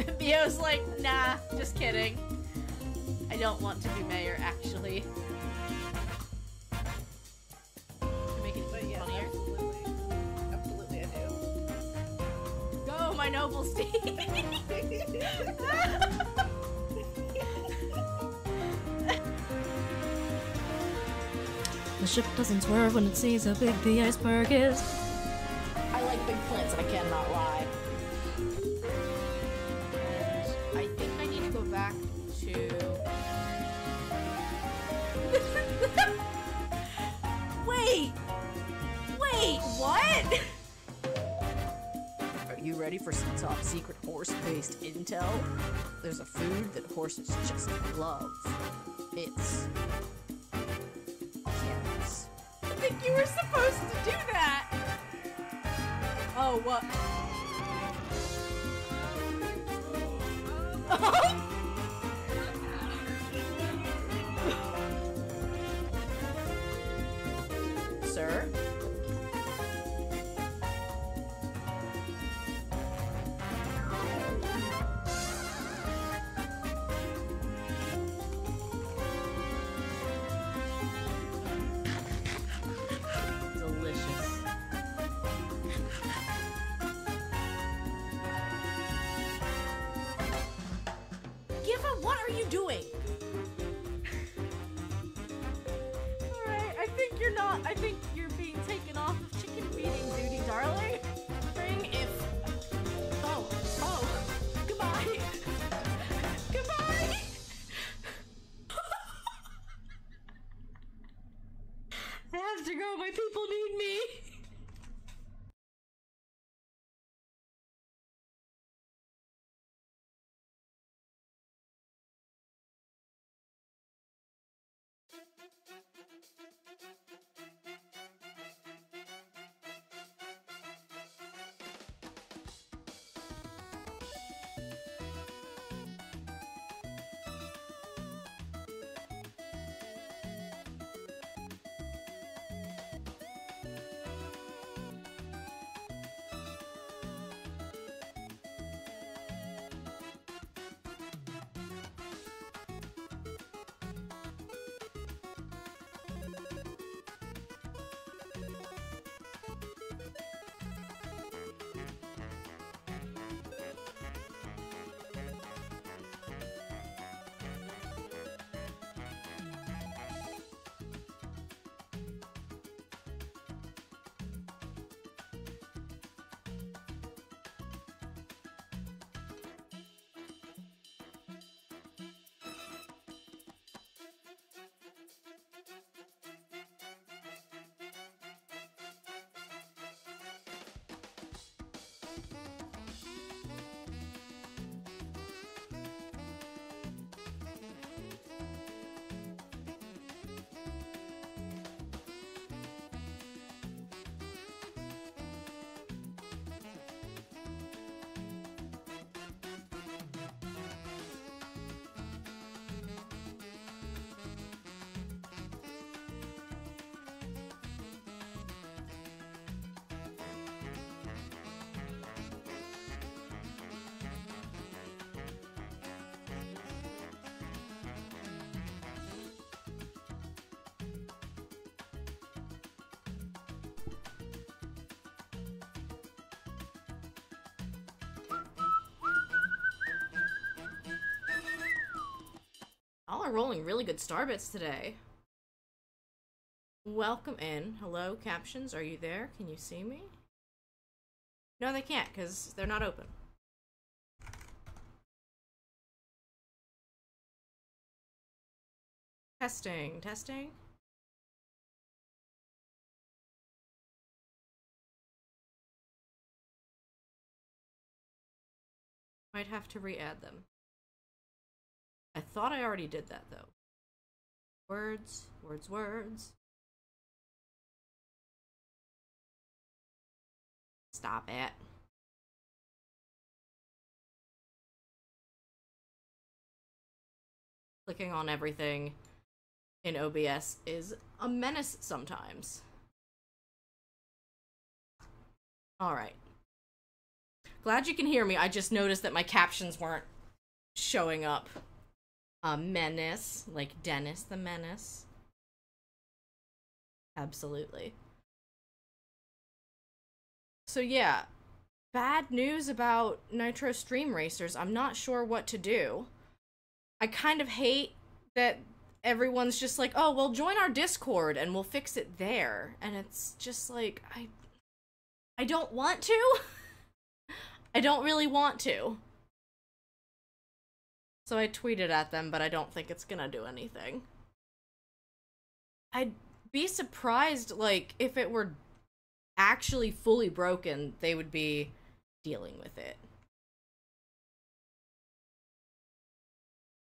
Bio's like, nah, just kidding. I don't want to be mayor, actually. To make it But even yes, funnier. absolutely. Absolutely, I do. Go, my noble steed! The ship doesn't swerve when it sees how big the iceberg is. All are rolling really good star bits today. Welcome in. Hello, captions. Are you there? Can you see me? No, they can't because they're not open. Testing, testing. Might have to re-add them. Thought I already did that though. Words, words, words. Stop it. clicking on everything in OBS is a menace sometimes. All right. Glad you can hear me. I just noticed that my captions weren't showing up. A menace, like Dennis the Menace. Absolutely. So yeah, bad news about Nitro Stream Racers. I'm not sure what to do. I kind of hate that everyone's just like, "Oh, well, join our Discord and we'll fix it there." And it's just like I I don't want to. I don't really want to. So I tweeted at them, but I don't think it's gonna do anything. I'd be surprised, like, if it were actually fully broken, they would be dealing with it.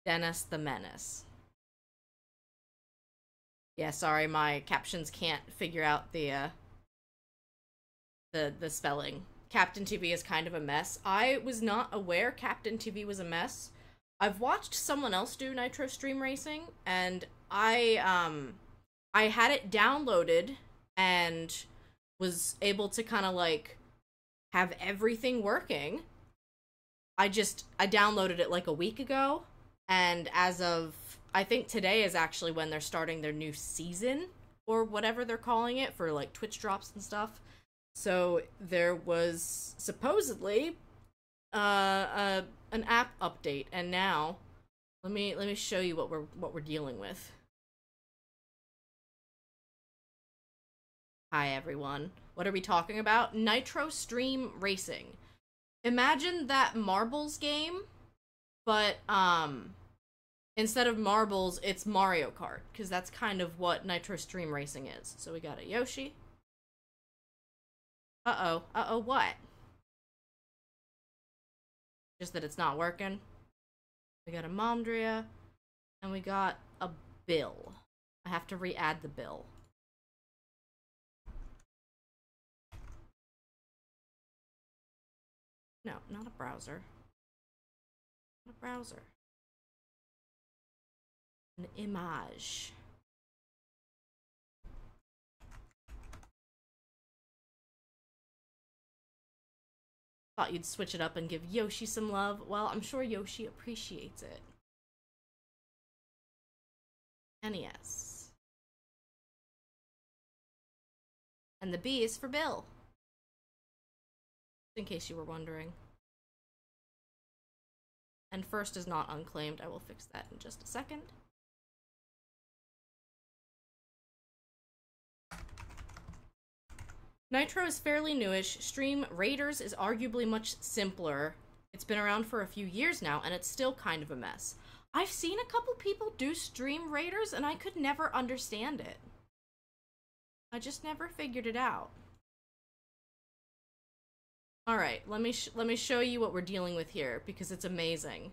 Dennis the Menace. Yeah, sorry, my captions can't figure out the uh the the spelling. Captain TV is kind of a mess. I was not aware Captain TV was a mess. I've watched someone else do Nitro Stream Racing and I um I had it downloaded and was able to kind of like have everything working. I just I downloaded it like a week ago and as of I think today is actually when they're starting their new season or whatever they're calling it for like Twitch drops and stuff. So there was supposedly uh, uh an app update and now let me let me show you what we're what we're dealing with. Hi everyone. What are we talking about? Nitro Stream Racing. Imagine that marbles game, but um instead of marbles, it's Mario Kart because that's kind of what Nitro Stream Racing is. So we got a Yoshi. Uh-oh. Uh-oh, what? Just that it's not working. We got a Momdria and we got a bill. I have to re-add the bill. No, not a browser. Not a browser. An image. Thought you'd switch it up and give Yoshi some love. Well, I'm sure Yoshi appreciates it. NES. And the B is for Bill. In case you were wondering. And first is not unclaimed. I will fix that in just a second. Nitro is fairly newish. Stream Raiders is arguably much simpler. It's been around for a few years now, and it's still kind of a mess. I've seen a couple people do Stream Raiders, and I could never understand it. I just never figured it out. All right, let me let me show you what we're dealing with here because it's amazing.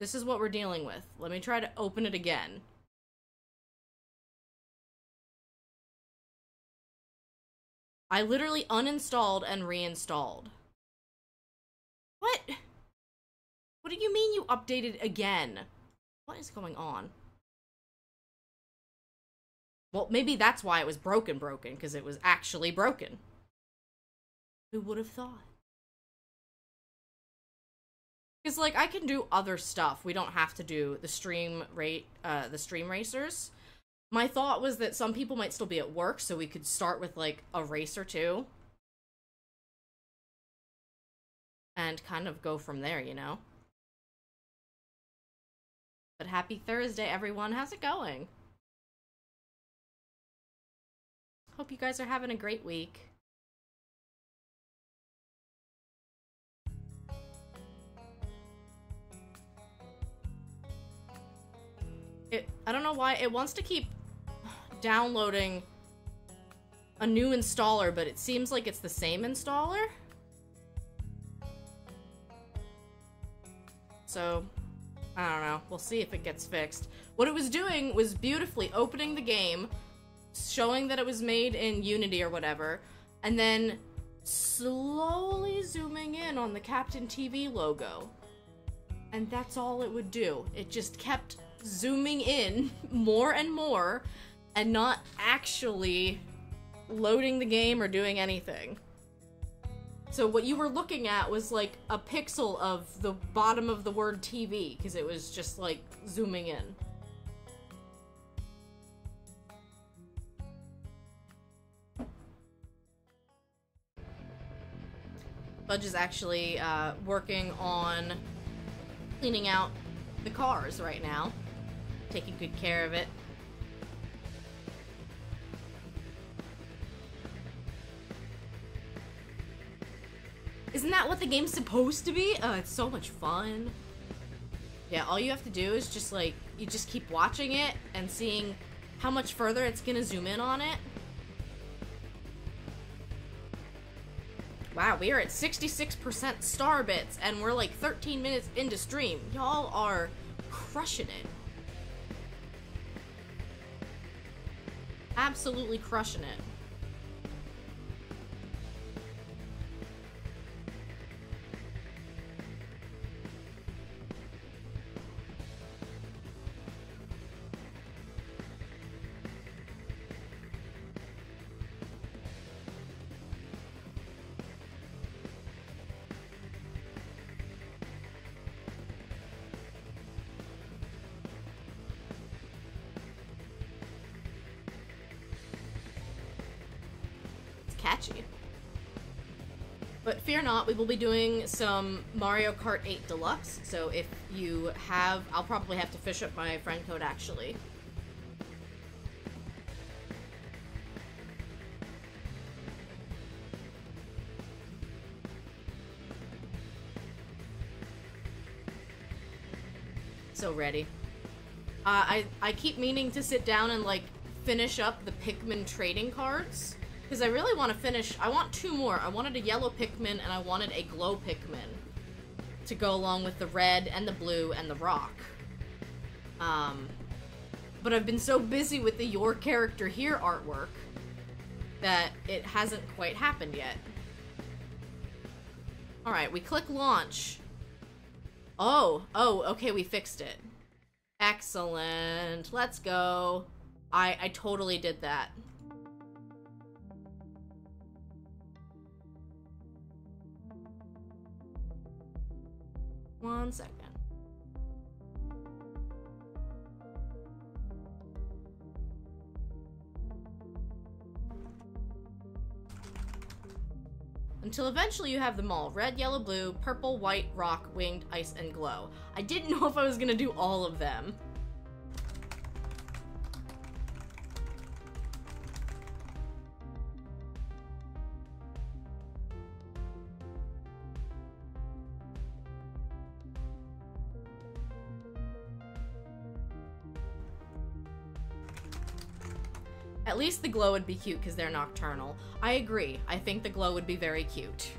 This is what we're dealing with. Let me try to open it again. I literally uninstalled and reinstalled. What? What do you mean you updated again? What is going on? Well, maybe that's why it was broken broken, because it was actually broken. Who would have thought? Because like I can do other stuff. We don't have to do the stream rate uh the stream racers. My thought was that some people might still be at work, so we could start with like a race or two. And kind of go from there, you know? But happy Thursday, everyone. How's it going? Hope you guys are having a great week. It, I don't know why, it wants to keep downloading a new installer, but it seems like it's the same installer. So, I don't know. We'll see if it gets fixed. What it was doing was beautifully opening the game, showing that it was made in Unity or whatever, and then slowly zooming in on the Captain TV logo. And that's all it would do. It just kept zooming in more and more and not actually loading the game or doing anything. So what you were looking at was like a pixel of the bottom of the word TV because it was just like zooming in. Budge is actually uh, working on cleaning out the cars right now, taking good care of it. Isn't that what the game's supposed to be? Oh, it's so much fun. Yeah, all you have to do is just like, you just keep watching it and seeing how much further it's gonna zoom in on it. Wow, we are at 66% star bits and we're like 13 minutes into stream. Y'all are crushing it. Absolutely crushing it. Catchy. But fear not, we will be doing some Mario Kart 8 Deluxe. So if you have, I'll probably have to fish up my friend code actually. So ready. Uh, I I keep meaning to sit down and like finish up the Pikmin trading cards because I really want to finish. I want two more. I wanted a yellow Pikmin and I wanted a glow Pikmin to go along with the red and the blue and the rock. Um, but I've been so busy with the your character here artwork that it hasn't quite happened yet. All right, we click launch. Oh, oh, okay, we fixed it. Excellent. Let's go. I I totally did that. One second. Until eventually you have them all. Red, yellow, blue, purple, white, rock, winged, ice, and glow. I didn't know if I was gonna do all of them. Least the glow would be cute because they're nocturnal. I agree. I think the glow would be very cute.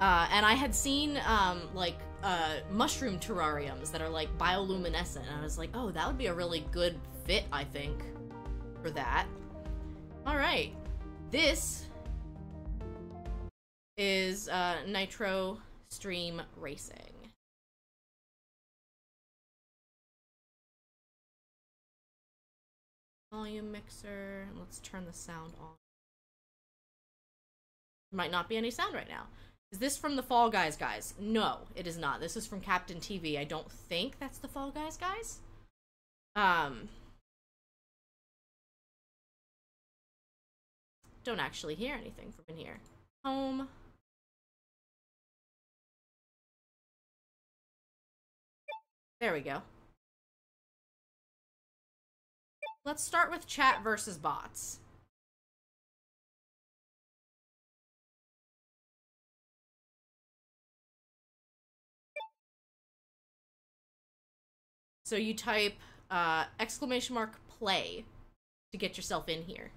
Uh, and I had seen um, like uh, mushroom terrariums that are like bioluminescent, and I was like, oh, that would be a really good fit, I think, for that. All right, this is uh, Nitro Stream Racing. Volume mixer. Let's turn the sound on. There Might not be any sound right now. Is this from the Fall Guys guys? No, it is not. This is from Captain TV. I don't think that's the Fall Guys guys. Um Don't actually hear anything from in here. Home. There we go. Let's start with chat versus bots. So you type uh, exclamation mark play to get yourself in here.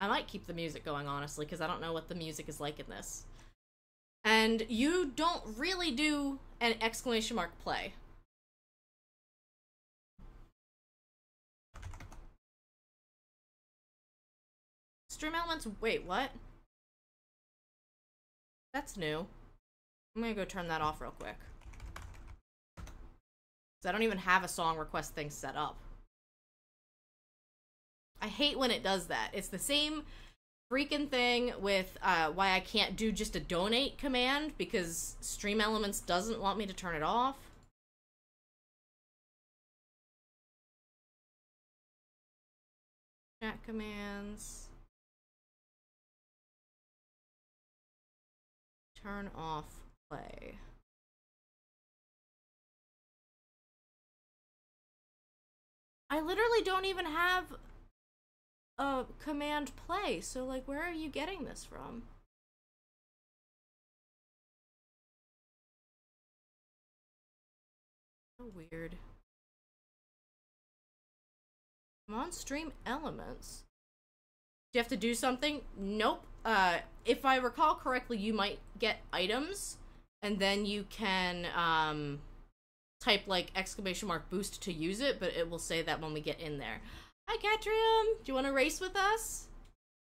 I might keep the music going, honestly, because I don't know what the music is like in this and you don't really do an exclamation mark play. Stream elements, wait, what? That's new. I'm gonna go turn that off real quick. I don't even have a song request thing set up. I hate when it does that. It's the same freaking thing with uh, why I can't do just a donate command because Stream Elements doesn't want me to turn it off. Chat commands. Turn off play. I literally don't even have a command play, so like where are you getting this from? So weird. I'm on stream elements. Do you have to do something? Nope. Uh, if I recall correctly, you might get items, and then you can um, type like exclamation mark boost to use it, but it will say that when we get in there. Hi, Catrium! Do you want to race with us?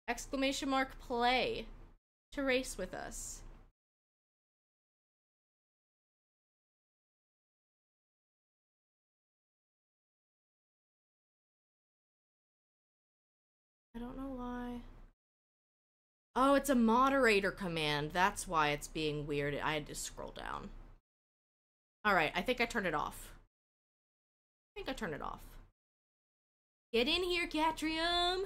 Exclamation mark play to race with us. I don't know why. Oh, it's a moderator command. That's why it's being weird. I had to scroll down. Alright, I think I turned it off. I think I turned it off. Get in here, Catrium!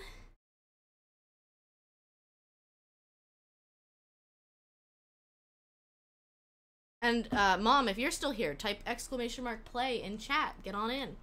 And, uh, Mom, if you're still here, type exclamation mark play in chat. Get on in.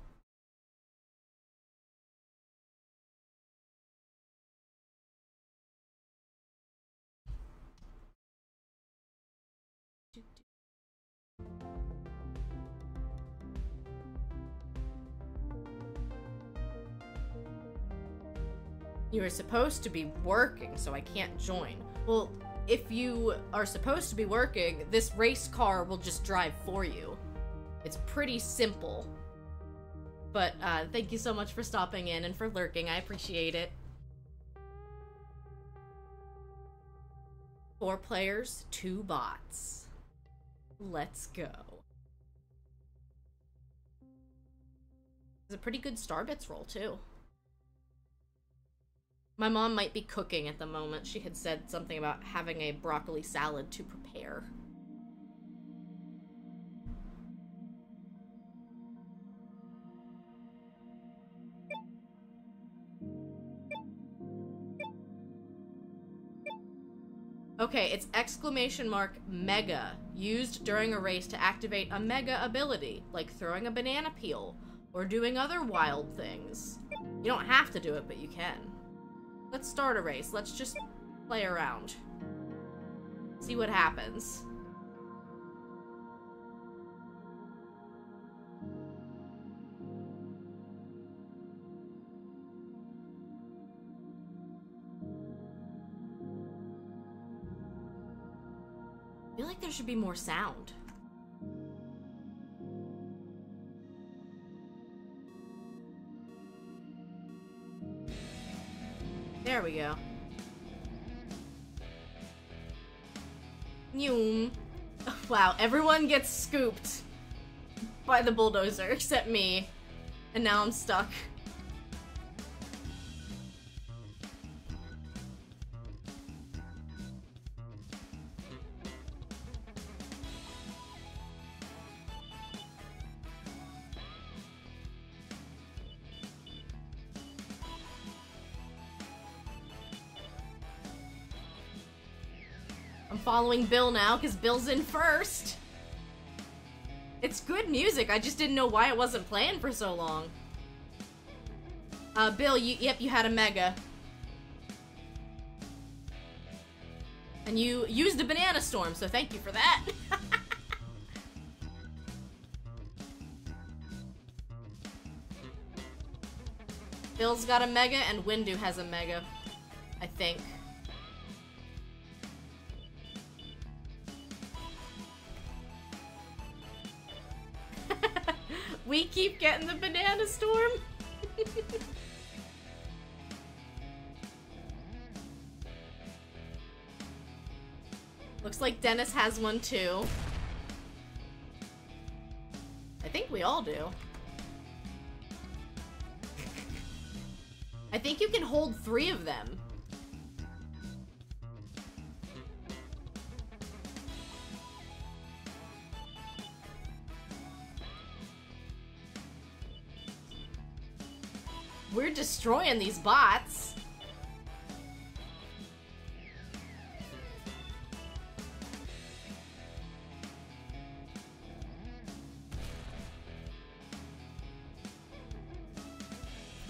You are supposed to be working, so I can't join. Well, if you are supposed to be working, this race car will just drive for you. It's pretty simple. But uh, thank you so much for stopping in and for lurking. I appreciate it. Four players, two bots. Let's go. It's a pretty good Starbits roll, too. My mom might be cooking at the moment. She had said something about having a broccoli salad to prepare. Okay, it's exclamation mark mega, used during a race to activate a mega ability, like throwing a banana peel, or doing other wild things. You don't have to do it, but you can. Let's start a race. Let's just play around. See what happens. I feel like there should be more sound. There we go. Noom. Wow, everyone gets scooped by the bulldozer except me. And now I'm stuck. Following Bill now because Bill's in first. It's good music. I just didn't know why it wasn't playing for so long. Uh, Bill, you, yep, you had a mega. And you used a banana storm, so thank you for that. Bill's got a mega and Windu has a mega, I think. we keep getting the banana storm? Looks like Dennis has one too. I think we all do. I think you can hold three of them. Destroying these bots.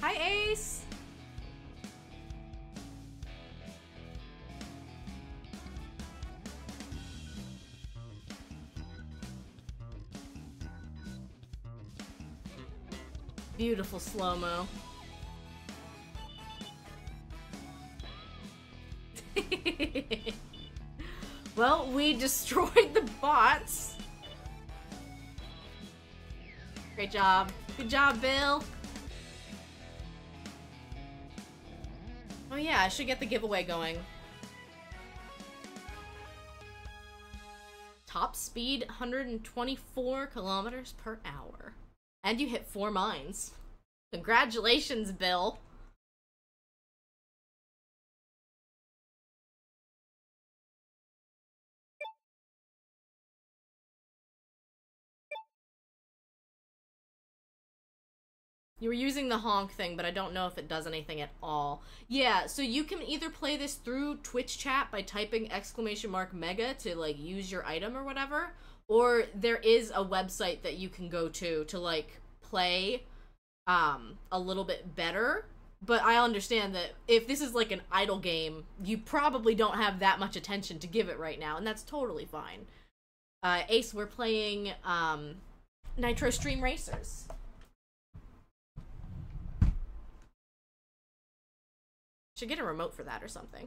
Hi, Ace. Beautiful slow destroyed the bots. Great job. Good job, Bill. Oh yeah, I should get the giveaway going. Top speed 124 kilometers per hour. And you hit four mines. Congratulations, Bill. Using the honk thing, but I don't know if it does anything at all. Yeah, so you can either play this through Twitch chat by typing exclamation mark mega to like use your item or whatever, or there is a website that you can go to to like play um a little bit better. But I understand that if this is like an idle game, you probably don't have that much attention to give it right now, and that's totally fine. Uh, Ace, we're playing um, Nitro Stream Racers. Should get a remote for that or something.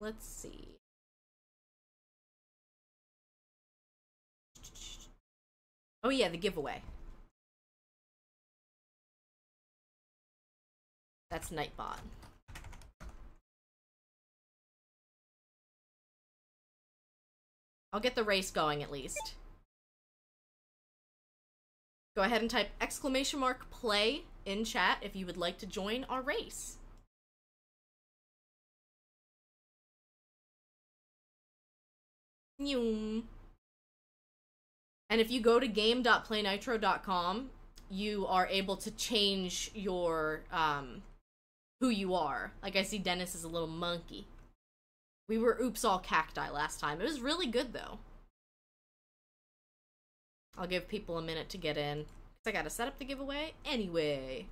Let's see. Oh yeah, the giveaway. That's Nightbot. I'll get the race going at least. Go ahead and type exclamation mark play in chat if you would like to join our race. And if you go to game.playnitro.com, you are able to change your um who you are. Like I see Dennis is a little monkey. We were oops all cacti last time. It was really good though. I'll give people a minute to get in. I gotta set up the giveaway anyway.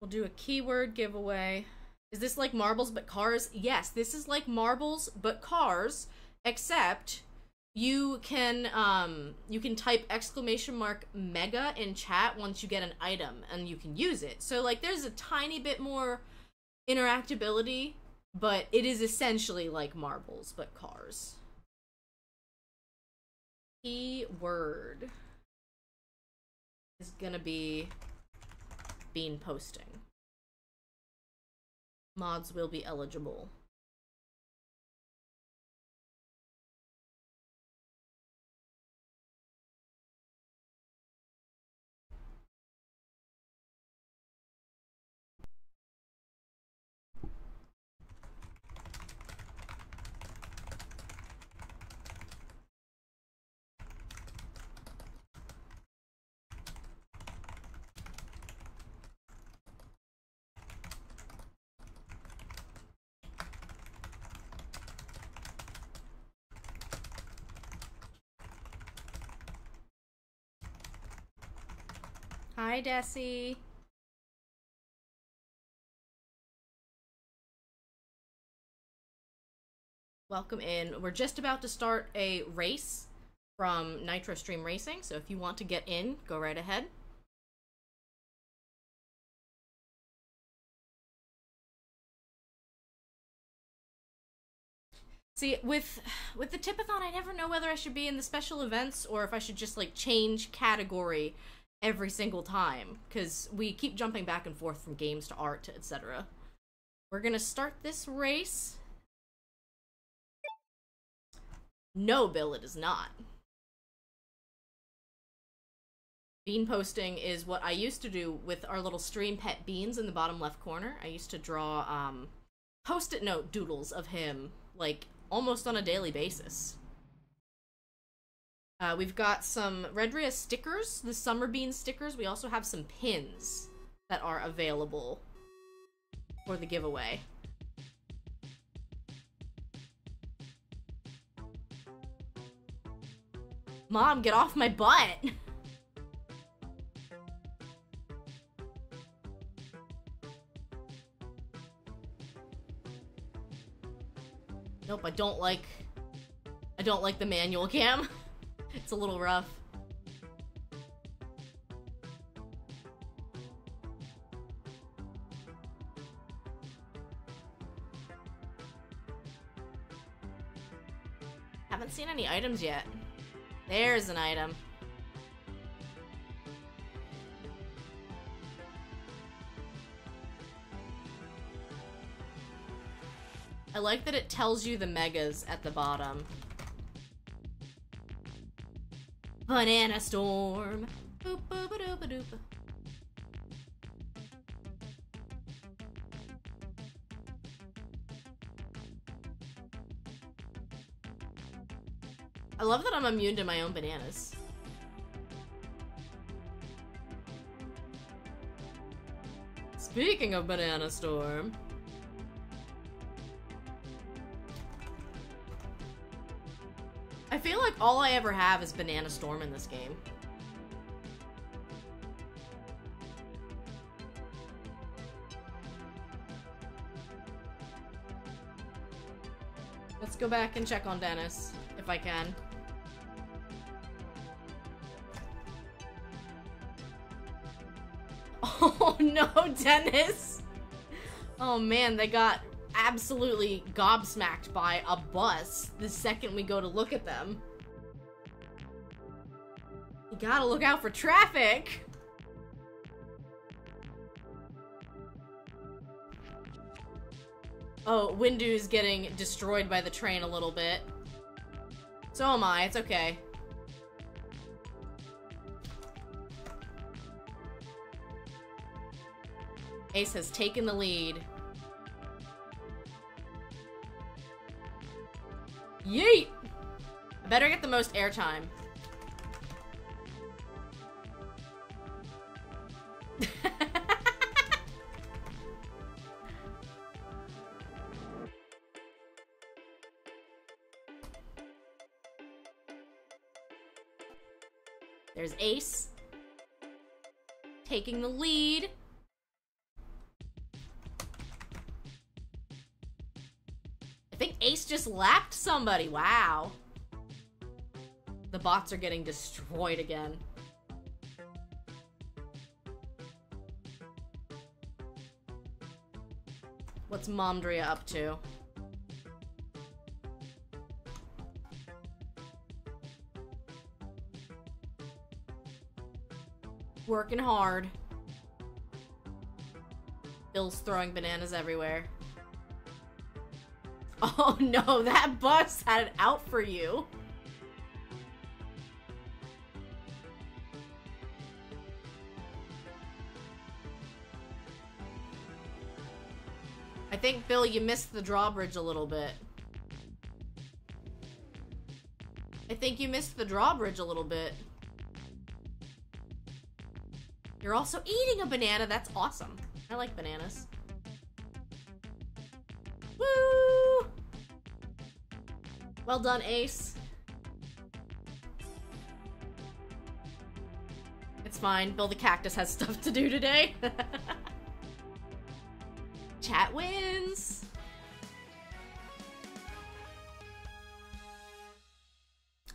We'll do a keyword giveaway. Is this like marbles but cars? Yes, this is like marbles but cars, except you can um you can type exclamation mark mega in chat once you get an item and you can use it. So like there's a tiny bit more interactability, but it is essentially like marbles but cars. Keyword is gonna be bean posting. Mods will be eligible. Hi, Desi. Welcome in. We're just about to start a race from Nitro Stream Racing, so if you want to get in, go right ahead. See, with with the Tipathon, I never know whether I should be in the special events or if I should just like change category every single time because we keep jumping back and forth from games to art etc. We're gonna start this race. No, Bill, it is not. Bean posting is what I used to do with our little stream pet beans in the bottom left corner. I used to draw um, post-it note doodles of him like almost on a daily basis. Uh, we've got some Red Redria stickers, the Summer Bean stickers. We also have some pins that are available for the giveaway. Mom, get off my butt! nope, I don't like... I don't like the manual cam. it's a little rough. Haven't seen any items yet. There's an item. I like that it tells you the megas at the bottom. Banana storm. I love that I'm immune to my own bananas. Speaking of Banana Storm. All I ever have is Banana Storm in this game. Let's go back and check on Dennis, if I can. Oh no, Dennis! Oh man, they got absolutely gobsmacked by a bus the second we go to look at them. Gotta look out for traffic! Oh, Windu's getting destroyed by the train a little bit. So am I, it's okay. Ace has taken the lead. Yeet! I better get the most airtime. Somebody. Wow. The bots are getting destroyed again. What's Momdria up to? Working hard. Bill's throwing bananas everywhere. Oh no, that bus had it out for you. I think, Bill, you missed the drawbridge a little bit. I think you missed the drawbridge a little bit. You're also eating a banana. That's awesome. I like bananas. Well done, Ace. It's fine. Bill the Cactus has stuff to do today. Chat wins.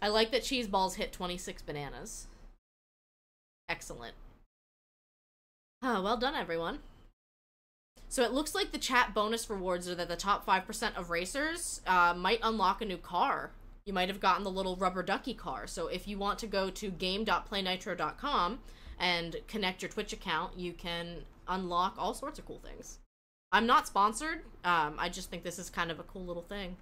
I like that cheese balls hit 26 bananas. Excellent. Oh, well done, everyone. So it looks like the chat bonus rewards are that the top 5% of racers uh, might unlock a new car you might have gotten the little rubber ducky car. So if you want to go to game.playnitro.com and connect your Twitch account, you can unlock all sorts of cool things. I'm not sponsored. Um, I just think this is kind of a cool little thing.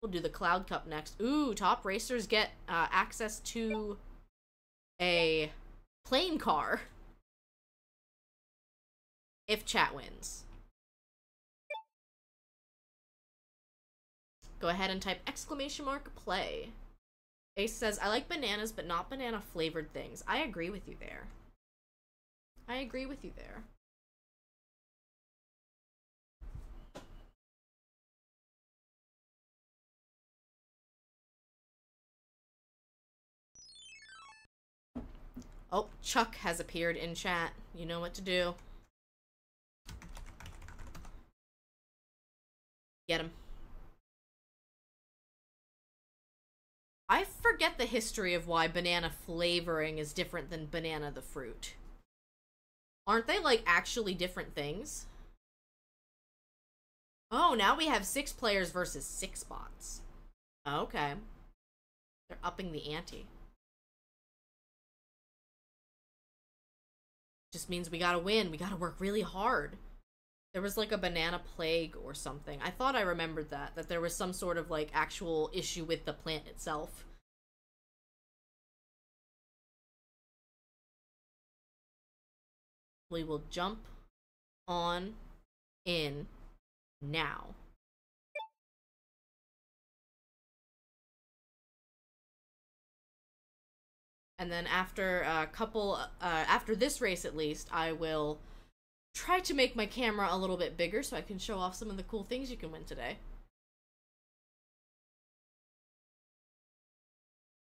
We'll do the Cloud Cup next. Ooh, top racers get uh, access to a plane car if chat wins. Go ahead and type exclamation mark play. Ace says, I like bananas, but not banana flavored things. I agree with you there. I agree with you there. Oh, Chuck has appeared in chat. You know what to do. Get him. I forget the history of why banana flavoring is different than banana the fruit. Aren't they like actually different things? Oh, now we have six players versus six bots. Okay. They're upping the ante. Just means we gotta win. We gotta work really hard. There was like a banana plague or something. I thought I remembered that. That there was some sort of like actual issue with the plant itself. We will jump on in now. And then after a couple, uh, after this race at least, I will try to make my camera a little bit bigger so I can show off some of the cool things you can win today.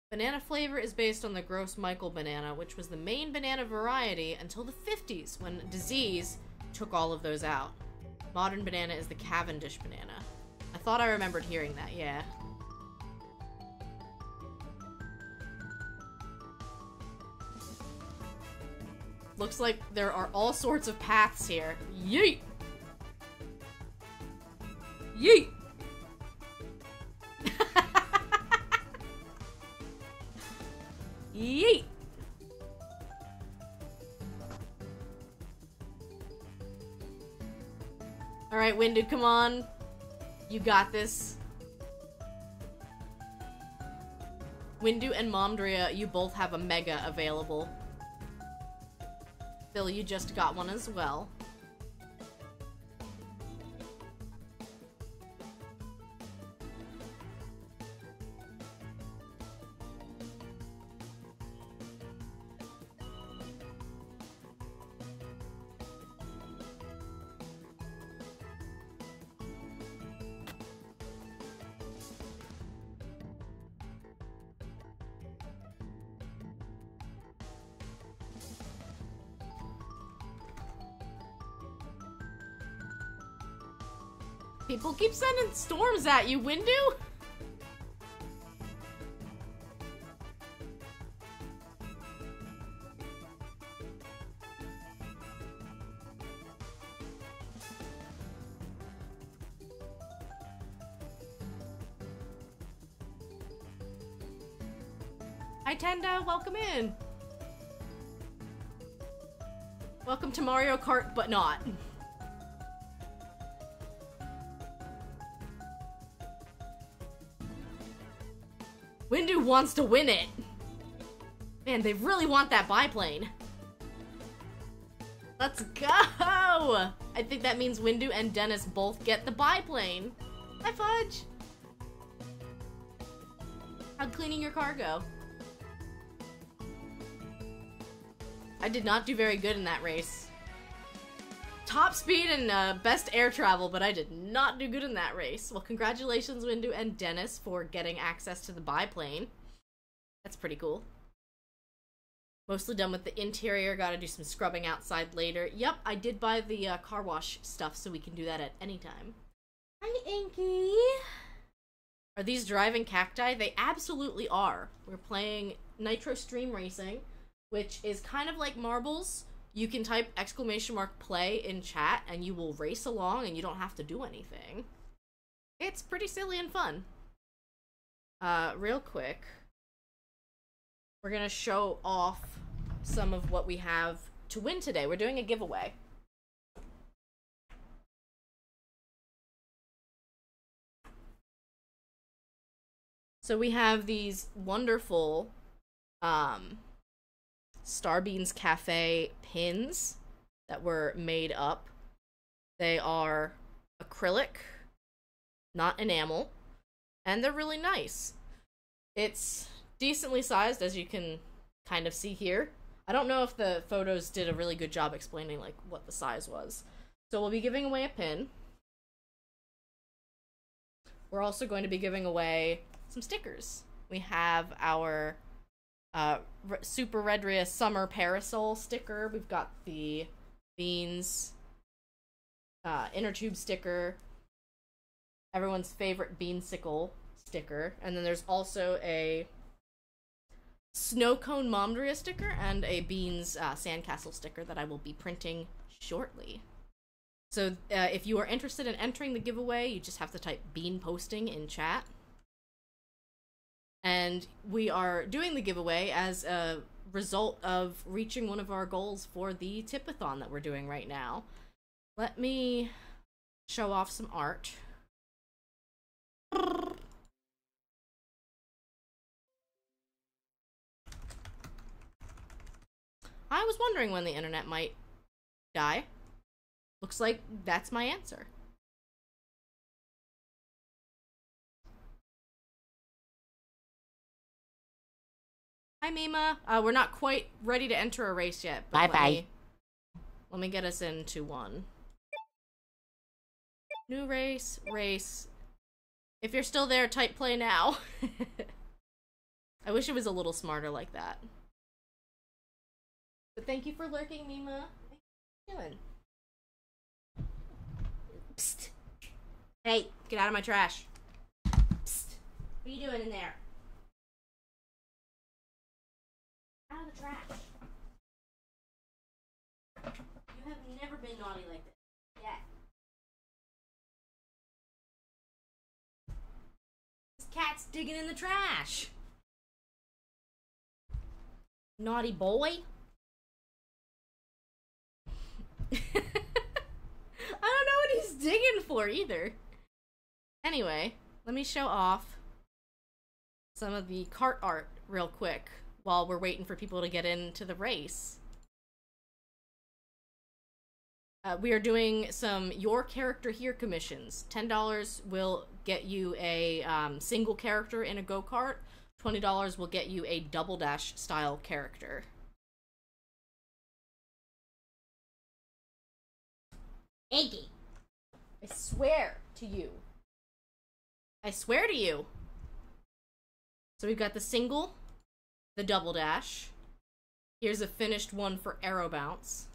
Banana flavor is based on the Gros Michel banana, which was the main banana variety until the 50s when disease took all of those out. Modern banana is the Cavendish banana. I thought I remembered hearing that, yeah. Looks like there are all sorts of paths here. Yeet! Yeet! Yeet! Alright, Windu, come on. You got this. Windu and Momdria, you both have a mega available. Phil, you just got one as well. People keep sending storms at you, Windu! Hi Tenda, welcome in. Welcome to Mario Kart, but not. Wants to win it. Man, they really want that biplane. Let's go! I think that means Windu and Dennis both get the biplane. Hi, Fudge! How'd cleaning your car go? I did not do very good in that race. Top speed and uh, best air travel, but I did not do good in that race. Well, congratulations, Windu and Dennis, for getting access to the biplane. That's pretty cool. Mostly done with the interior. Gotta do some scrubbing outside later. Yep, I did buy the uh, car wash stuff, so we can do that at any time. Hi, Inky! Are these driving cacti? They absolutely are. We're playing Nitro Stream Racing, which is kind of like marbles, you can type exclamation mark play in chat and you will race along and you don't have to do anything. It's pretty silly and fun. Uh, real quick, we're gonna show off some of what we have to win today. We're doing a giveaway. So we have these wonderful um Starbeans Cafe pins that were made up. They are acrylic, not enamel, and they're really nice. It's decently sized as you can kind of see here. I don't know if the photos did a really good job explaining like what the size was. So we'll be giving away a pin. We're also going to be giving away some stickers. We have our uh, R- Super Redria Summer Parasol sticker. We've got the Beans uh, inner tube sticker. Everyone's favorite Beansicle sticker. And then there's also a Snow Cone Momdria sticker and a Beans uh, Sandcastle sticker that I will be printing shortly. So uh, if you are interested in entering the giveaway, you just have to type bean posting in chat. And we are doing the giveaway as a result of reaching one of our goals for the tipathon that we're doing right now. Let me show off some art. I was wondering when the internet might die. Looks like that's my answer. Hi, Mima. Uh, we're not quite ready to enter a race yet. but let Bye-bye. me- Let me get us into one. New race, race. If you're still there, type play now. I wish it was a little smarter like that. But thank you for lurking, Mima. What are you doing? Psst. Hey, get out of my trash. Psst. What are you doing in there? Out of the trash. You have never been naughty like this. Yet. This cat's digging in the trash. Naughty boy. I don't know what he's digging for either. Anyway, let me show off some of the cart art real quick while we're waiting for people to get into the race. Uh, we are doing some your character here commissions. Ten dollars will get you a um, single character in a go kart. Twenty dollars will get you a double dash style character. Iggy, I swear to you. I swear to you. So we've got the single, the double dash. Here's a finished one for arrow bounce.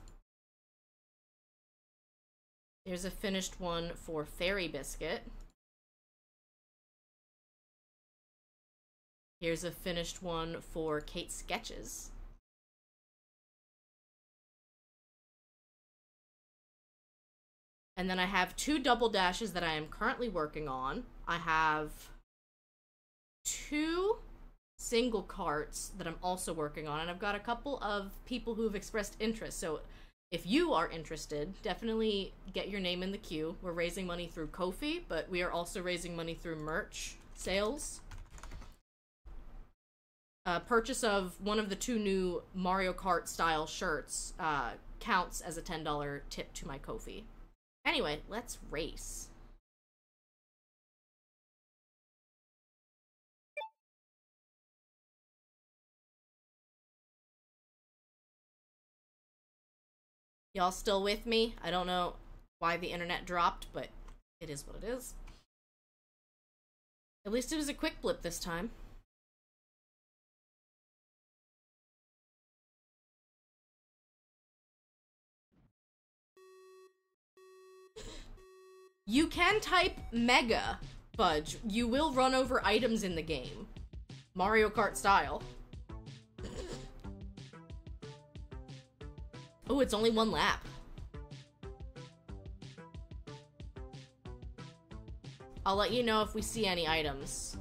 Here's a finished one for Fairy Biscuit. Here's a finished one for Kate Sketches. And then I have two double dashes that I am currently working on. I have two single carts that I'm also working on, and I've got a couple of people who have expressed interest. So if you are interested, definitely get your name in the queue. We're raising money through Kofi, but we are also raising money through merch sales. Uh, purchase of one of the two new Mario Kart style shirts uh, counts as a $10 tip to my Kofi. Anyway, let's race. Y'all still with me? I don't know why the internet dropped, but it is what it is. At least it was a quick blip this time. You can type Mega, Budge. You will run over items in the game. Mario Kart style. Oh, it's only one lap. I'll let you know if we see any items.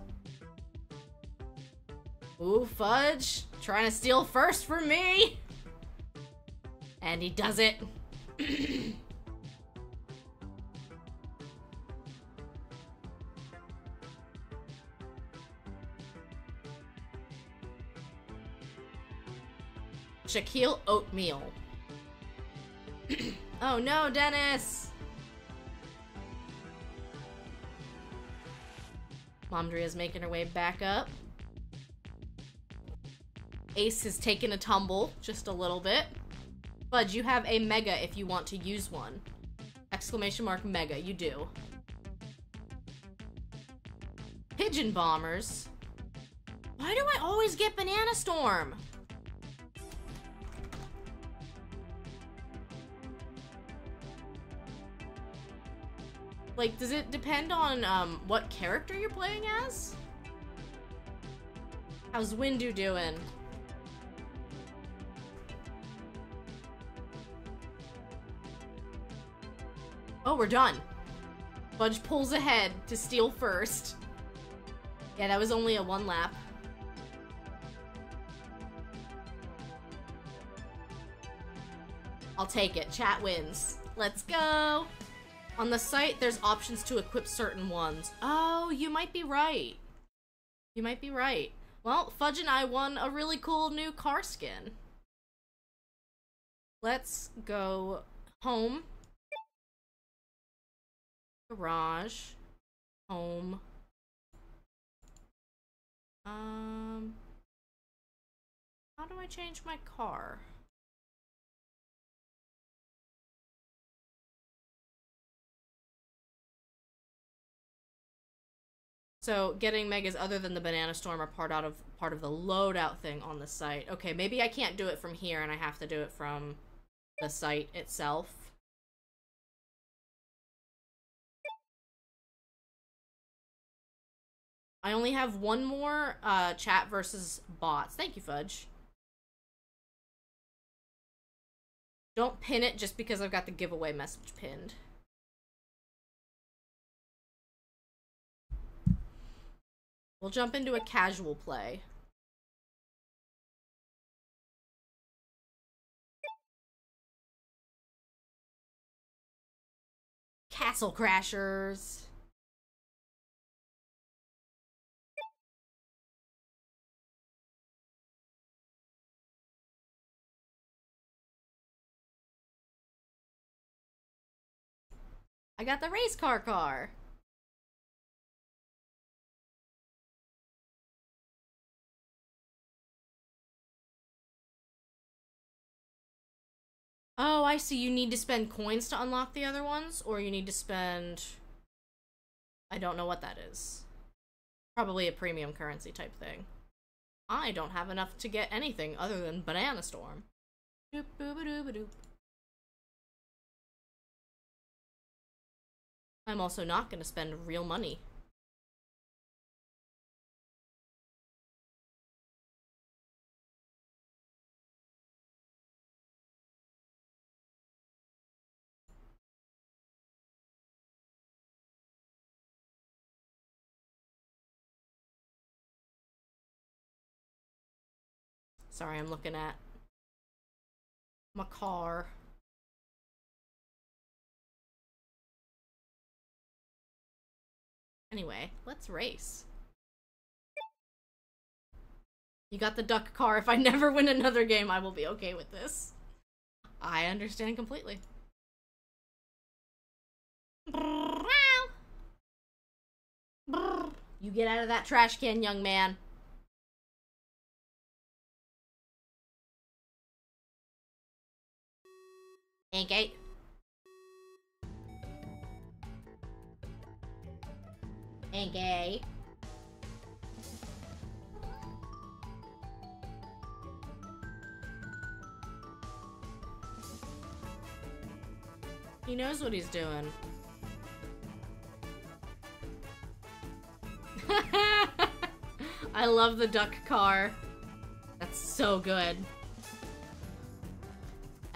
Ooh, Fudge! Trying to steal first from me! And he does it. Shaquille Oatmeal. oh no, Dennis! Momdria's making her way back up. Ace has taken a tumble, just a little bit. Fudge, you have a mega if you want to use one. Exclamation mark mega, you do. Pigeon bombers. Why do I always get Banana Storm? Like, does it depend on um, what character you're playing as? How's Windu doing? Oh, we're done. Fudge pulls ahead to steal first. Yeah, that was only a one lap. I'll take it. Chat wins. Let's go. On the site, there's options to equip certain ones. Oh, you might be right. You might be right. Well, Fudge and I won a really cool new car skin. Let's go home. Garage. Home. Um... How do I change my car? So getting megas other than the banana storm are part out of part of the loadout thing on the site. Okay, maybe I can't do it from here and I have to do it from the site itself. I only have one more uh, chat versus bots. Thank you, Fudge. Don't pin it just because I've got the giveaway message pinned. We'll jump into a casual play. Castle Crashers. I got the race car car. Oh, I see. You need to spend coins to unlock the other ones, or you need to spend. I don't know what that is. Probably a premium currency type thing. I don't have enough to get anything other than Banana Storm. Doop dooba doop. I'm also not going to spend real money. Sorry, I'm looking at my car. Anyway, let's race. You got the duck car. If I never win another game, I will be okay with this. I understand completely. You get out of that trash can, young man. Okay. Okay. He knows what he's doing. I love the duck car. That's so good.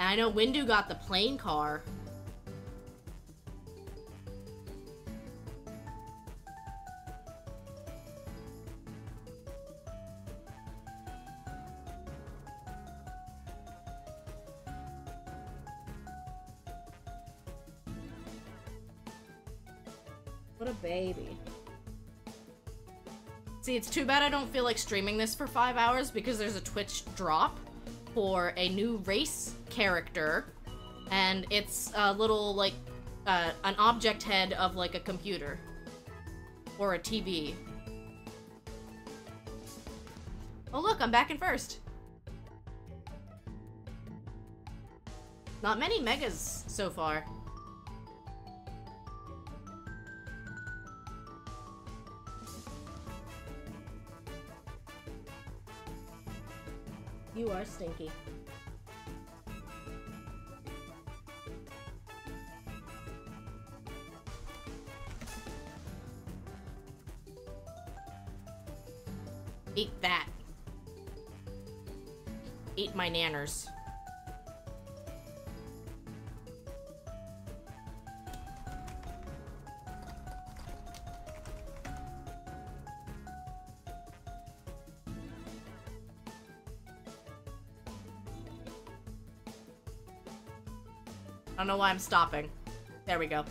And I know Windu got the plane car. What a baby. See, it's too bad I don't feel like streaming this for five hours because there's a Twitch drop for a new race character, and it's a little, like, uh, an object head of, like, a computer. Or a TV. Oh look, I'm back in first! Not many megas so far. You are stinky. Eat that. Eat my nanners. Know why I'm stopping. There we go.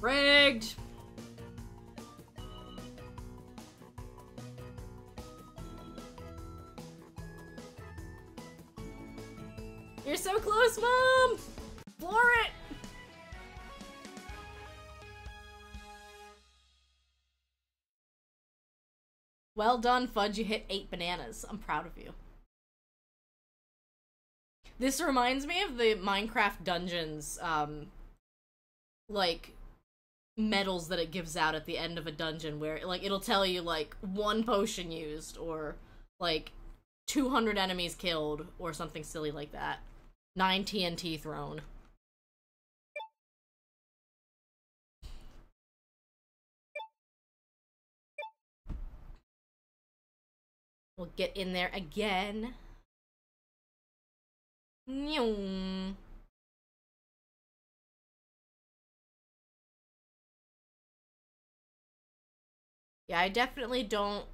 Rigged! You're so close, Mom! Floor it! Well done, Fudge. You hit eight bananas. I'm proud of you. This reminds me of the Minecraft Dungeons, um, like, medals that it gives out at the end of a dungeon where, like, it'll tell you, like, one potion used or, like, 200 enemies killed or something silly like that. Nine TNT thrown. We'll get in there again. Nyong. Yeah, I definitely don't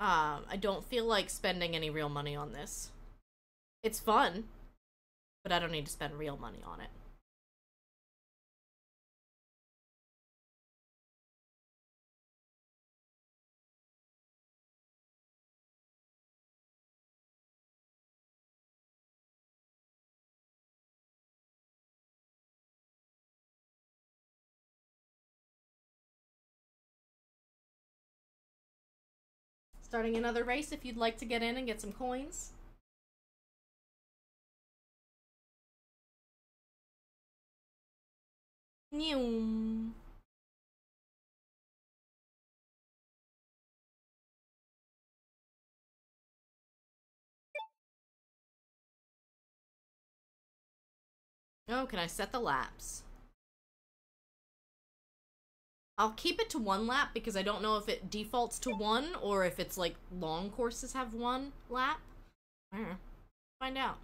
um I don't feel like spending any real money on this. It's fun, but I don't need to spend real money on it. Starting another race if you'd like to get in and get some coins. Nyum. Oh, can I set the laps? I'll keep it to one lap because I don't know if it defaults to one or if it's like long courses have one lap. I don't know. Find out.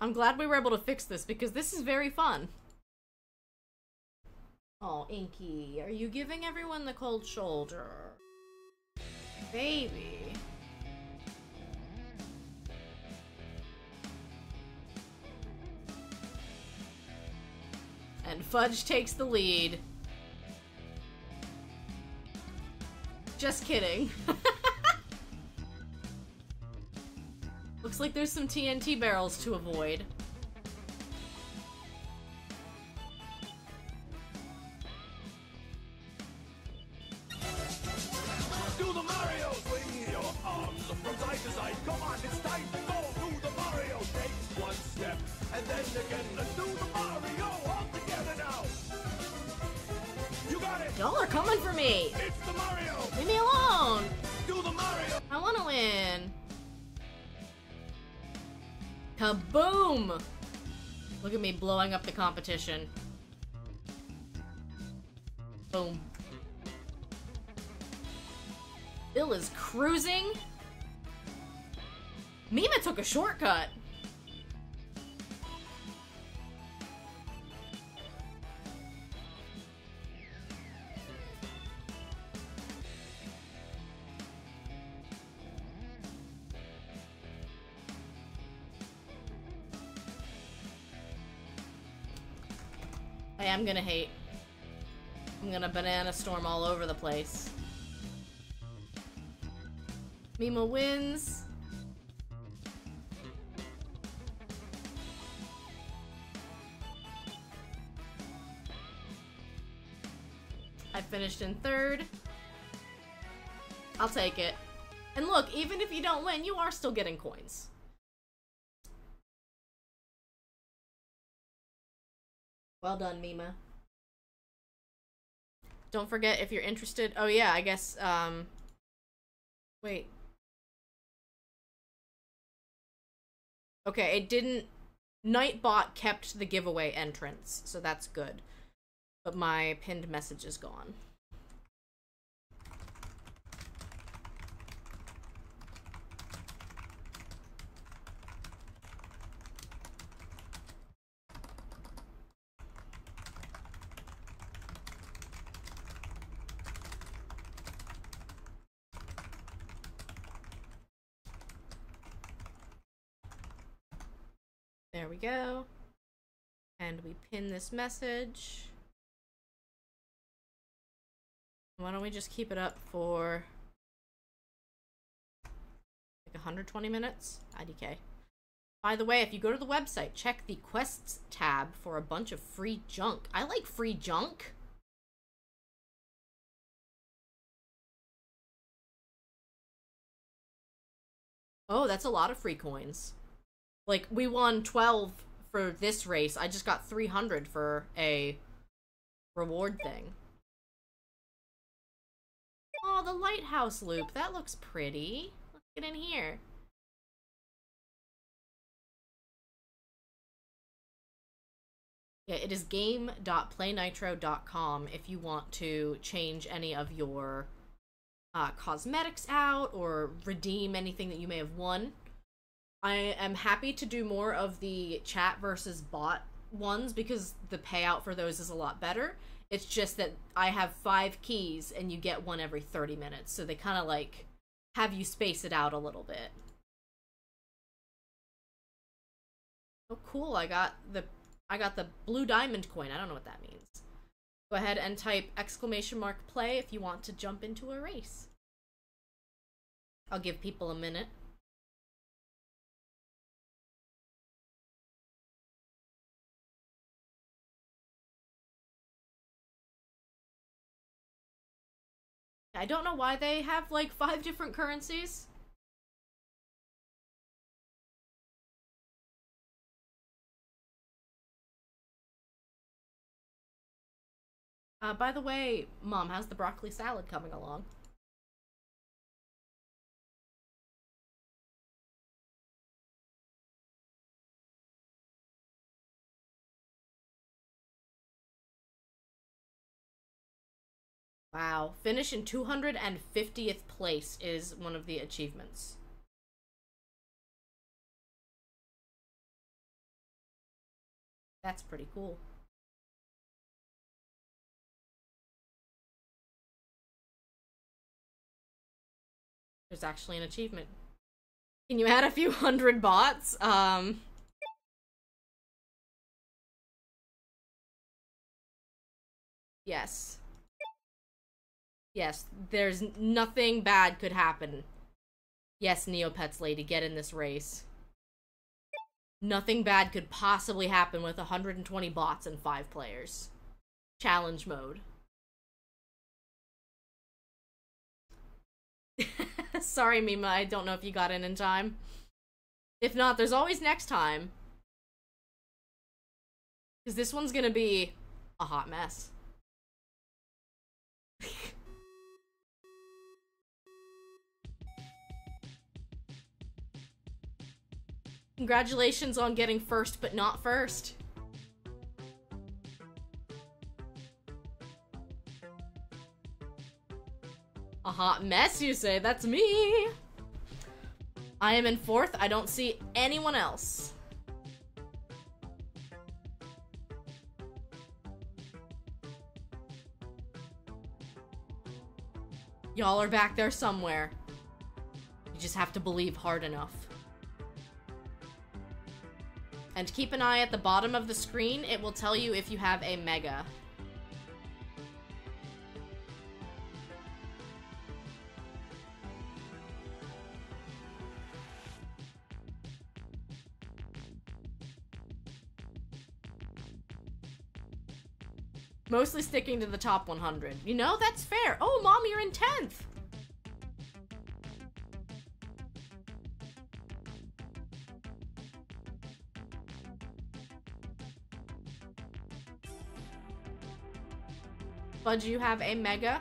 I'm glad we were able to fix this because this is very fun. Oh, Inky, are you giving everyone the cold shoulder? Baby. And Fudge takes the lead. Just kidding. Looks like there's some TNT barrels to avoid. Blowing up the competition. Boom. Bill is cruising. Mima took a shortcut. I am gonna hate. I'm gonna banana storm all over the place. Mima wins. I finished in third. I'll take it. And look, even if you don't win, you are still getting coins. Well done, Mima. Don't forget if you're interested. Oh yeah, I guess um wait. Okay, it didn't Nightbot kept the giveaway entrance, so that's good. But my pinned message is gone. Go. And we pin this message. Why don't we just keep it up for like 120 minutes? IDK. By the way, if you go to the website, check the quests tab for a bunch of free junk. I like free junk. Oh, that's a lot of free coins. Like we won 12 for this race. I just got 300 for a reward thing. Oh, the lighthouse loop. That looks pretty. Let's get in here. Yeah, it is game.playnitro.com if you want to change any of your uh, cosmetics out or redeem anything that you may have won. I am happy to do more of the chat versus bot ones because the payout for those is a lot better. It's just that I have five keys and you get one every 30 minutes. So they kind of like have you space it out a little bit. Oh cool, I got the I got the blue diamond coin. I don't know what that means. Go ahead and type exclamation mark play if you want to jump into a race. I'll give people a minute. I don't know why they have like five different currencies. Uh, by the way, Mom, how's the broccoli salad coming along? Wow. Finish in 250th place is one of the achievements. That's pretty cool. There's actually an achievement. Can you add a few hundred bots? Um. Yes. Yes, there's nothing bad could happen. Yes, Neopets lady, get in this race. Nothing bad could possibly happen with 120 bots and 5 players. Challenge mode. Sorry, Mima, I don't know if you got in in time. If not, there's always next time. Because this one's gonna be a hot mess. Congratulations on getting first, but not first. A hot mess, you say? That's me! I am in fourth. I don't see anyone else. Y'all are back there somewhere. You just have to believe hard enough. And keep an eye at the bottom of the screen. It will tell you if you have a mega. Mostly sticking to the top 100. You know, that's fair. Oh, mom, you're in 10th. Bud, you have a mega?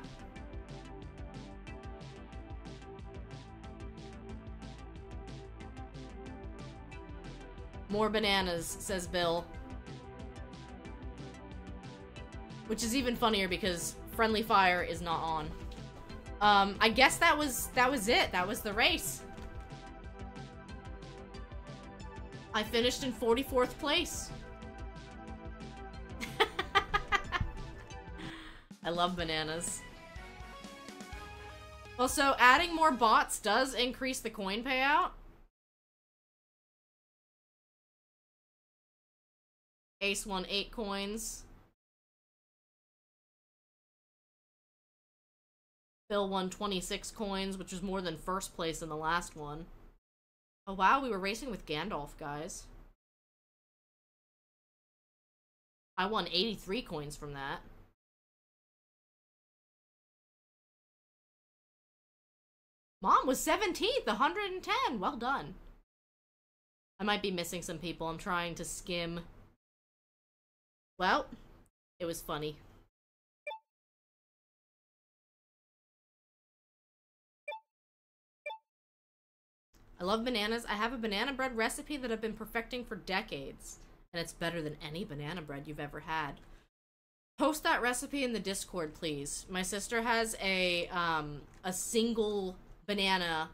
More bananas, says Bill. Which is even funnier because friendly fire is not on. Um, I guess that was that was it. That was the race. I finished in 44th place. I love bananas. Also, adding more bots does increase the coin payout. Ace won 8 coins. Bill won 26 coins, which was more than first place in the last one. Oh wow, we were racing with Gandalf, guys. I won 83 coins from that. Mom was 17th, 110. Well done. I might be missing some people. I'm trying to skim. Well, it was funny. I love bananas. I have a banana bread recipe that I've been perfecting for decades, and it's better than any banana bread you've ever had. Post that recipe in the Discord, please. My sister has a um a single banana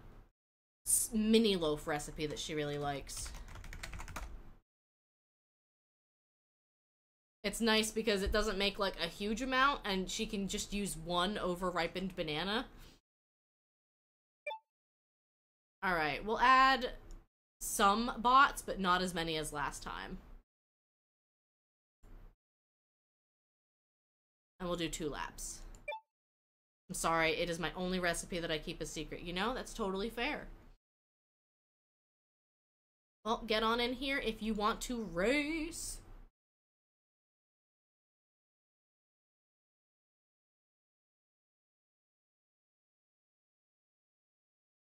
mini loaf recipe that she really likes. It's nice because it doesn't make like a huge amount and she can just use one over ripened banana. Alright, we'll add some bots, but not as many as last time. And we'll do two laps. I'm sorry, it is my only recipe that I keep a secret. You know, that's totally fair. Well, get on in here if you want to race.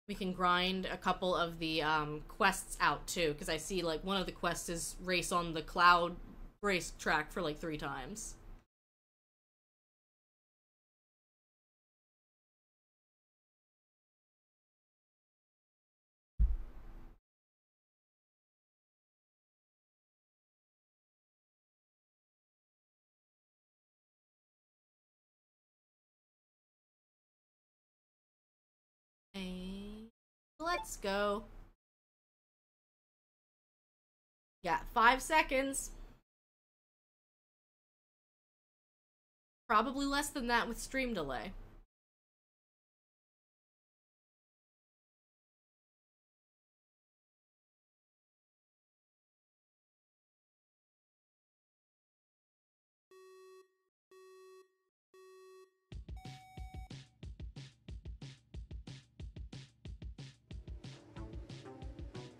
We can grind a couple of the um, quests out too, because I see like one of the quests is race on the cloud race track for like three times. Let's go. Yeah, five seconds. Probably less than that with stream delay.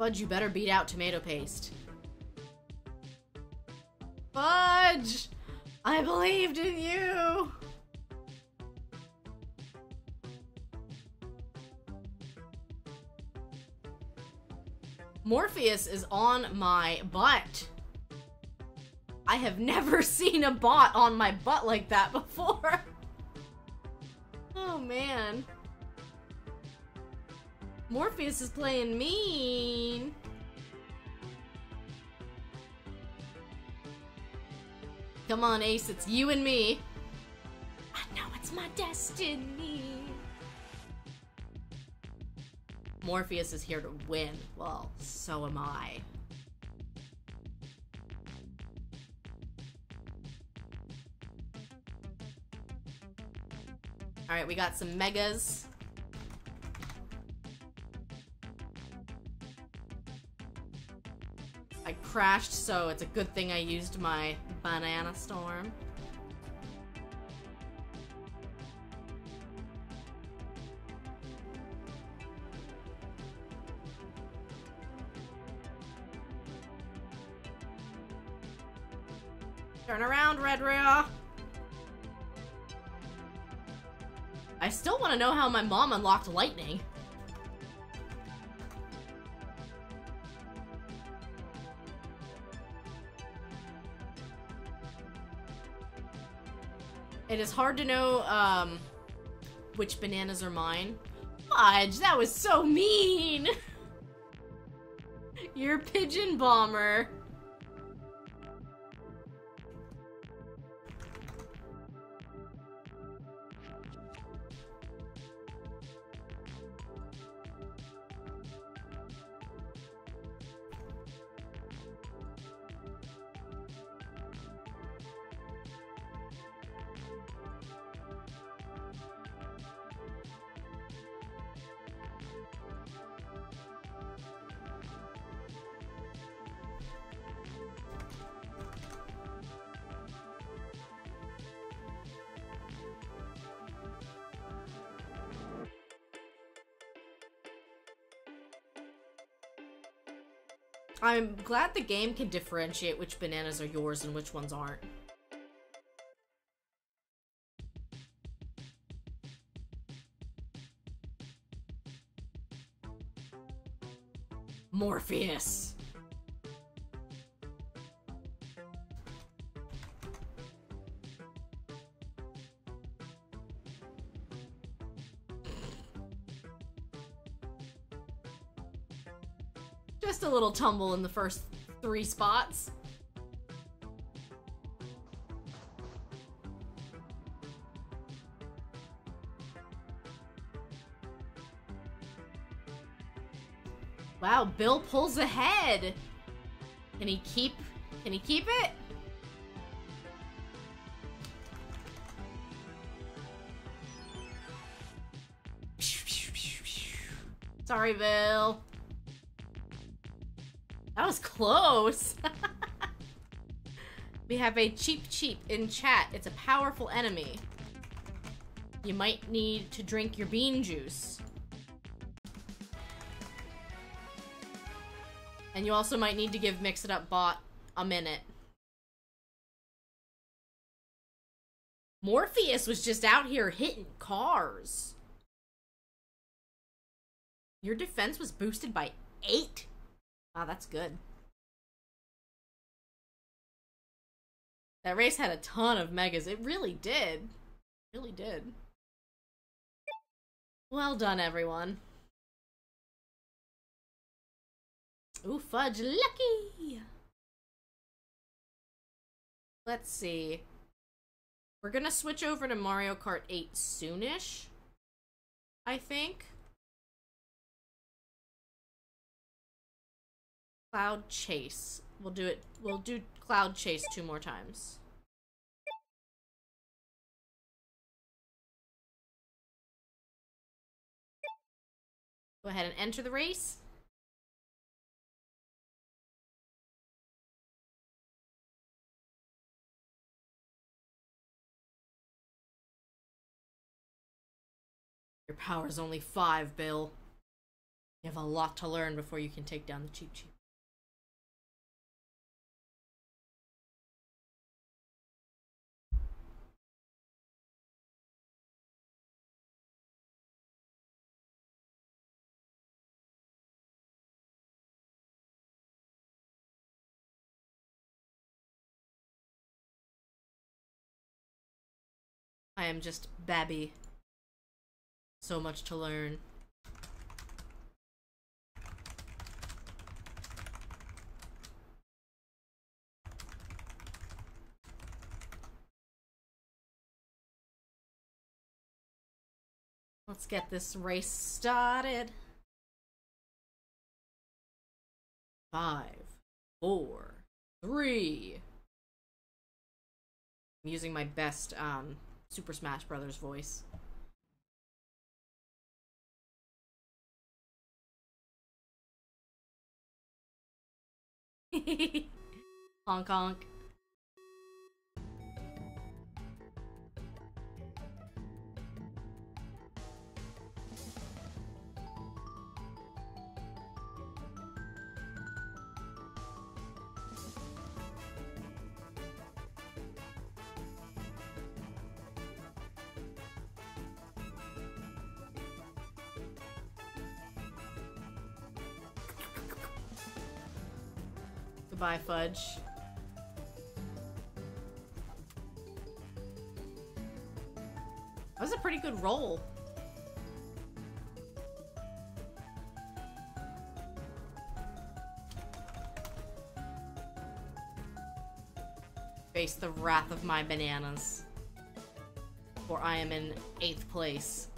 Fudge, you better beat out tomato paste. Fudge! I believed in you! Morpheus is on my butt. I have never seen a bot on my butt like that before. oh man. Morpheus is playing mean. Come on, Ace, it's you and me. I know it's my destiny. Morpheus is here to win. Well, so am I. Alright, we got some megas. Crashed, so it's a good thing I used my banana storm. Turn around, Redria. I still want to know how my mom unlocked lightning. It is hard to know um, which bananas are mine. Fudge, that was so mean! You're pigeon bomber. I'm glad the game can differentiate which bananas are yours and which ones aren't. Tumble in the first three spots. Wow, Bill pulls ahead. Can he keep can he keep it? Sorry, Bill. Close. we have a Cheep Cheep in chat. It's a powerful enemy. You might need to drink your bean juice. And you also might need to give Mix It Up Bot a minute. Morpheus was just out here hitting cars. Your defense was boosted by eight. Wow, that's good. That race had a ton of megas. It really did. Really did. Well done, everyone. Ooh, fudge lucky! Let's see. We're gonna switch over to Mario Kart 8 soonish. I think. Cloud Chase. We'll do it. We'll do Cloud Chase two more times. Go ahead and enter the race. Your power is only five, Bill. You have a lot to learn before you can take down the Cheep Cheep. I am just babby. So much to learn. Let's get this race started. Five, four, three. I'm using my best um, Super Smash Brothers voice. honk honk. Goodbye, Fudge. That was a pretty good roll. Face the wrath of my bananas. For I am in eighth place.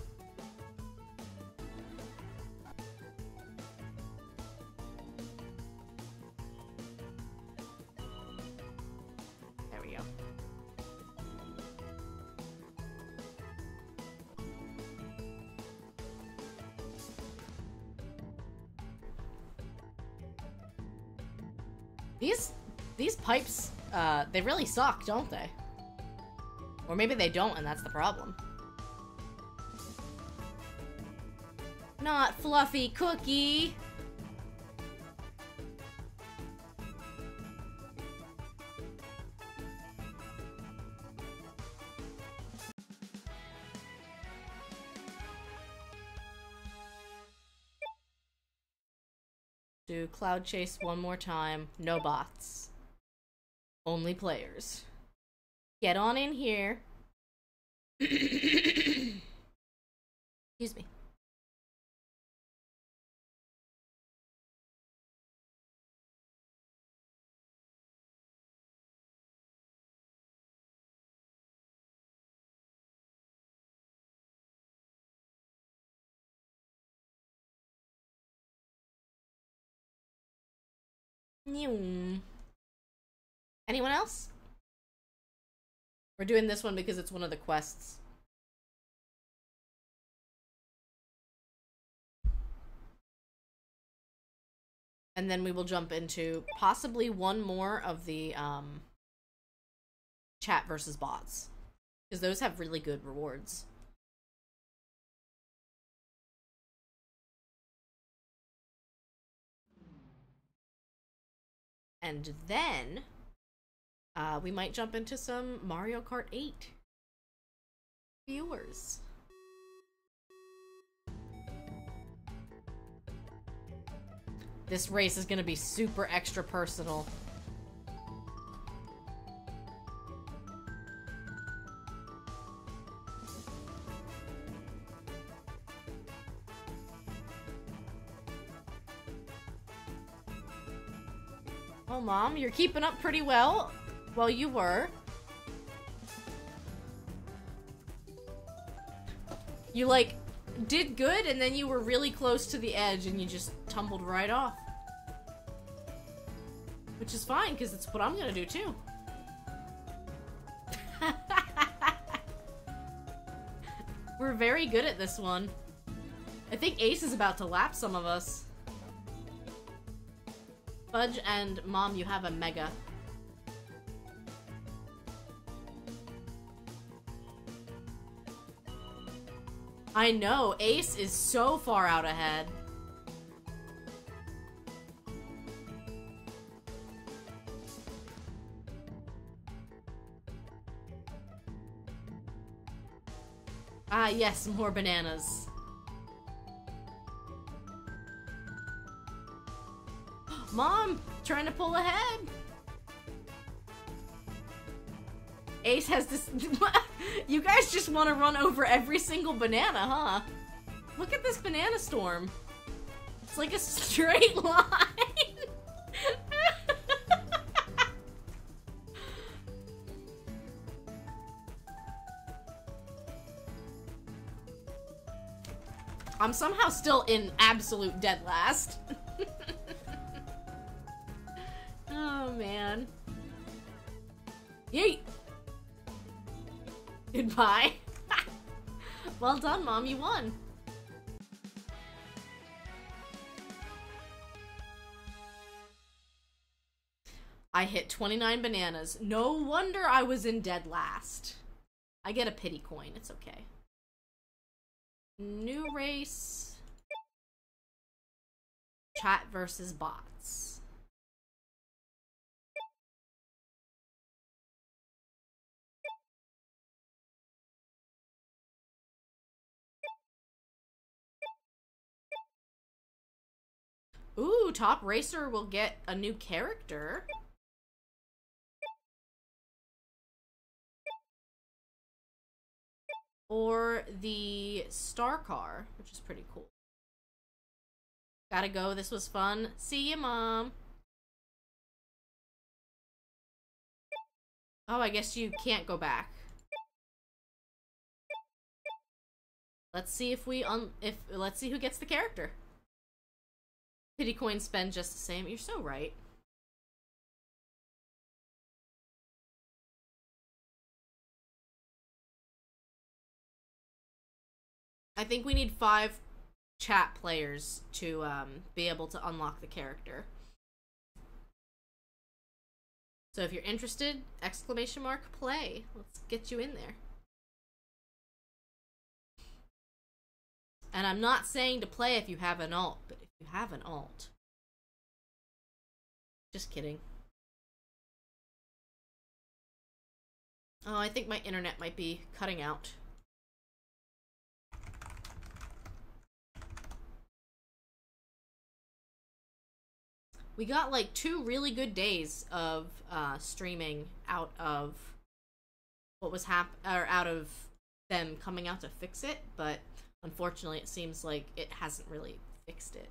They really suck, don't they? Or maybe they don't, and that's the problem. Not fluffy cookie. Do Cloud Chase one more time. No bots. Only players. Get on in here. Excuse me. Nyum. Anyone else? We're doing this one because it's one of the quests. And then we will jump into possibly one more of the um, chat versus bots. Because those have really good rewards. And then uh, we might jump into some Mario Kart 8 viewers. This race is going to be super extra personal. Oh, Mom, you're keeping up pretty well. Well, you were. You, like, did good, and then you were really close to the edge, and you just tumbled right off. Which is fine, because it's what I'm gonna do, too. we're very good at this one. I think Ace is about to lap some of us. Fudge and Mom, you have a mega. I know, Ace is so far out ahead. Ah, yes, more bananas. Mom, trying to pull ahead. Ace has this. you guys just want to run over every single banana, huh? Look at this banana storm. It's like a straight line. I'm somehow still in absolute dead last. oh man. Yeet. Goodbye. well done, mom. You won. I hit 29 bananas. No wonder I was in dead last. I get a pity coin. It's okay. New race. Chat versus bots. Ooh, top racer will get a new character. Or the star car, which is pretty cool. Gotta go. This was fun. See you, mom. Oh, I guess you can't go back. Let's see if we un if let's see who gets the character. Pity coins spend just the same. You're so right. I think we need five chat players to um, be able to unlock the character. So if you're interested, exclamation mark play. Let's get you in there. And I'm not saying to play if you have an alt, but you have an alt. Just kidding. Oh, I think my internet might be cutting out. we got like two really good days of uh, streaming out of what was hap or out of them coming out to fix it, but unfortunately, it seems like it hasn't really fixed it.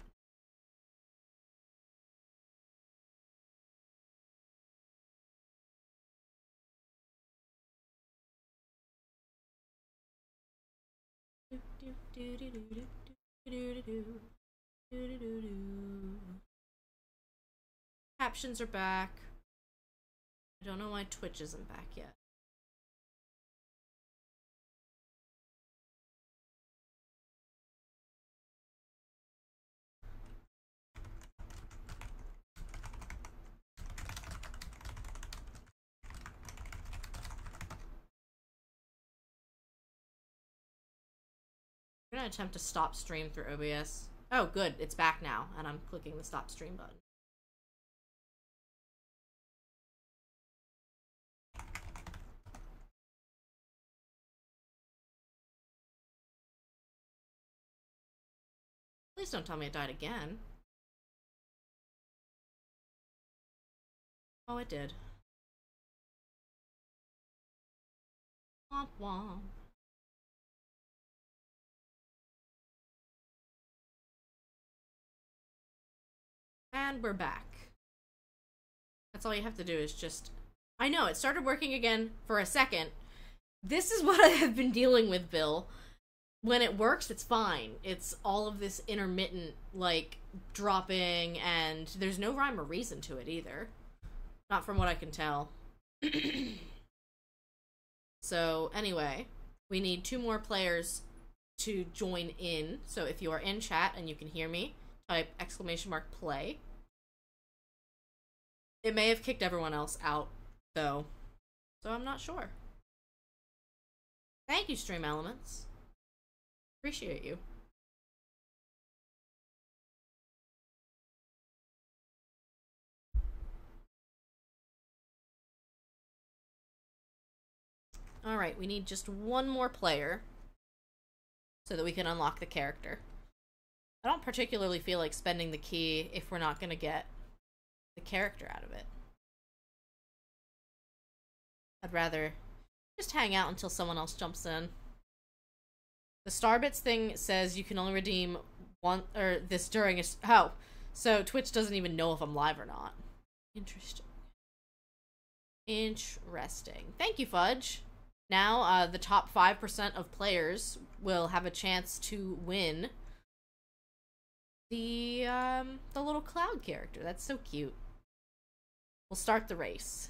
Captions are back. I don't know why Twitch isn't back yet. Gonna attempt to stop stream through OBS. Oh, good, it's back now, and I'm clicking the stop stream button. Please don't tell me it died again. Oh, it did. Womp womp. And we're back. That's all you have to do is just... I know, it started working again for a second. This is what I have been dealing with, Bill when it works, it's fine. It's all of this intermittent, like, dropping, and there's no rhyme or reason to it either. Not from what I can tell. so, anyway, we need two more players to join in. So, if you are in chat and you can hear me, type exclamation mark play. It may have kicked everyone else out, though. So, I'm not sure. Thank you, Stream Elements. Appreciate you. Alright, we need just one more player so that we can unlock the character. I don't particularly feel like spending the key if we're not going to get the character out of it. I'd rather just hang out until someone else jumps in. The Starbits thing says you can only redeem one or this during a oh, so Twitch doesn't even know if I'm live or not. Interesting. Interesting. Thank you, Fudge. Now, uh, the top five percent of players will have a chance to win the um the little cloud character. That's so cute. We'll start the race.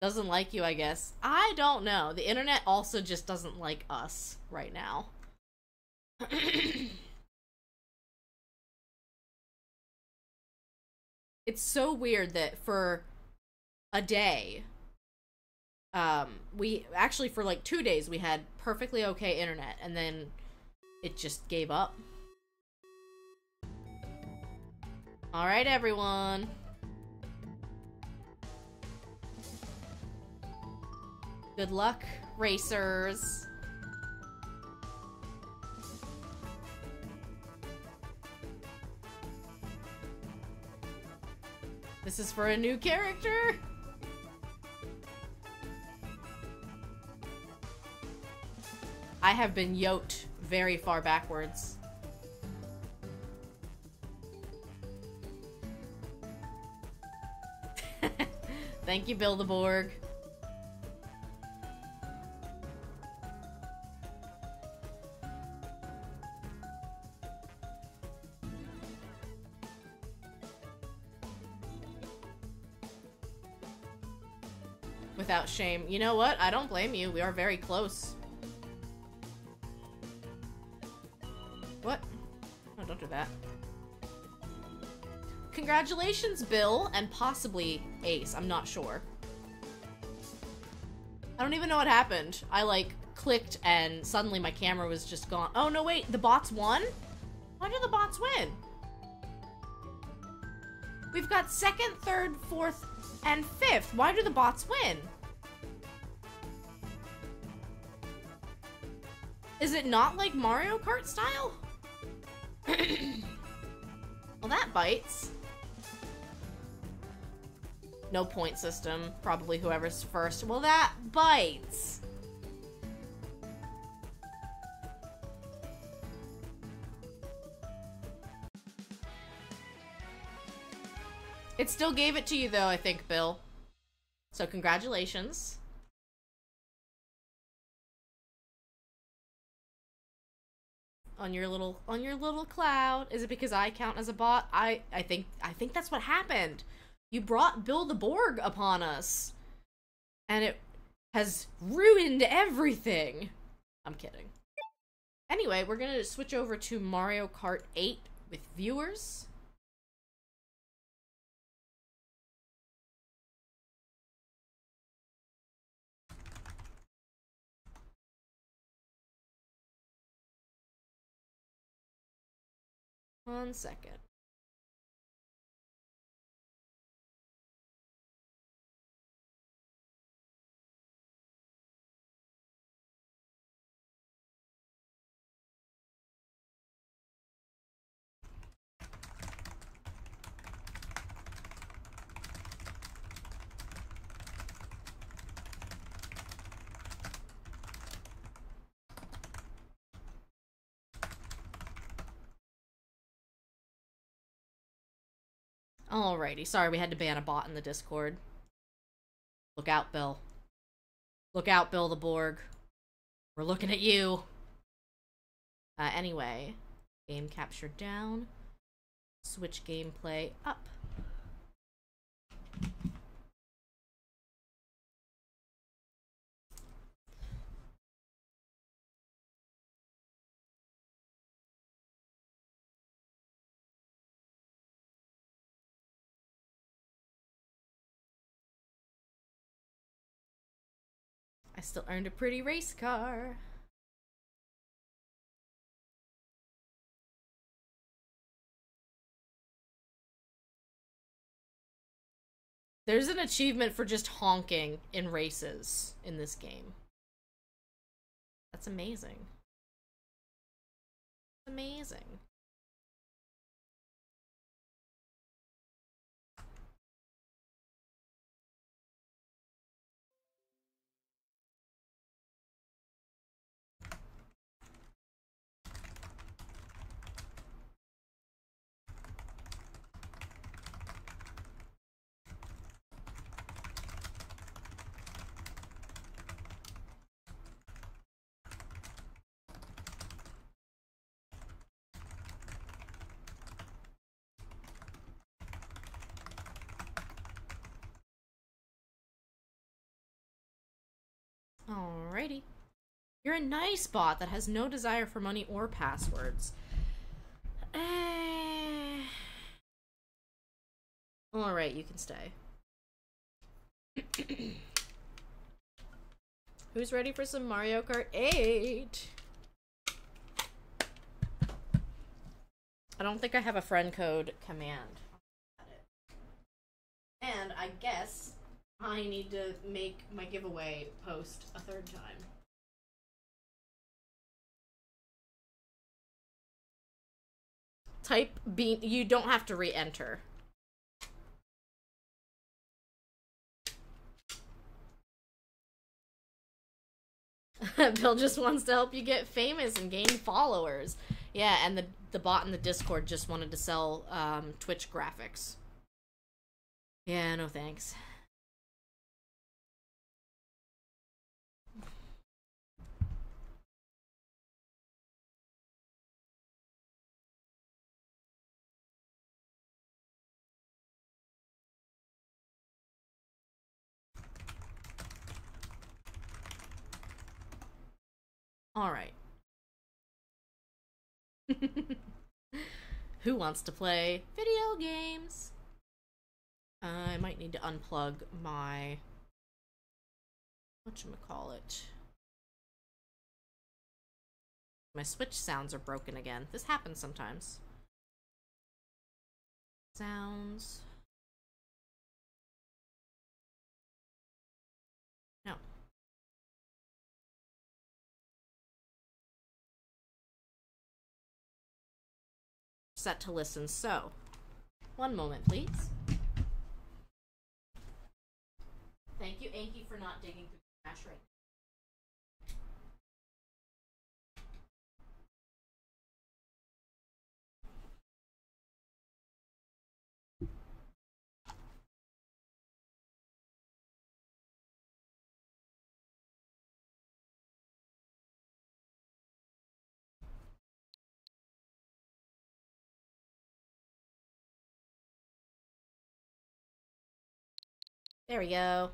Doesn't like you, I guess. I don't know. The internet also just doesn't like us right now. it's so weird that for a day um we actually for like 2 days we had perfectly okay internet and then it just gave up. All right, everyone. Good luck, racers. This is for a new character. I have been yoked very far backwards. Thank you, Bill the Borg. Without shame. You know what? I don't blame you. We are very close. Congratulations, Bill, and possibly Ace. I'm not sure. I don't even know what happened. I, like, clicked and suddenly my camera was just gone. Oh, no, wait. The bots won? Why did the bots win? We've got second, third, fourth, and fifth. Why do the bots win? Is it not like Mario Kart style? well, that bites. No point system. Probably whoever's first. Well, that bites. It still gave it to you, though, I think, Bill. So, congratulations. on your little on your little cloud is it because i count as a bot i i think i think that's what happened you brought bill the borg upon us. And it has ruined everything. I'm kidding. Anyway we're gonna switch over to mario kart 8 with viewers. One second. Alrighty, sorry we had to ban a bot in the Discord. Look out, Bill. Look out, Bill the Borg. We're looking at you. Uh, anyway, game capture down. Switch gameplay up. Still earned a pretty race car. There's an achievement for just honking in races in this game. That's amazing. Amazing. Alrighty. You're a nice bot that has no desire for money or passwords. Eh. Alright, you can stay. Who's ready for some Mario Kart 8? I don't think I have a friend code command. And I guess I need to make my giveaway post a third time. Type bean. You don't have to re enter. Bill just wants to help you get famous and gain followers. Yeah, and the the bot in the Discord just wanted to sell um, Twitch graphics. Yeah, no thanks. All right. Who wants to play video games? I might need to unplug my whatchamacallit. My Switch sounds are broken again. This happens sometimes. Sounds. Set to listen. So, one moment, please. Thank you, Anki, for not digging through the trash right There we go.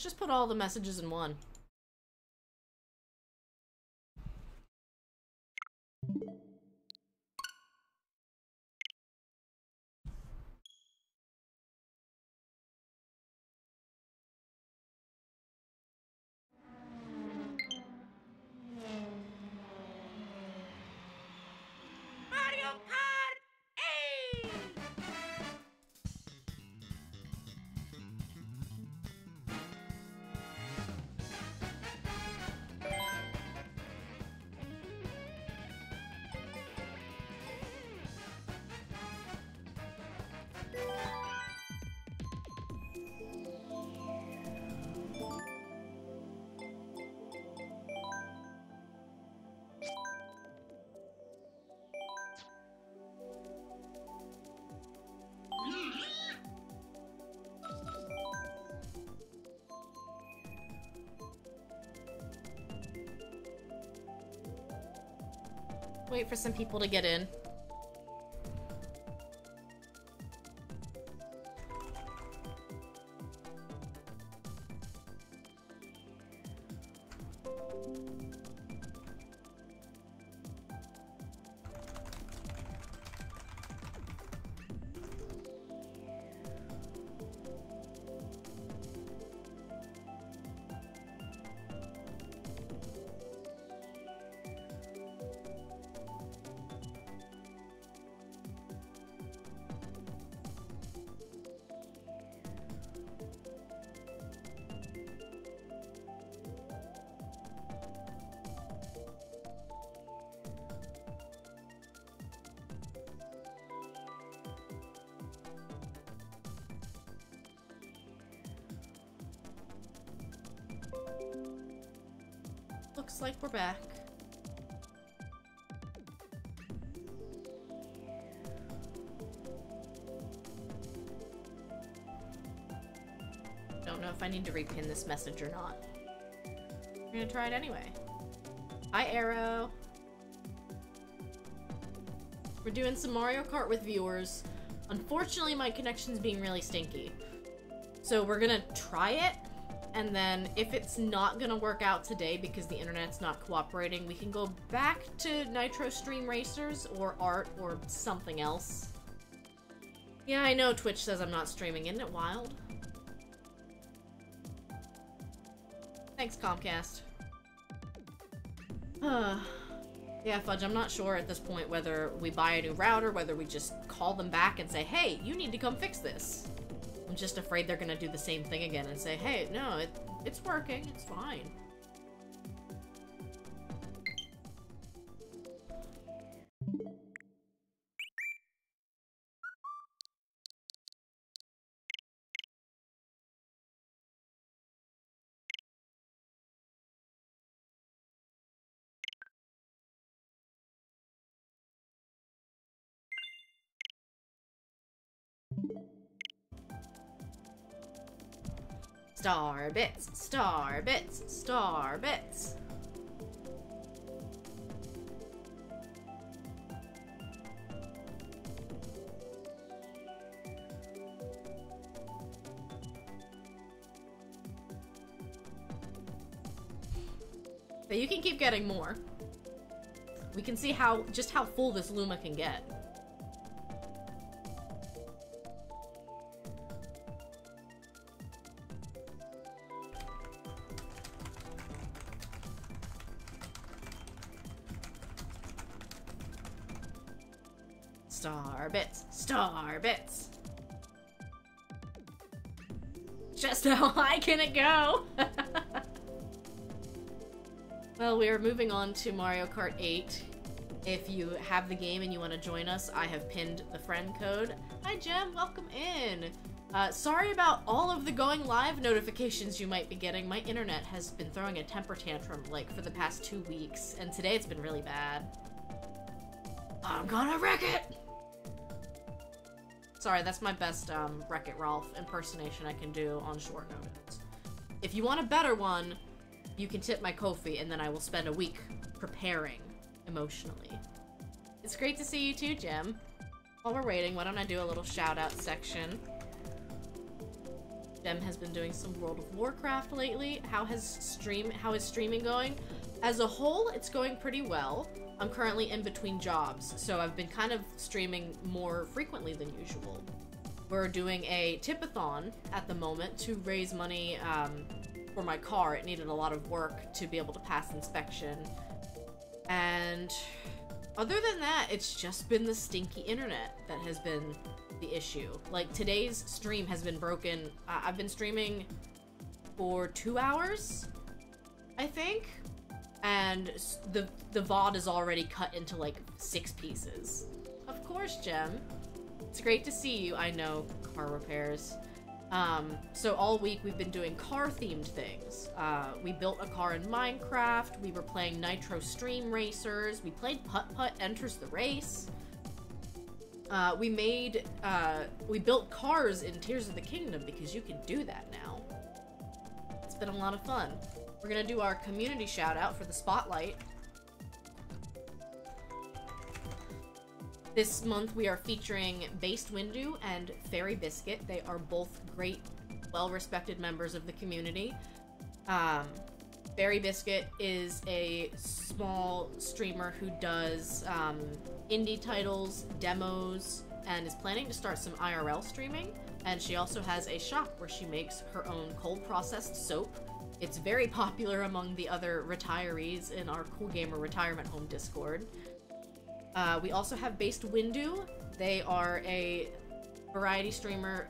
Let's just put all the messages in one. Wait for some people to get in. We're back. Don't know if I need to repin this message or not. We're gonna try it anyway. Hi, Arrow. We're doing some Mario Kart with viewers. Unfortunately, my connection's being really stinky. So we're gonna try it, and then if it's not gonna work out today because the internet's not cooperating, we can go back to Nitro Stream Racers or Art or something else. Yeah, I know Twitch says I'm not streaming. Isn't it wild? Thanks, Comcast. yeah, Fudge, I'm not sure at this point whether we buy a new router, whether we just call them back and say, hey, you need to come fix this. I'm just afraid they're gonna do the same thing again and say, hey, no, it, it's working, it's fine. Star bits, star bits, star bits. But you can keep getting more. We can see how just how full this Luma can get. Just how high can it go? well, we are moving on to Mario Kart 8. If you have the game and you want to join us, I have pinned the friend code. Hi, Jem. Welcome in. Uh, sorry about all of the going live notifications you might be getting. My internet has been throwing a temper tantrum like for the past two weeks, and today it's been really bad. I'm gonna wreck it! Sorry, that's my best um, Wreck-It Ralph impersonation I can do on short notice. If you want a better one, you can tip my Ko-fi, and then I will spend a week preparing emotionally. It's great to see you too, Jim. While we're waiting, why don't I do a little shout-out section? Jem has been doing some World of Warcraft lately. How has stream how is streaming going? As a whole, it's going pretty well. I'm currently in between jobs, so I've been kind of streaming more frequently than usual. We're doing a tipathon at the moment to raise money um, for my car. It needed a lot of work to be able to pass inspection. And other than that, it's just been the stinky internet that has been the issue. Like today's stream has been broken. Uh, I've been streaming for two hours, I think, and the the VOD is already cut into like six pieces. Of course, Jem. It's great to see you. I know car repairs. Um, so all week we've been doing car-themed things. Uh, we built a car in Minecraft. We were playing Nitro Stream Racers. We played Putt Putt Enters the Race. Uh, we made, uh, we built cars in Tears of the Kingdom because you can do that now. It's been a lot of fun. We're gonna do our community shout out for the spotlight. This month we are featuring Based Windu and Fairy Biscuit. They are both great, well-respected members of the community. Um, Fairy Biscuit is a small streamer who does um, indie titles, demos, and is planning to start some IRL streaming. And she also has a shop where she makes her own cold processed soap. It's very popular among the other retirees in our Cool Gamer Retirement Home Discord. Uh, we also have Based Windu. They are a variety streamer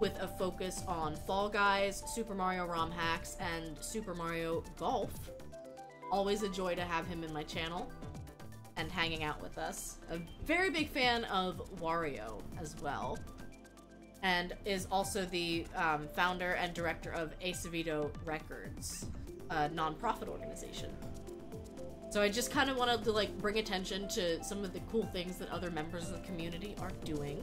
with a focus on Fall Guys, Super Mario ROM hacks, and Super Mario Golf. Always a joy to have him in my channel and hanging out with us. A very big fan of Wario as well. And is also the um, founder and director of Acevedo Records, a nonprofit organization. So I just kind of wanted to like bring attention to some of the cool things that other members of the community are doing.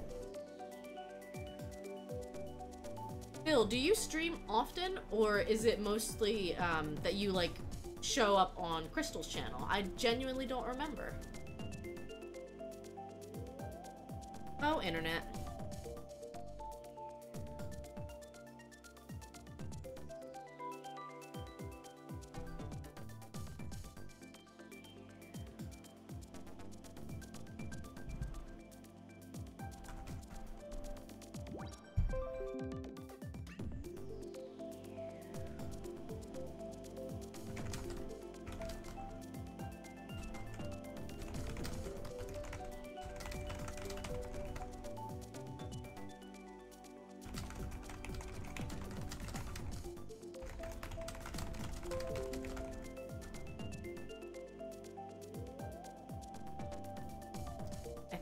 Phil, do you stream often, or is it mostly um, that you like show up on Crystal's channel? I genuinely don't remember. Oh, internet.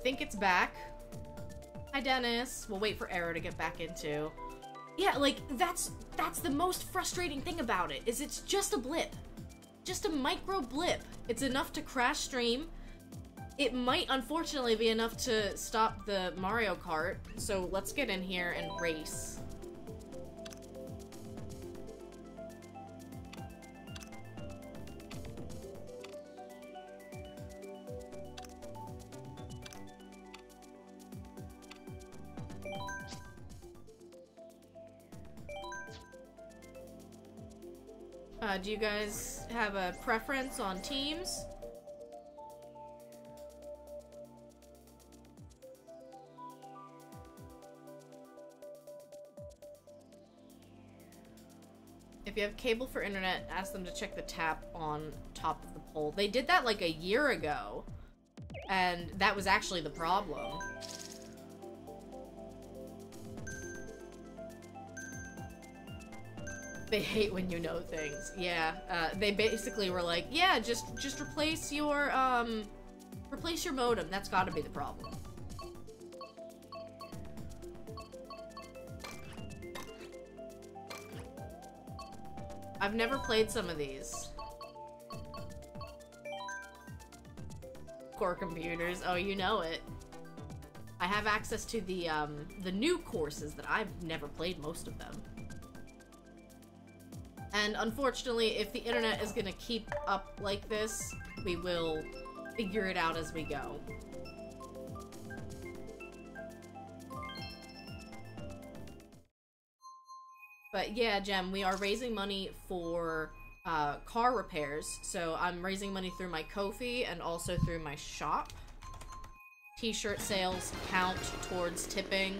Think it's back. Hi, Dennis. We'll wait for Arrow to get back into. Yeah, like that's that's the most frustrating thing about it is it's just a blip, just a micro blip. It's enough to crash stream. It might unfortunately be enough to stop the Mario Kart. So let's get in here and race. Uh, do you guys have a preference on teams? If you have cable for internet, ask them to check the tap on top of the pole. They did that like a year ago, and that was actually the problem. They hate when you know things. Yeah, uh, they basically were like, yeah, just just replace your um, replace your modem. That's got to be the problem. I've never played some of these. Core computers. Oh, you know it. I have access to the um, the new courses that I've never played most of them. And unfortunately, if the internet is gonna keep up like this, we will figure it out as we go. But yeah, Jem, we are raising money for uh, car repairs. So I'm raising money through my Ko-fi and also through my shop. T-shirt sales count towards tipping.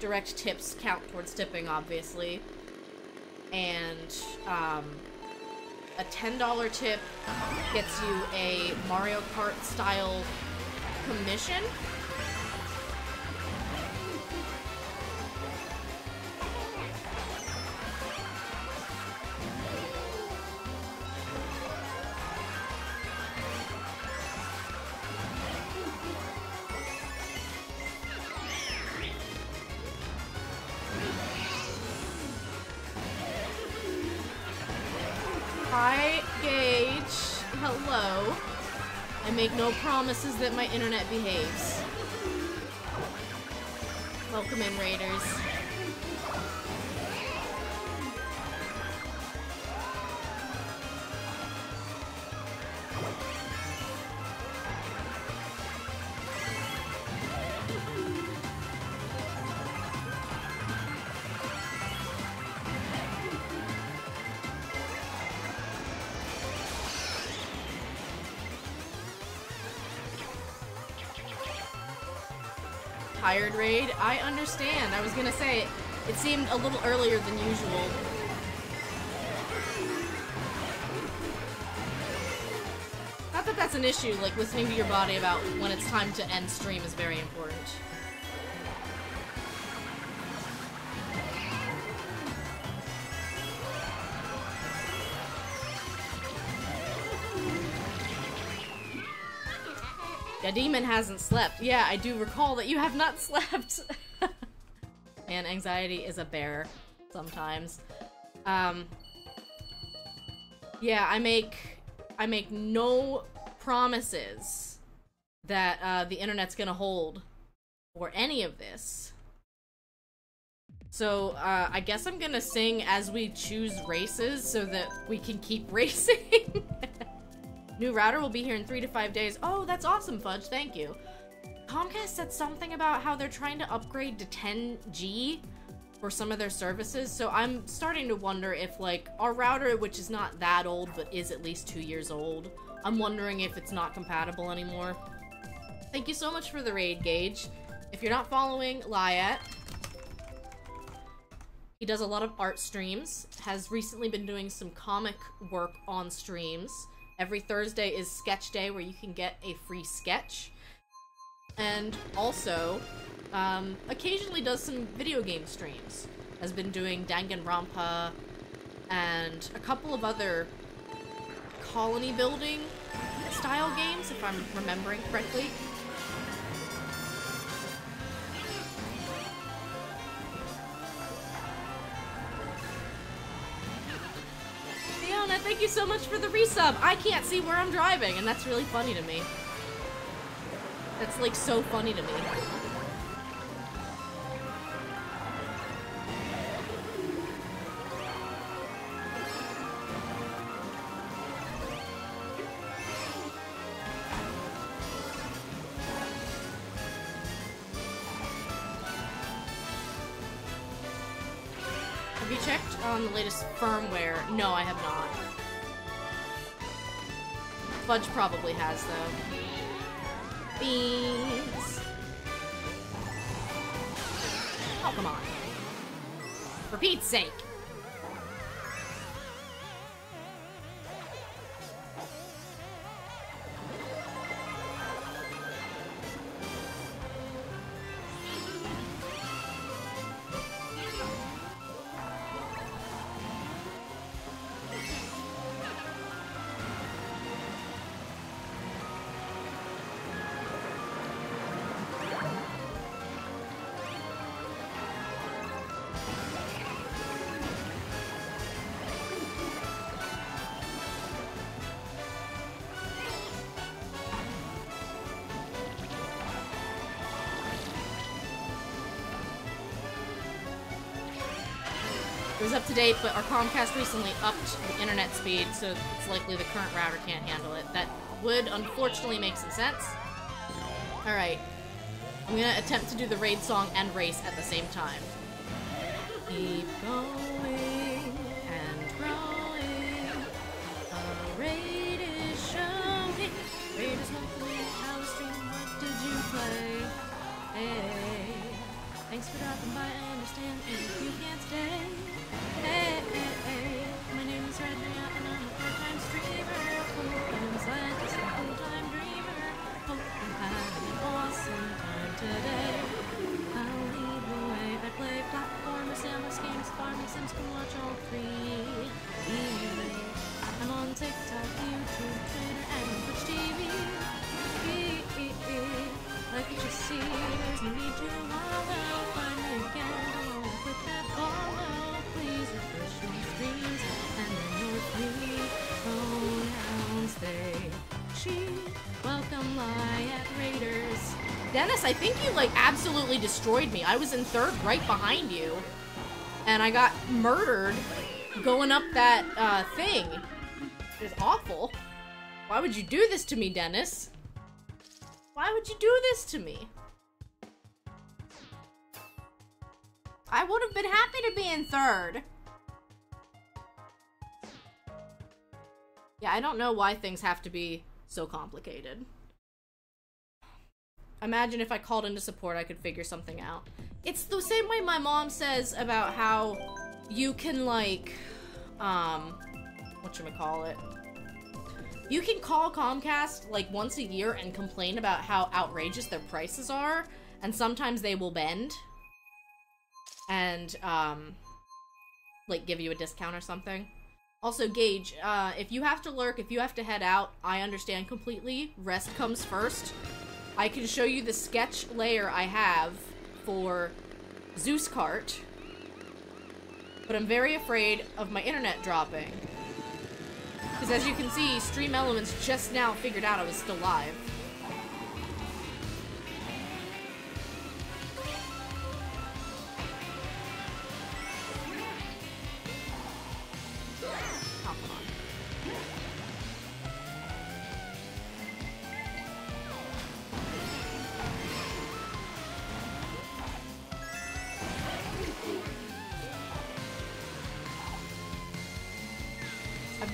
Direct tips count towards tipping, obviously and um, a $10 tip gets you a Mario Kart style commission. Promises that my internet behaves. Welcome in, Raiders. Understand. I was gonna say, it seemed a little earlier than usual. Not that that's an issue, like listening to your body about when it's time to end stream is very important. Yeah, Demon hasn't slept. Yeah, I do recall that you have not slept. Anxiety is a bear sometimes. Um, yeah, I make I make no promises that uh, the internet's gonna hold for any of this. So, uh, I guess I'm gonna sing as we choose races so that we can keep racing. New router will be here in three to five days. Oh, that's awesome, Fudge. Thank you. Comcast said something about how they're trying to upgrade to 10G for some of their services. So I'm starting to wonder if, like, our router, which is not that old but is at least two years old, I'm wondering if it's not compatible anymore. Thank you so much for the raid, Gage. If you're not following Lyat, he does a lot of art streams, has recently been doing some comic work on streams. Every Thursday is sketch day where you can get a free sketch. And also, um, occasionally does some video game streams. Has been doing Danganronpa and a couple of other colony building style games, if I'm remembering correctly. Fiona, thank you so much for the resub. I can't see where I'm driving, and that's really funny to me. That's like so funny to me. Have you checked on the latest firmware? No, I have not. Fudge probably has, though. Beans. Oh, come on. For Pete's sake. To date, but our Comcast recently upped the internet speed, so it's likely the current router can't handle it. That would unfortunately make some sense. Alright. I'm gonna attempt to do the raid song and race at the same time. Keep going Dennis, I think you like absolutely destroyed me. I was in third right behind you. And I got murdered going up that uh, thing. It was awful. Why would you do this to me, Dennis? Why would you do this to me? I would have been happy to be in third. Yeah, I don't know why things have to be so complicated. Imagine if I called into support, I could figure something out. It's the same way my mom says about how you can, like, um, whatchamacallit? You gonna call it? You can call Comcast, like, once a year and complain about how outrageous their prices are, and sometimes they will bend. And, um, like, give you a discount or something. Also, Gage, uh, if you have to lurk, if you have to head out, I understand completely. Rest comes first. I can show you the sketch layer I have for Zeus Cart. But I'm very afraid of my internet dropping. Because as you can see, Stream Elements just now figured out I was still live.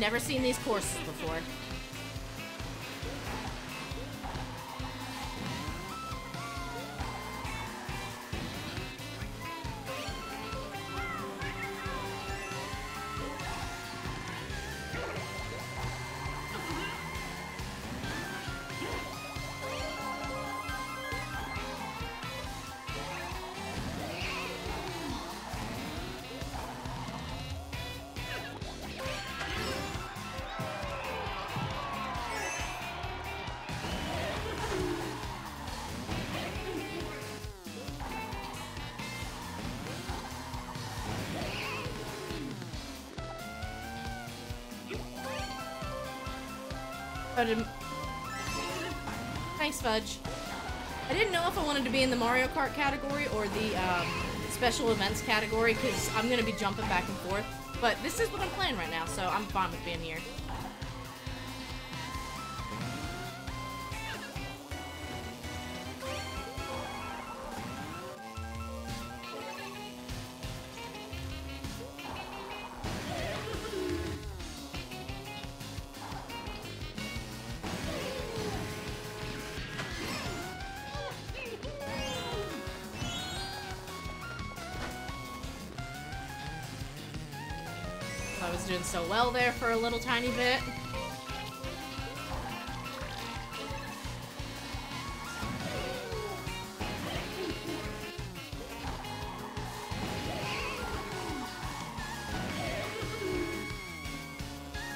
Never seen these courses before. Fudge. I didn't know if I wanted to be in the Mario Kart category or the um, special events category because I'm gonna be jumping back and forth. But this is what I'm playing right now, so I'm fine with being here. There for a little tiny bit.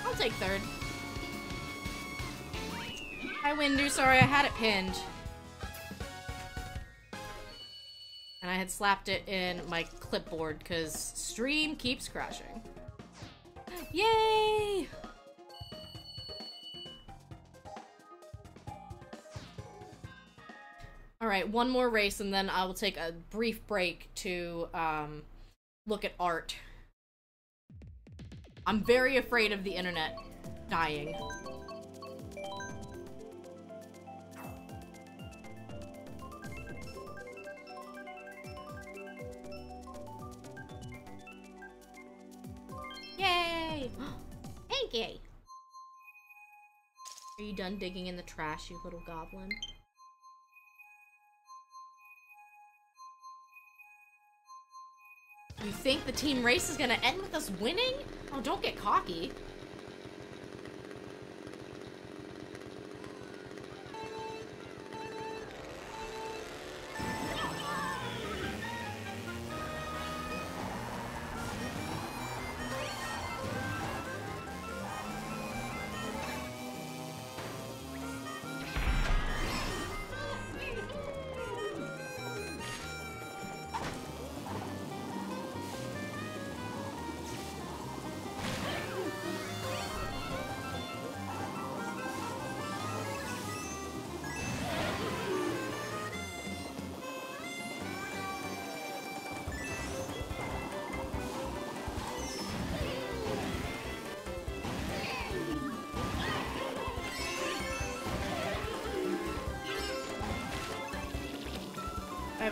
I'll take third. Hi, Windu. Sorry, I had it pinned. And I had slapped it in my clipboard because stream keeps crashing. Yay! Alright, one more race and then I will take a brief break to um, look at art. I'm very afraid of the internet dying. Yay! Hanky! Are you done digging in the trash, you little goblin? You think the team race is gonna end with us winning? Oh, don't get cocky.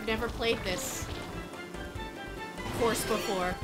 I've never played this course before.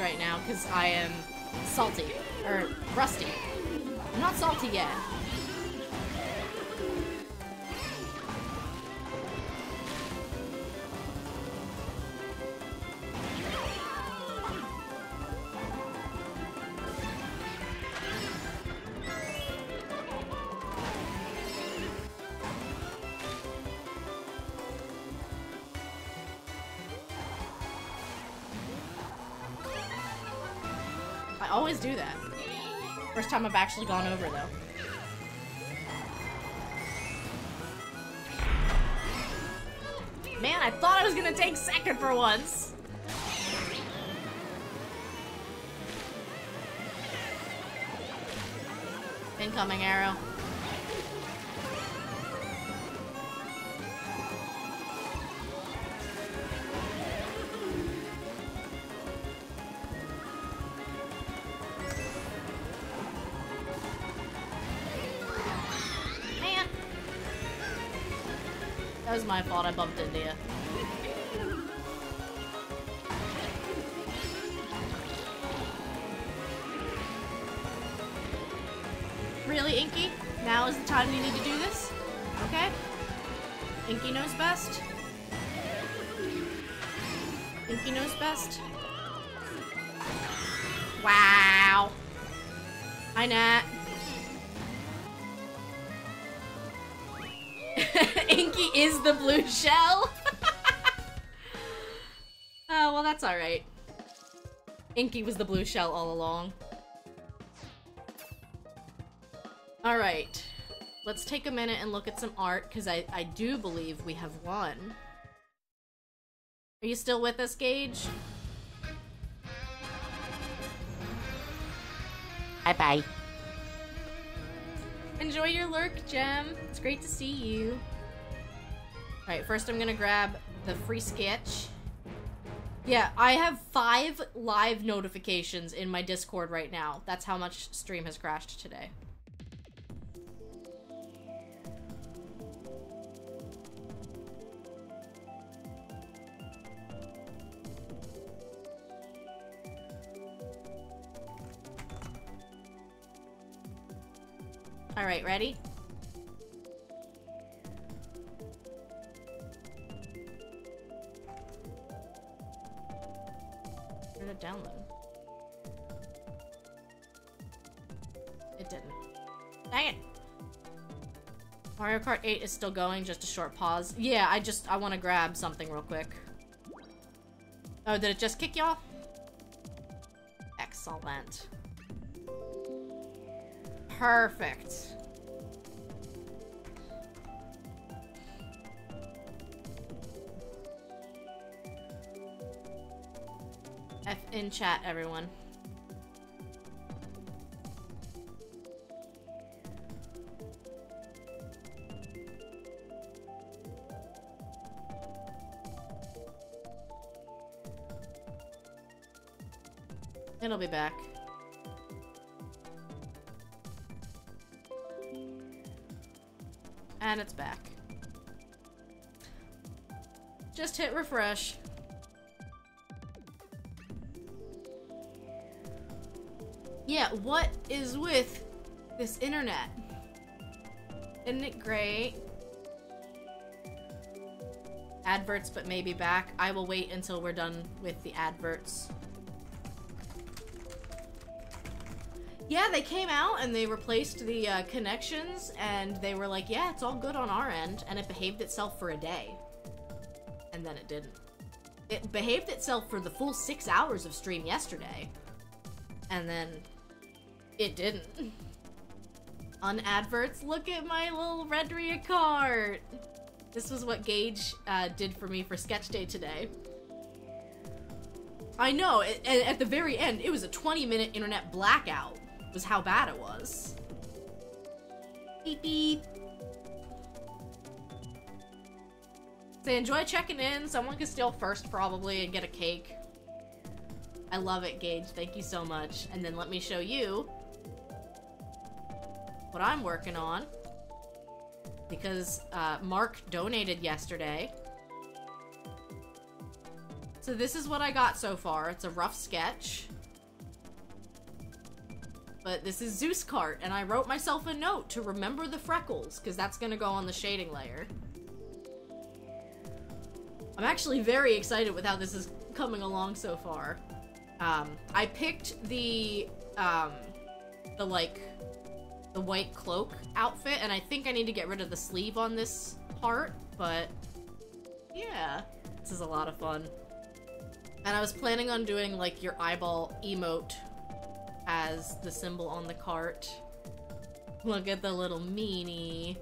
Right now because I am salty or rusty. I'm not salty yet. Time I've actually gone over though. Man, I thought I was gonna take second for once. Incoming arrow. My fault, I bumped into you. Really, Inky? Now is the time you need to do this? Okay? Inky knows best. Inky knows best. Is the blue shell. oh, well, that's alright. Inky was the blue shell all along. Alright. Let's take a minute and look at some art, because I, I do believe we have won. Are you still with us, Gage? Bye bye. Enjoy your lurk, Gem. It's great to see you. Alright, first I'm gonna grab the free sketch. Yeah, I have five live notifications in my Discord right now. That's how much stream has crashed today. Alright, ready? Kart 8 is still going, just a short pause. Yeah, I just, I want to grab something real quick. Oh, did it just kick y'all? Excellent. Perfect. F in chat, everyone. Refresh. Yeah, what is with this internet? Isn't it great? Adverts, but maybe back. I will wait until we're done with the adverts. Yeah, they came out and they replaced the uh, connections, and they were like, yeah, it's all good on our end, and it behaved itself for a day. And then it didn't. It behaved itself for the full six hours of stream yesterday, and then it didn't. On adverts, look at my little Redria cart! This was what Gage uh, did for me for Sketch Day today. I know, at, at the very end, it was a 20 minute internet blackout was how bad it was. Beep beep. So enjoy checking in. Someone can steal first probably and get a cake. I love it, Gage. Thank you so much. And then let me show you what I'm working on. Because uh, Mark donated yesterday. So this is what I got so far. It's a rough sketch. but this is Zeus Cart, and I wrote myself a note to remember the freckles, because that's gonna go on the shading layer. I'm actually very excited with how this is coming along so far. Um, I picked the, um, the like, the white cloak outfit, and I think I need to get rid of the sleeve on this part, but yeah, this is a lot of fun. And I was planning on doing like your eyeball emote as the symbol on the cart. Look at the little meanie.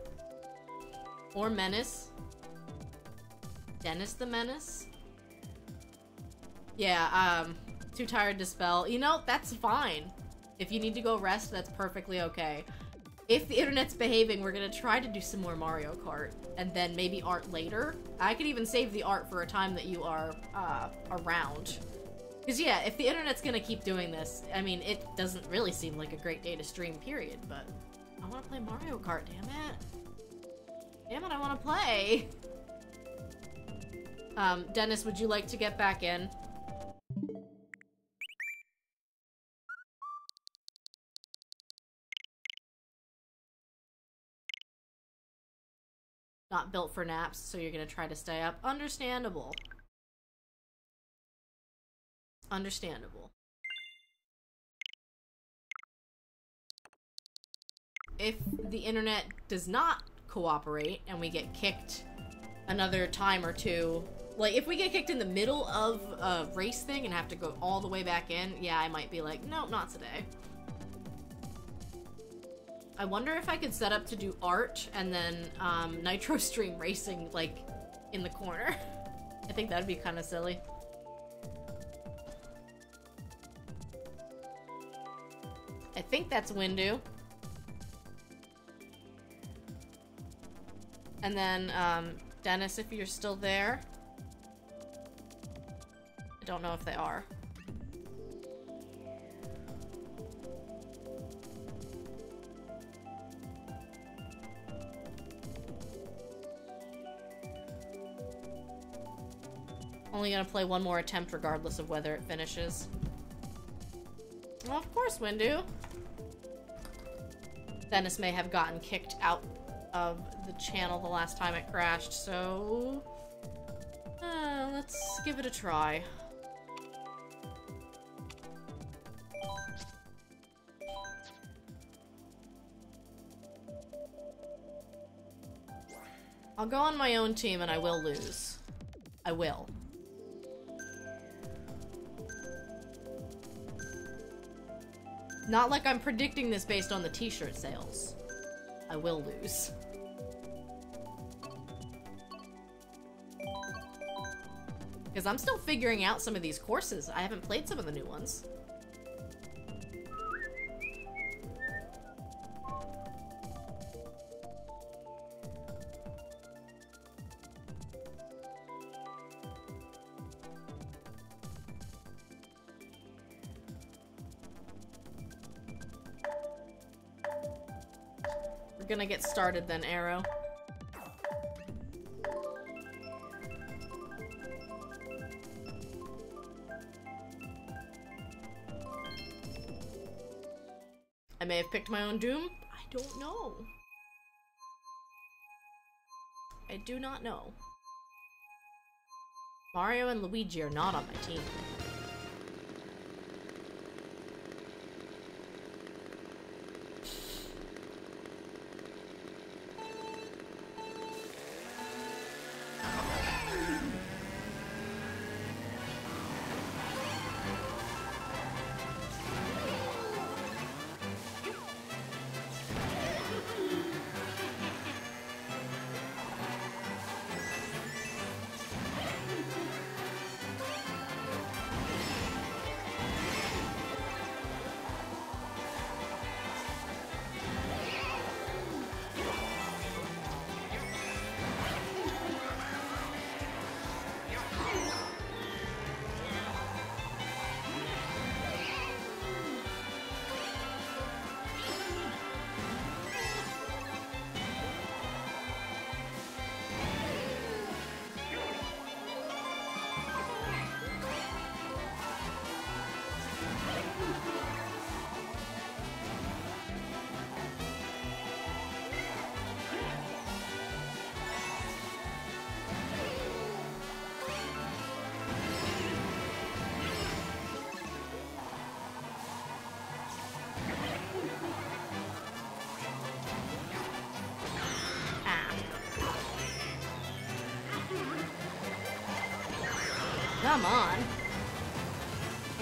Or Menace. Dennis the Menace. Yeah, um, too tired to spell. You know, that's fine. If you need to go rest, that's perfectly okay. If the internet's behaving, we're gonna try to do some more Mario Kart, and then maybe art later. I could even save the art for a time that you are, uh, around. Because, yeah, if the internet's gonna keep doing this, I mean, it doesn't really seem like a great day to stream, period, but I wanna play Mario Kart, damn it. Damn it, I wanna play! Um, Dennis, would you like to get back in? Not built for naps, so you're gonna try to stay up. Understandable. Understandable. If the internet does not cooperate and we get kicked another time or two, like if we get kicked in the middle of a race thing and have to go all the way back in, yeah, I might be like, nope, not today. I wonder if I could set up to do art and then um, Nitro Stream racing, like, in the corner. I think that'd be kind of silly. I think that's Windu. And then, um, Dennis, if you're still there. Don't know if they are. Only gonna play one more attempt regardless of whether it finishes. Well, of course, Windu. Dennis may have gotten kicked out of the channel the last time it crashed, so... Uh, let's give it a try. I'll go on my own team and I will lose. I will. Not like I'm predicting this based on the t-shirt sales. I will lose. Because I'm still figuring out some of these courses. I haven't played some of the new ones. Started then, Arrow. I may have picked my own doom. I don't know. I do not know. Mario and Luigi are not on my team.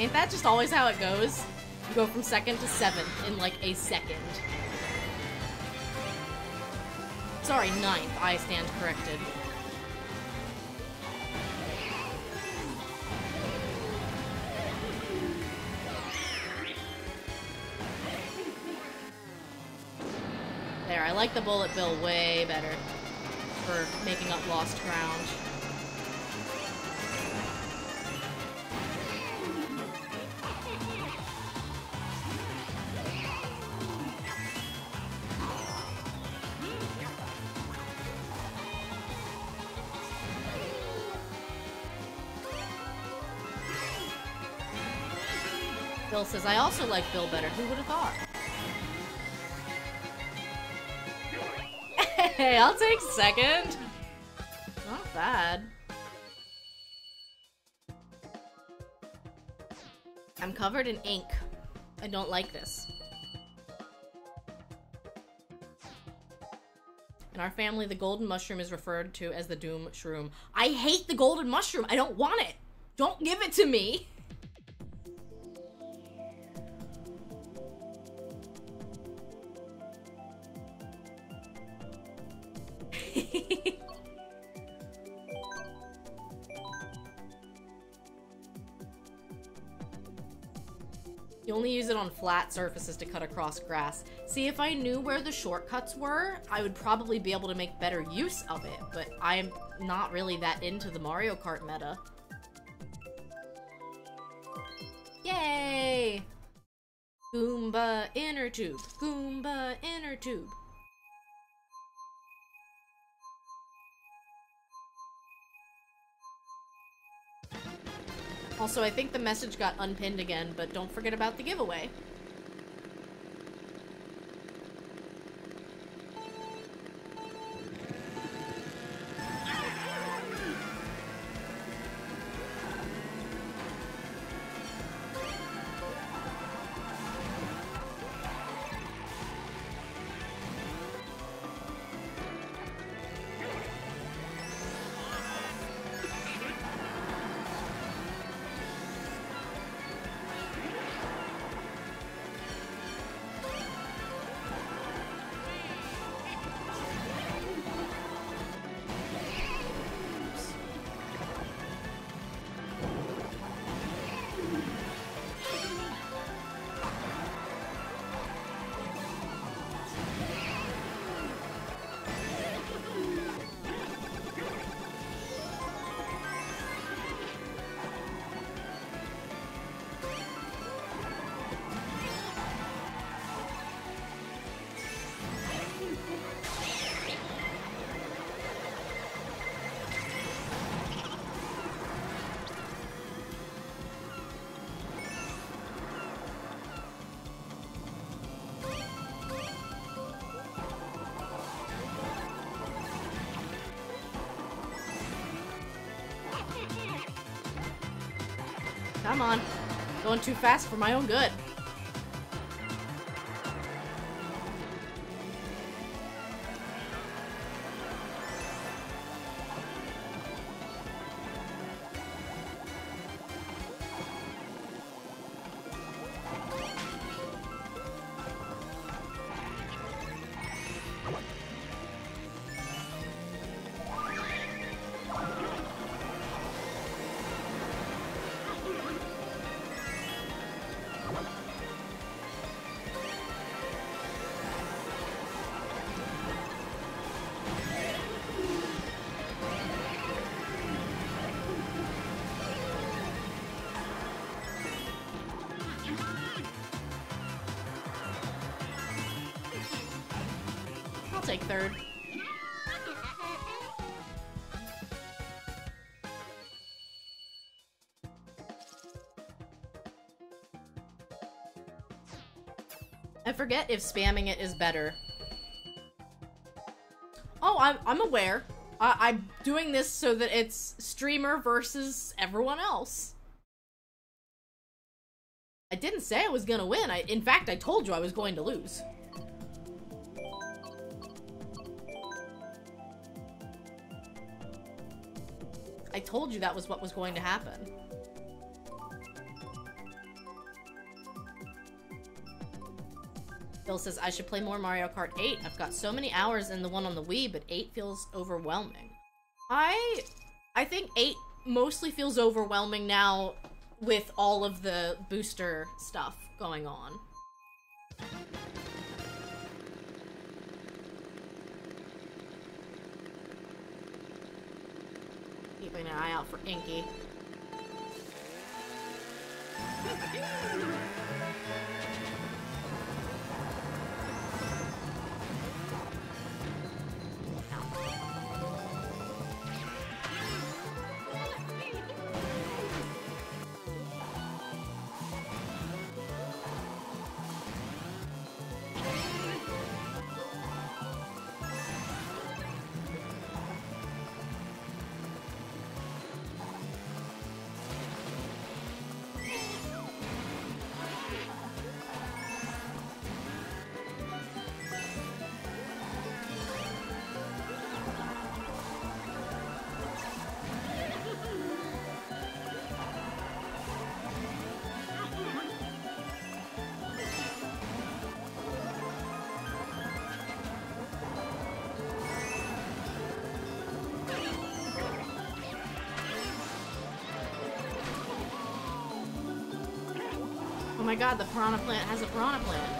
Ain't that just always how it goes? You go from second to seventh in like a second. Sorry, ninth. I stand corrected. There, I like the bullet bill way better for making up lost ground. Also like Bill better. Who would have thought? Hey, I'll take second. Not bad. I'm covered in ink. I don't like this. In our family, the golden mushroom is referred to as the doom shroom. I hate the golden mushroom. I don't want it. Don't give it to me. flat surfaces to cut across grass. See, if I knew where the shortcuts were, I would probably be able to make better use of it, but I'm not really that into the Mario Kart meta. Yay! Goomba inner tube. Goomba inner tube. Also, I think the message got unpinned again, but don't forget about the giveaway. Come on. Going too fast for my own good. Forget if spamming it is better. Oh, I'm, I'm aware. I'm doing this so that it's streamer versus everyone else. I didn't say I was gonna win. I, in fact, I told you I was going to lose. I told you that was what was going to happen. Says, I should play more Mario Kart 8. I've got so many hours in the one on the Wii, but 8 feels overwhelming. I I think 8 mostly feels overwhelming now with all of the booster stuff going on. Keeping an eye out for Inky. my god, the piranha plant has a piranha plant.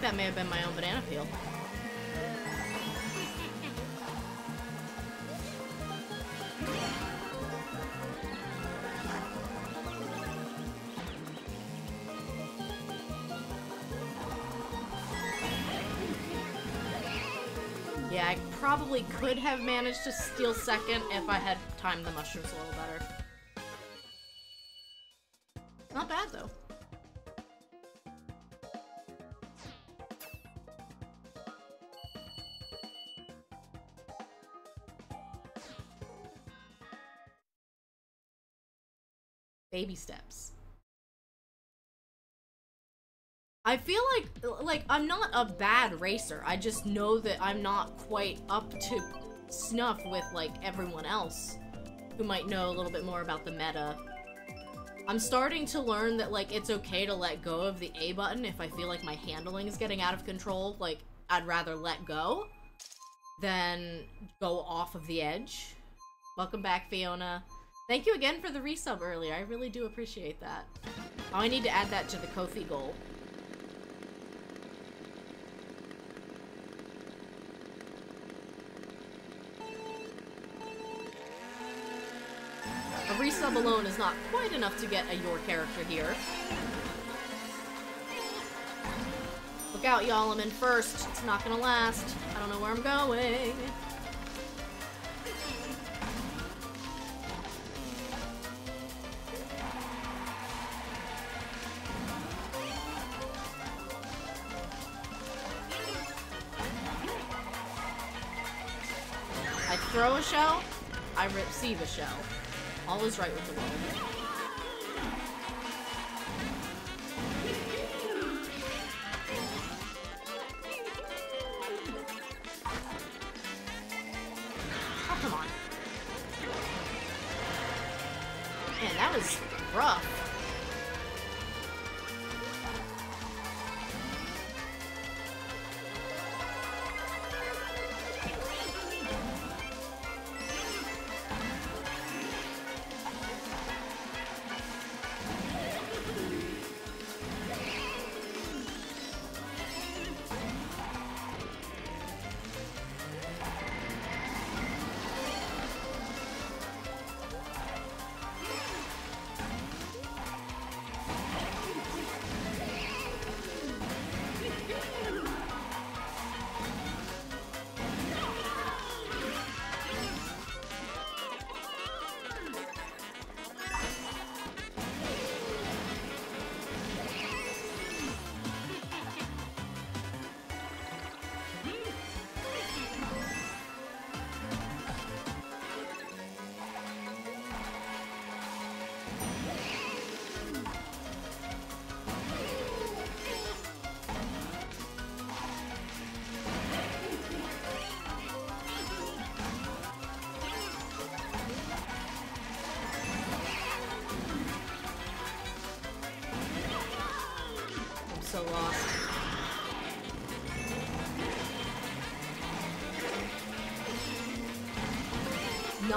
That may have been my own banana peel. Yeah, I probably could have managed to steal second if I had timed the mushrooms a little better. Baby steps. I feel like like I'm not a bad racer. I just know that I'm not quite up to snuff with like everyone else who might know a little bit more about the meta. I'm starting to learn that like it's okay to let go of the A button if I feel like my handling is getting out of control. Like I'd rather let go than go off of the edge. Welcome back, Fiona. Thank you again for the resub earlier. I really do appreciate that. Oh, I need to add that to the Ko-fi goal. A resub alone is not quite enough to get a your character here. Look out, y'all. I'm in first. It's not gonna last. I don't know where I'm going. Throw a shell, I receive a shell. All is right with the world.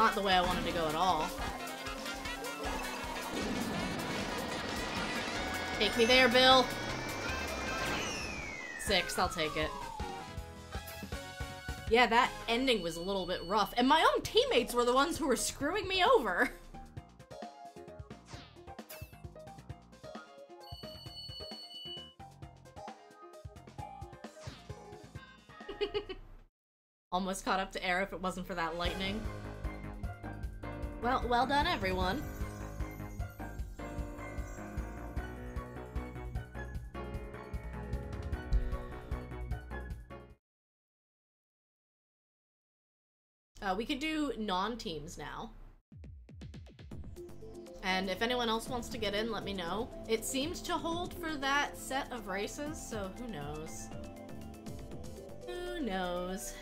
Not the way I wanted to go at all. Take me there, Bill. Six, I'll take it. Yeah, that ending was a little bit rough. And my own teammates were the ones who were screwing me over. Almost caught up to air if it wasn't for that lightning. Well, well done, everyone. Uh, we could do non-teams now. And if anyone else wants to get in, let me know. It seemed to hold for that set of races, so who knows? Who knows?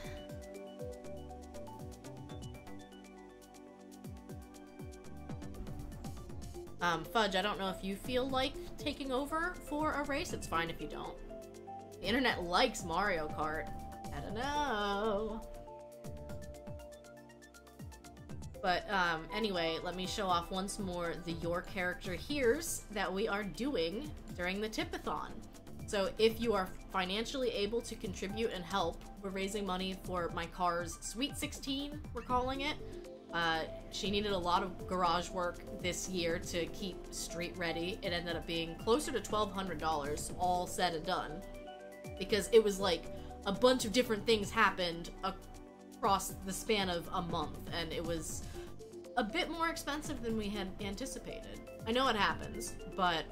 Um, Fudge, I don't know if you feel like taking over for a race. It's fine if you don't. The internet likes Mario Kart. I don't know. But um, anyway, let me show off once more the Your Character Here's that we are doing during the Tipathon. So if you are financially able to contribute and help, we're raising money for my car's Sweet 16, we're calling it. Uh, she needed a lot of garage work this year to keep street ready. It ended up being closer to $1,200, all said and done. Because it was like a bunch of different things happened across the span of a month, and it was a bit more expensive than we had anticipated. I know it happens, but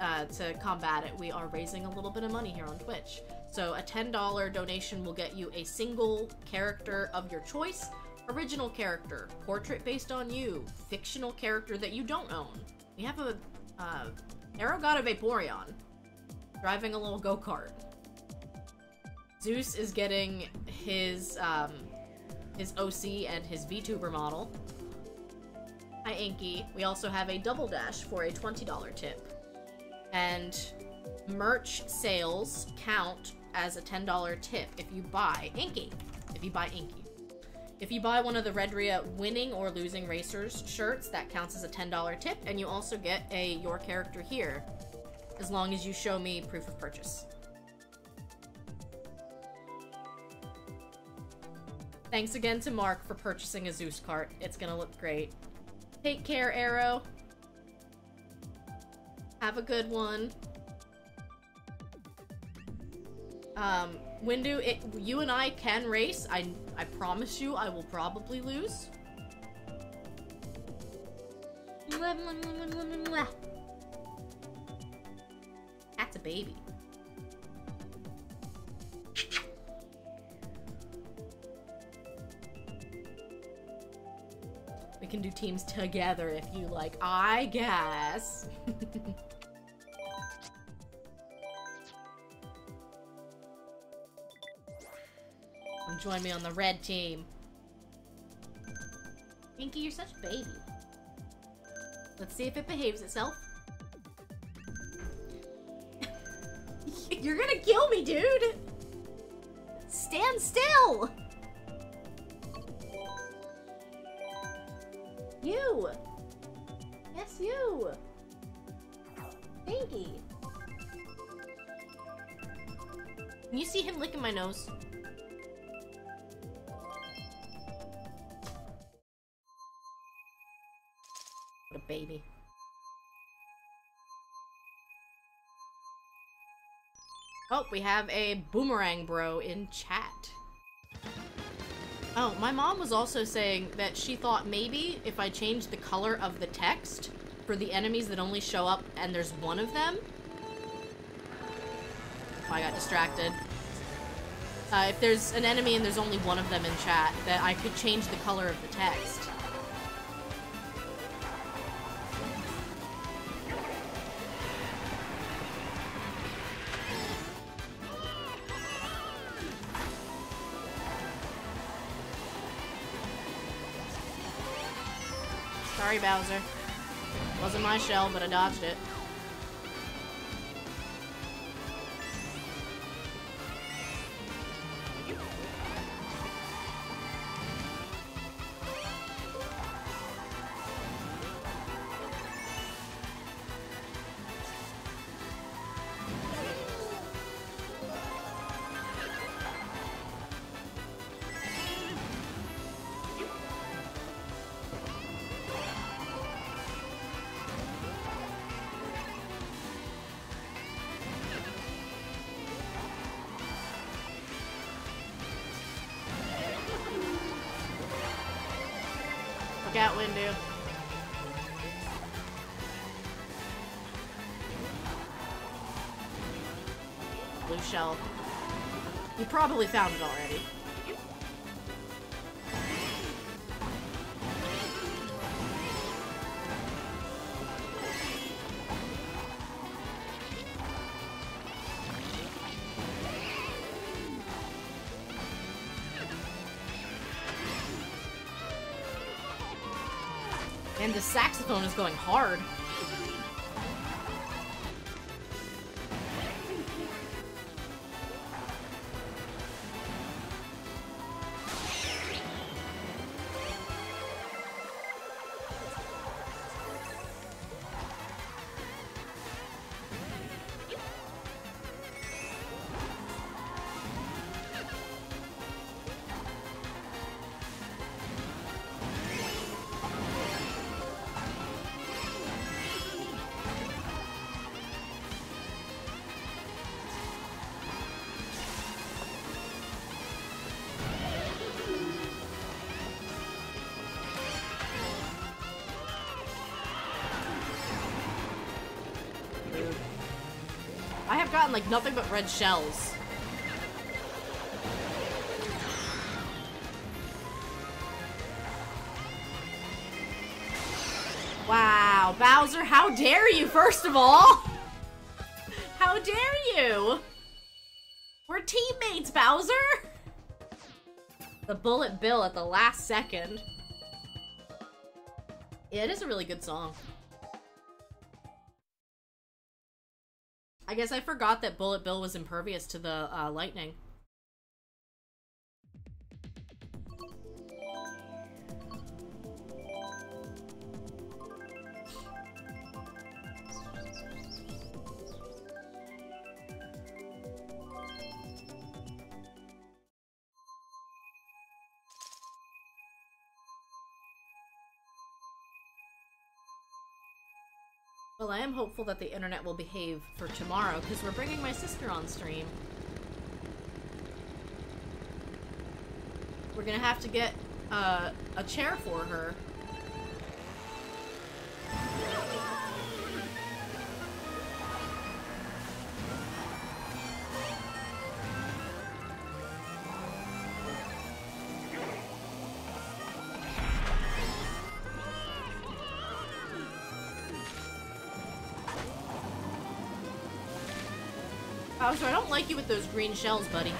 uh, to combat it, we are raising a little bit of money here on Twitch. So a $10 donation will get you a single character of your choice Original character, portrait based on you, fictional character that you don't own. We have a uh, Arrow God of Vaporeon driving a little go kart. Zeus is getting his um, his OC and his VTuber model. Hi Inky. We also have a double dash for a $20 tip. And merch sales count as a $10 tip if you buy Inky. If you buy Inky. If you buy one of the Redria winning or losing racers shirts, that counts as a $10 tip, and you also get a your character here, as long as you show me proof of purchase. Thanks again to Mark for purchasing a Zeus cart. It's gonna look great. Take care, Arrow. Have a good one. Um, Windu, it, you and I can race. I, I promise you I will probably lose. That's a baby. We can do teams together if you like, I guess. and join me on the red team. Pinky, you're such a baby. Let's see if it behaves itself. you're gonna kill me, dude! Stand still! You! Yes, you! Pinky! Can you see him licking my nose? A baby. Oh, we have a boomerang bro in chat. Oh, my mom was also saying that she thought maybe if I changed the color of the text for the enemies that only show up and there's one of them. Oh, I got distracted. Uh, if there's an enemy and there's only one of them in chat, that I could change the color of the text. Sorry, Bowser. Wasn't my shell, but I dodged it. Probably found it already. And the saxophone is going hard. Like nothing but red shells. Wow, Bowser, how dare you, first of all? How dare you? We're teammates, Bowser! The bullet bill at the last second. Yeah, it is a really good song. I guess I forgot that Bullet Bill was impervious to the uh, lightning. Well, I am hopeful that the internet will behave for tomorrow because we're bringing my sister on stream. We're gonna have to get uh, a chair for her. Bowser, I don't like you with those green shells, buddy.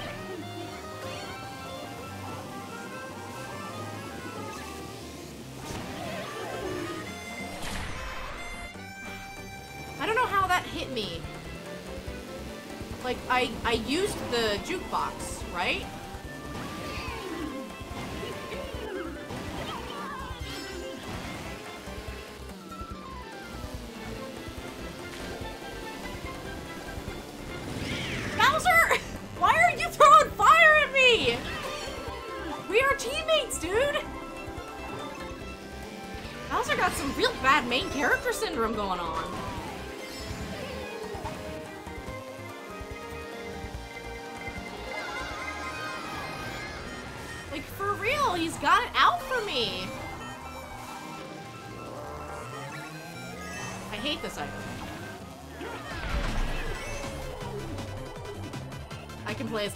I don't know how that hit me. Like, I, I used the jukebox, right?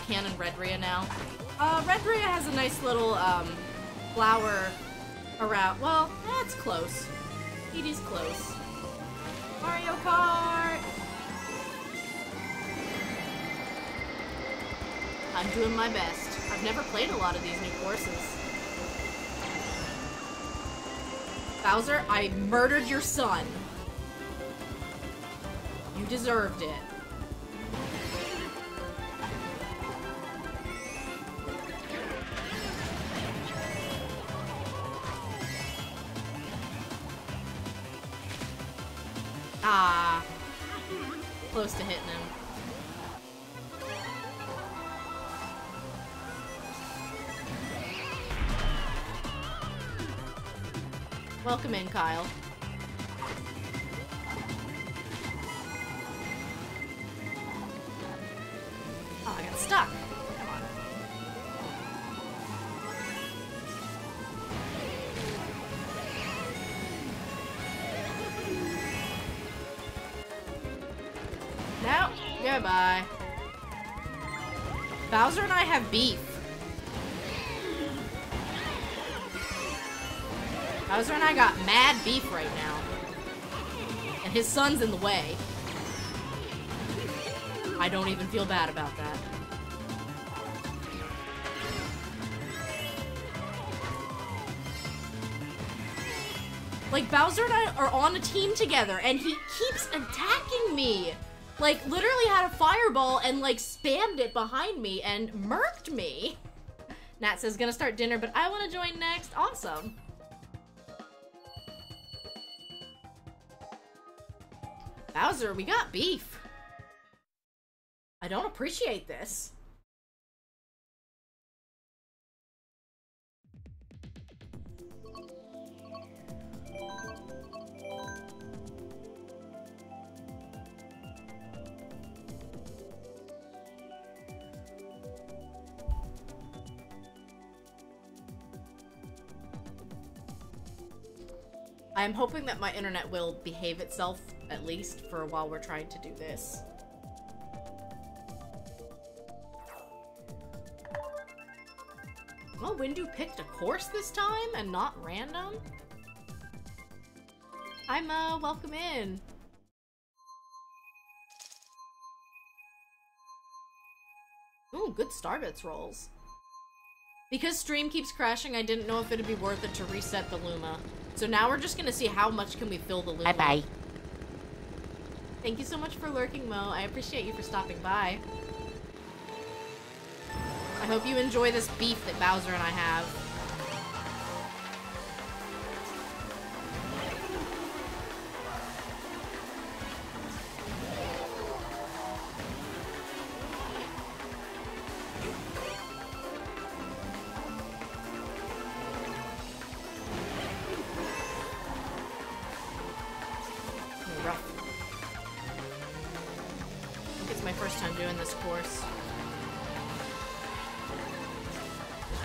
Canon Redria now. Uh, Redria has a nice little, um, flower around. Well, that's close. Edie's close. Mario Kart! I'm doing my best. I've never played a lot of these new courses. Bowser, I murdered your son. You deserved it. Kyle. In the way. I don't even feel bad about that. Like, Bowser and I are on a team together, and he keeps attacking me! Like, literally had a fireball and, like, spammed it behind me and murked me! Nat says, gonna start dinner, but I want to join next. Awesome. Bowser, we got beef. I don't appreciate this. I'm hoping that my internet will behave itself, at least, for while we're trying to do this. Well, Windu picked a course this time and not random. Hi Mo, welcome in. Ooh, good Starbits rolls. Because stream keeps crashing, I didn't know if it'd be worth it to reset the Luma. So now we're just gonna see how much can we fill the Luma. Bye-bye. Thank you so much for lurking, Mo. I appreciate you for stopping by. I hope you enjoy this beef that Bowser and I have.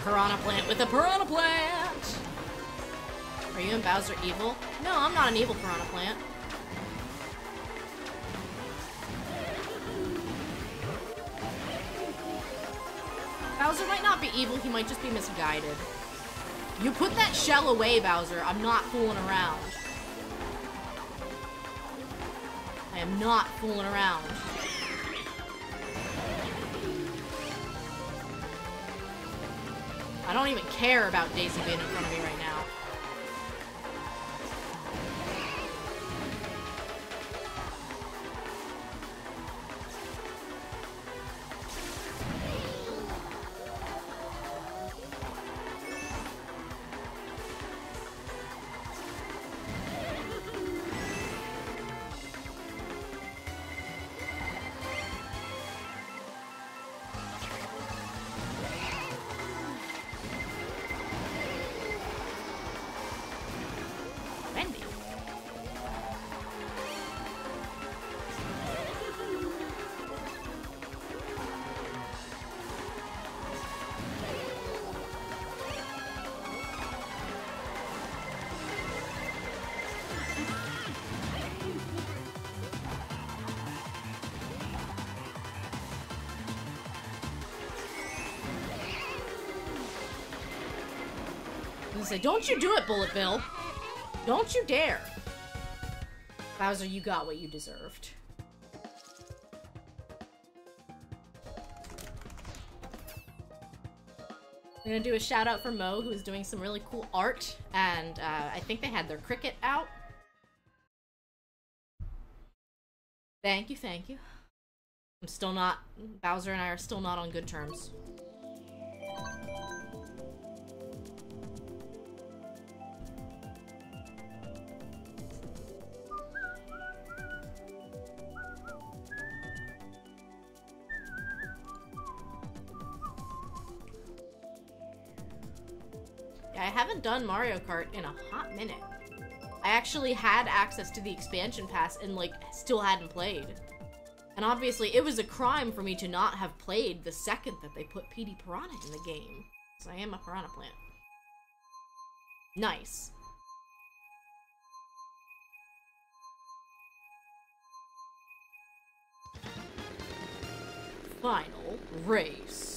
Piranha plant with a piranha plant! Are you and Bowser evil? No, I'm not an evil piranha plant. Bowser might not be evil, he might just be misguided. You put that shell away, Bowser. I'm not fooling around. I am not fooling around. I don't even care about Daisy being in front of me right now. Say, don't you do it, Bullet Bill. Don't you dare. Bowser, you got what you deserved. I'm gonna do a shout out for Mo, who is doing some really cool art, and uh, I think they had their cricket out. Thank you, thank you. I'm still not, Bowser and I are still not on good terms. Done Mario Kart in a hot minute. I actually had access to the expansion pass and, like, still hadn't played. And obviously, it was a crime for me to not have played the second that they put Petey Piranha in the game. So I am a Piranha Plant. Nice. final race.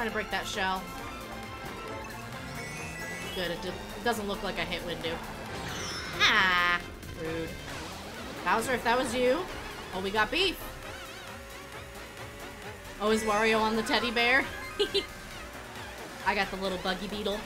Trying to break that shell. Good, it, it doesn't look like I hit Windu. Ah! Rude. Bowser, if that was you, oh, we got beef. Oh, is Wario on the teddy bear? I got the little buggy beetle.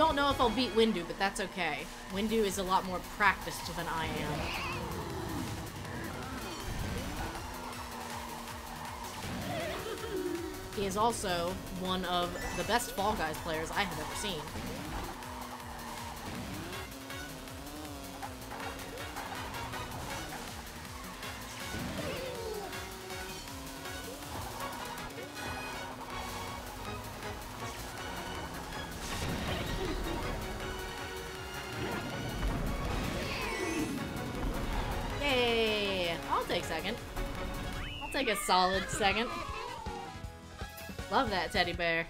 Don't know if I'll beat Windu, but that's okay. Windu is a lot more practiced than I am. He is also one of the best Fall Guys players I have ever seen. Solid second. Love that teddy bear.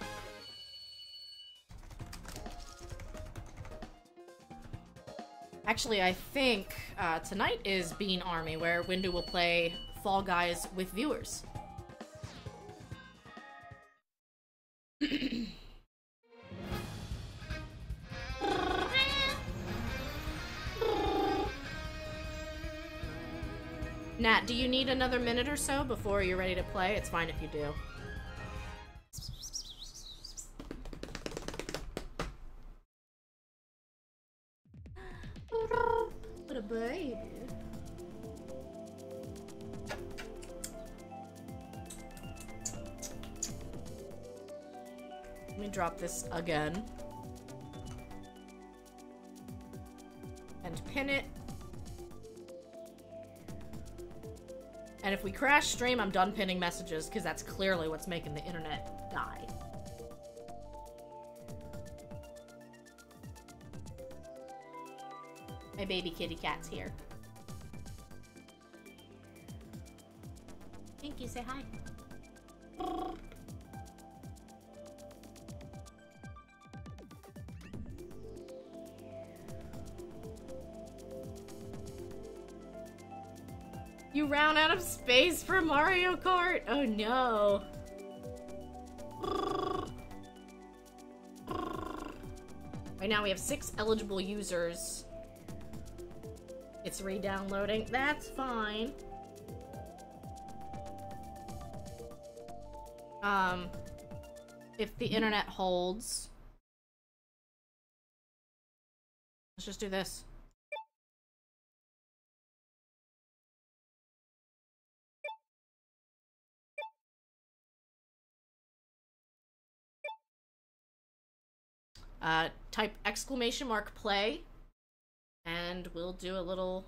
Actually, I think uh, tonight is Bean Army, where Windu will play Fall Guys with viewers. Need another minute or so before you're ready to play? It's fine if you do. What a baby. Let me drop this again. Crash stream, I'm done pinning messages, because that's clearly what's making the internet die. My baby kitty cat's here. Thank you, say hi. You round out of space for Mario Kart? Oh no. Right now we have six eligible users. It's re-downloading. That's fine. Um, if the internet holds. Let's just do this. Uh, type exclamation mark play, and we'll do a little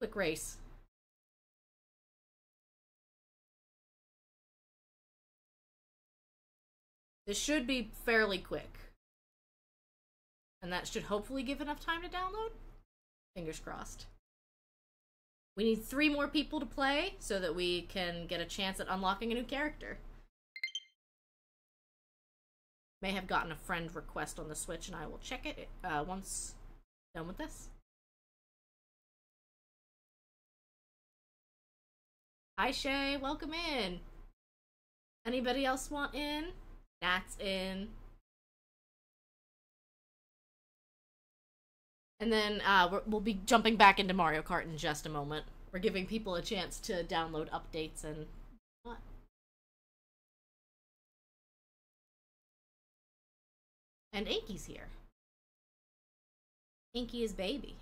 quick race. This should be fairly quick. And that should hopefully give enough time to download. Fingers crossed. We need three more people to play so that we can get a chance at unlocking a new character. May have gotten a friend request on the Switch, and I will check it uh, once done with this. Hi Shay, welcome in. Anybody else want in? That's in. And then uh, we'll be jumping back into Mario Kart in just a moment. We're giving people a chance to download updates and And Inky's here. Inky is baby.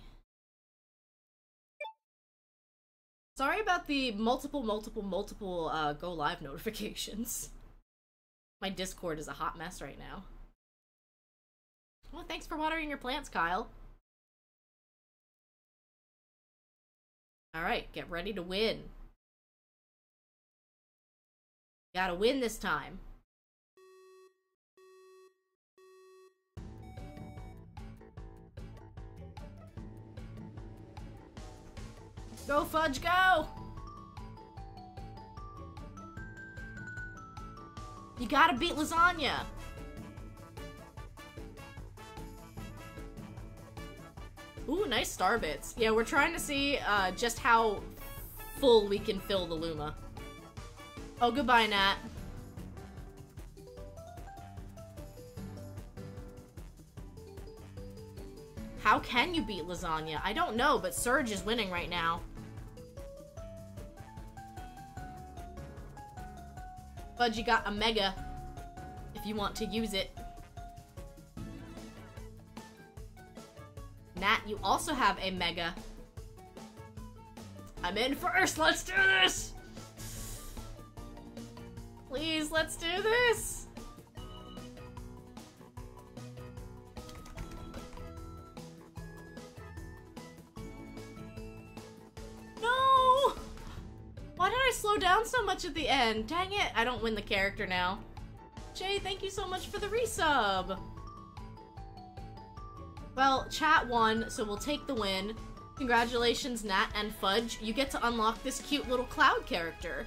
Sorry about the multiple, multiple, multiple uh, go live notifications. My Discord is a hot mess right now. Well, thanks for watering your plants, Kyle. Alright, get ready to win. Gotta win this time. Go, Fudge, go! You gotta beat lasagna! Ooh, nice star bits. Yeah, we're trying to see uh, just how full we can fill the Luma. Oh, goodbye, Nat. How can you beat lasagna? I don't know, but Surge is winning right now. Fudge, you got a mega if you want to use it. Nat, you also have a mega. I'm in first. Let's do this. Please, let's do this. Slow down so much at the end? Dang it, I don't win the character now. Jay, thank you so much for the resub. Well, chat won, so we'll take the win. Congratulations, Nat and Fudge. You get to unlock this cute little cloud character.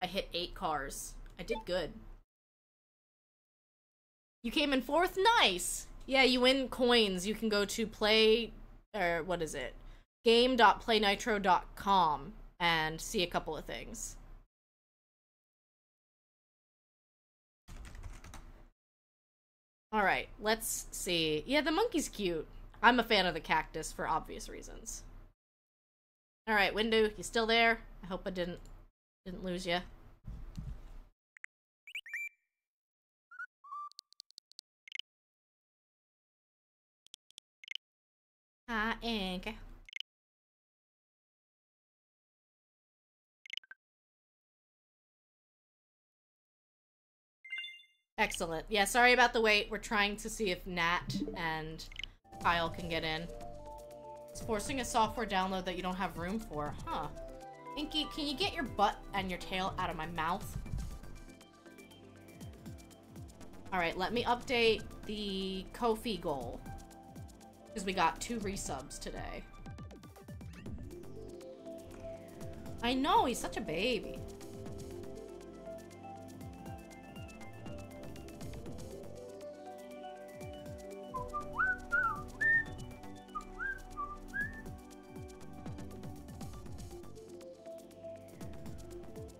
I hit eight cars. I did good. You came in fourth? Nice! Yeah, you win coins. You can go to play, or what is it? Game.playnitro.com and see a couple of things. All right, let's see. Yeah, the monkey's cute. I'm a fan of the cactus for obvious reasons. All right, Windu, you still there? I hope I didn't didn't lose you. Hi, Ink. Excellent. Yeah, sorry about the wait. We're trying to see if Nat and Kyle can get in. It's forcing a software download that you don't have room for. Huh. Inky, can you get your butt and your tail out of my mouth? Alright, let me update the Ko-fi goal. Because we got two resubs today. I know, he's such a baby.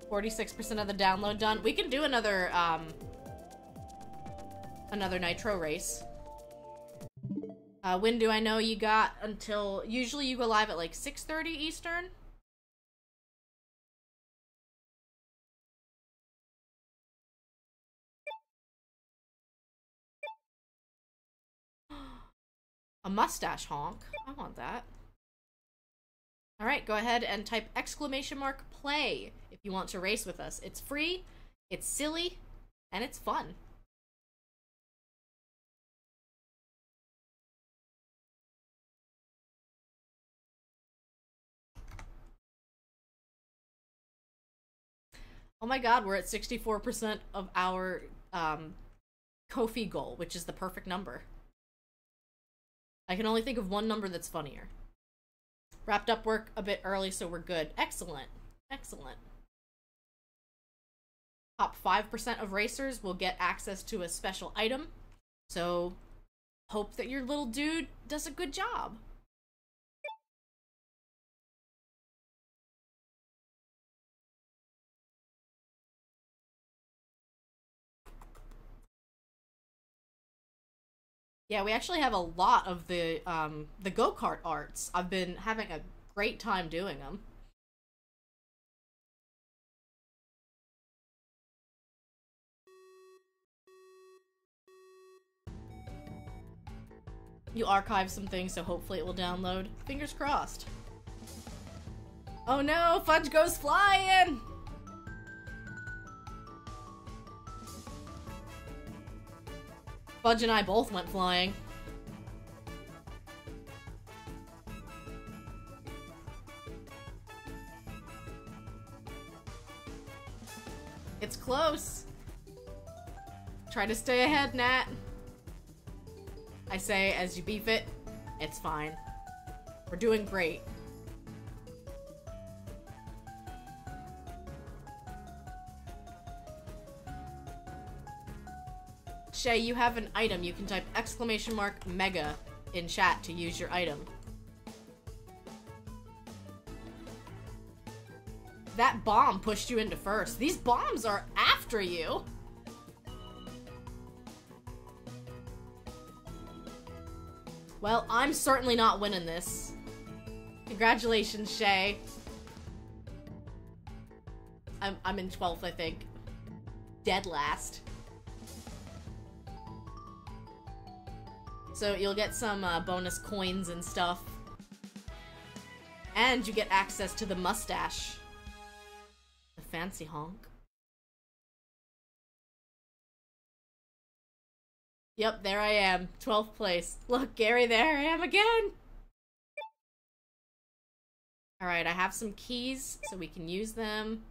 Forty-six percent of the download done. We can do another um another nitro race. Uh, when do I know you got until usually you go live at like 6:30 Eastern? A mustache honk. I want that. All right, go ahead and type exclamation mark play if you want to race with us. It's free, it's silly, and it's fun. Oh my god, we're at 64% of our um, Ko-fi goal, which is the perfect number. I can only think of one number that's funnier. Wrapped up work a bit early, so we're good. Excellent. Excellent. Top 5% of racers will get access to a special item. So, hope that your little dude does a good job. Yeah, we actually have a lot of the um, the go kart arts. I've been having a great time doing them. You archive some things, so hopefully it will download. Fingers crossed. Oh no, Fudge goes flying! Fudge and I both went flying. It's close. Try to stay ahead, Nat. I say as you beef it, it's fine. We're doing great. Shay, you have an item. You can type exclamation mark mega in chat to use your item. That bomb pushed you into first. These bombs are after you. Well, I'm certainly not winning this. Congratulations, Shay. I'm, I'm in 12th, I think. Dead last. So you'll get some uh, bonus coins and stuff. And you get access to the mustache. The fancy honk. Yep, there I am. 12th place. Look, Gary, there I am again! Alright, I have some keys, so we can use them.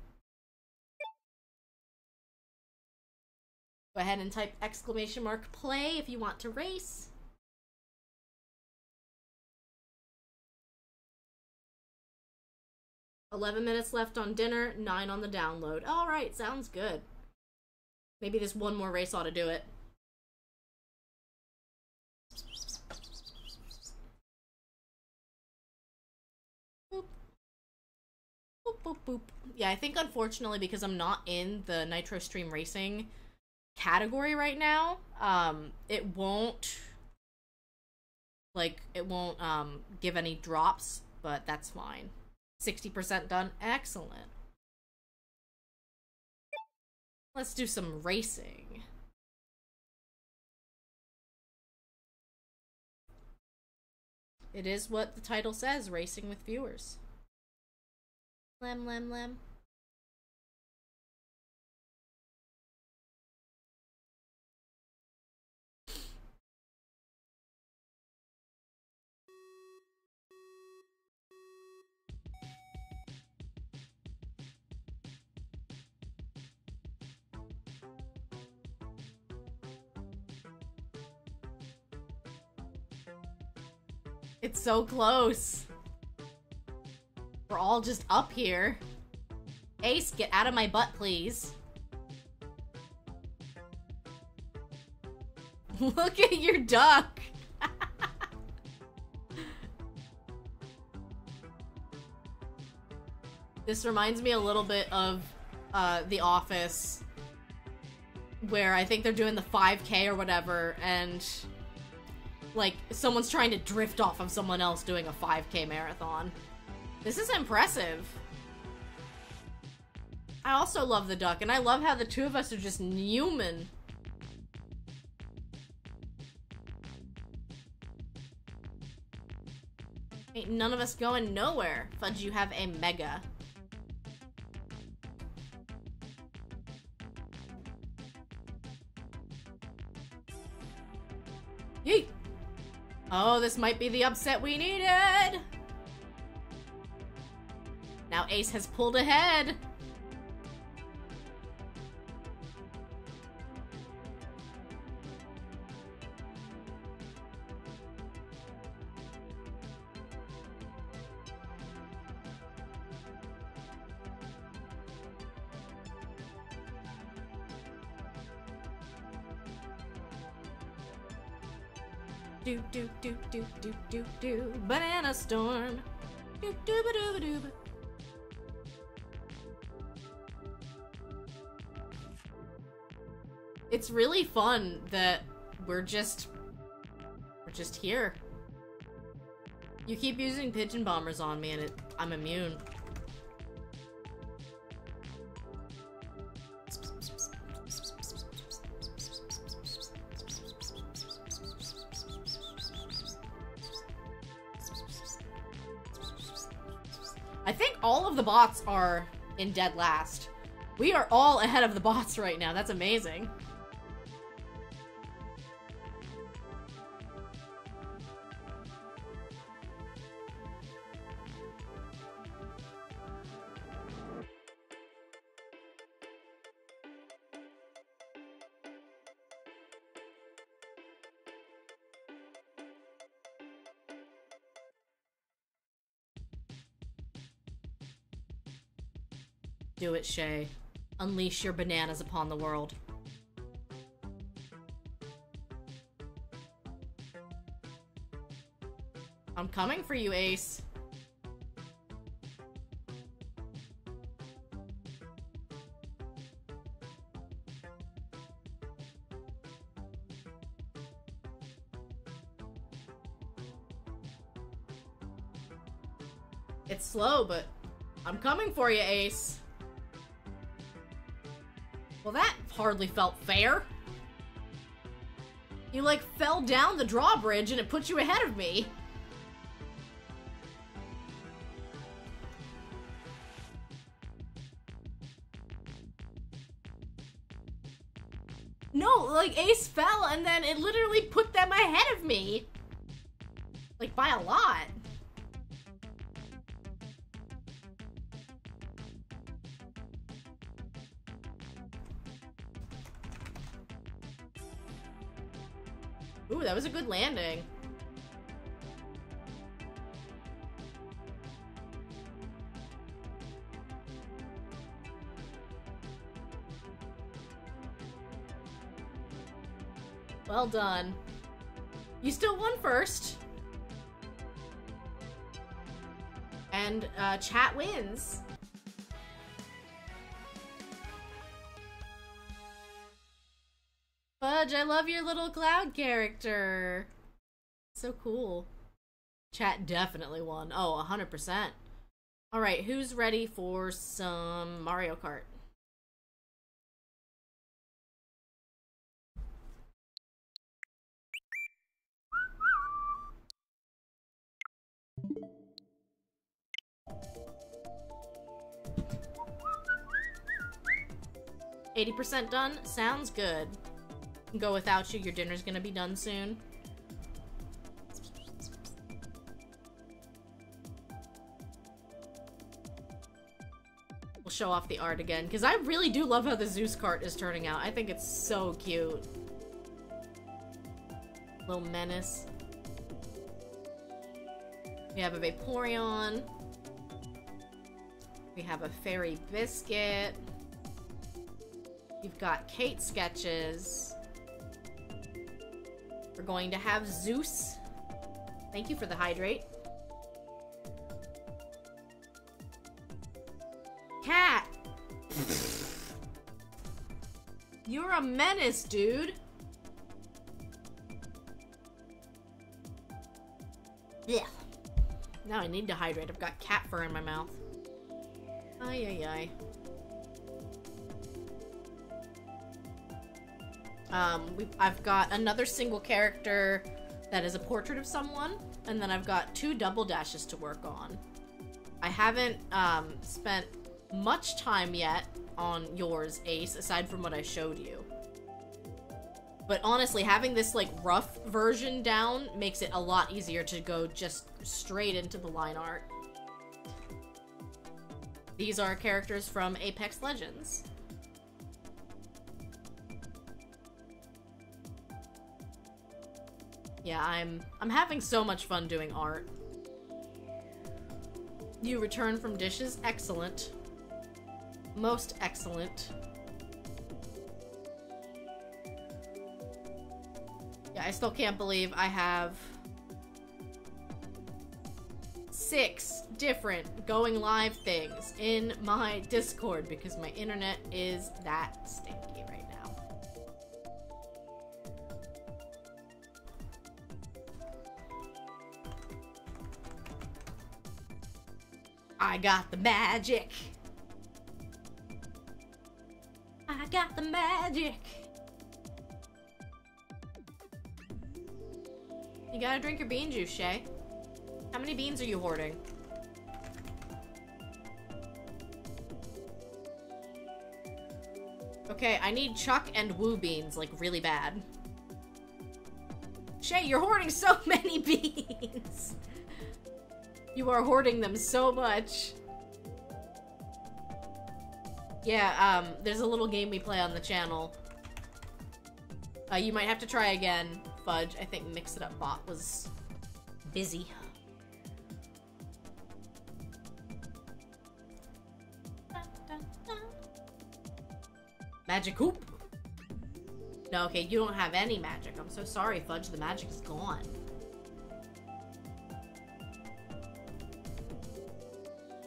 Go ahead and type exclamation mark play if you want to race. Eleven minutes left on dinner, nine on the download. Alright, sounds good. Maybe this one more race ought to do it. Boop. Boop, boop, boop. Yeah, I think unfortunately because I'm not in the Nitro Stream Racing category right now, um, it won't like it won't um give any drops, but that's fine. 60% done. Excellent. Let's do some racing. It is what the title says, racing with viewers. Lem, lem, lem. So close. We're all just up here. Ace, get out of my butt, please. Look at your duck. this reminds me a little bit of uh, The Office, where I think they're doing the 5K or whatever, and like someone's trying to drift off of someone else doing a 5k marathon. This is impressive. I also love the duck, and I love how the two of us are just Newman. Ain't none of us going nowhere. Fudge, you have a mega. Oh, this might be the upset we needed! Now Ace has pulled ahead! Do do. Banana storm. Do do ba do ba do. It's really fun that we're just we're just here. You keep using pigeon bombers on me and it I'm immune. Bots are in dead last. We are all ahead of the bots right now. That's amazing. Do it, Shay. Unleash your bananas upon the world. I'm coming for you, Ace. It's slow, but I'm coming for you, Ace. Hardly felt fair. You, like, fell down the drawbridge and it put you ahead of me. No, like, Ace fell and then it literally put them ahead of me. Like, by a lot. Good landing. Well done. You still won first. And uh, chat wins. I love your little cloud character. So cool. Chat definitely won. Oh, 100%. Alright, who's ready for some Mario Kart? Eighty percent done. Sounds good. Go without you. Your dinner's gonna be done soon. We'll show off the art again because I really do love how the Zeus cart is turning out. I think it's so cute. Little menace. We have a Vaporeon. We have a Fairy Biscuit. You've got Kate sketches. Going to have Zeus. Thank you for the hydrate. Cat. You're a menace, dude. Yeah. Now I need to hydrate. I've got cat fur in my mouth. Ay, ay, ay. Um, we, I've got another single character that is a portrait of someone, and then I've got two double dashes to work on. I haven't um, spent much time yet on yours, Ace, aside from what I showed you. But honestly, having this like rough version down makes it a lot easier to go just straight into the line art. These are characters from Apex Legends. Yeah, I'm I'm having so much fun doing art. You return from dishes? Excellent. Most excellent. Yeah, I still can't believe I have six different going live things in my Discord because my internet is that stinky I got the magic. I got the magic. You gotta drink your bean juice, Shay. How many beans are you hoarding? Okay, I need Chuck and Woo beans, like, really bad. Shay, you're hoarding so many beans! You are hoarding them so much. Yeah, um, there's a little game we play on the channel. Uh, you might have to try again, Fudge. I think Mix It Up Bot was busy. Magic hoop. No, okay, you don't have any magic. I'm so sorry, Fudge. The magic is gone.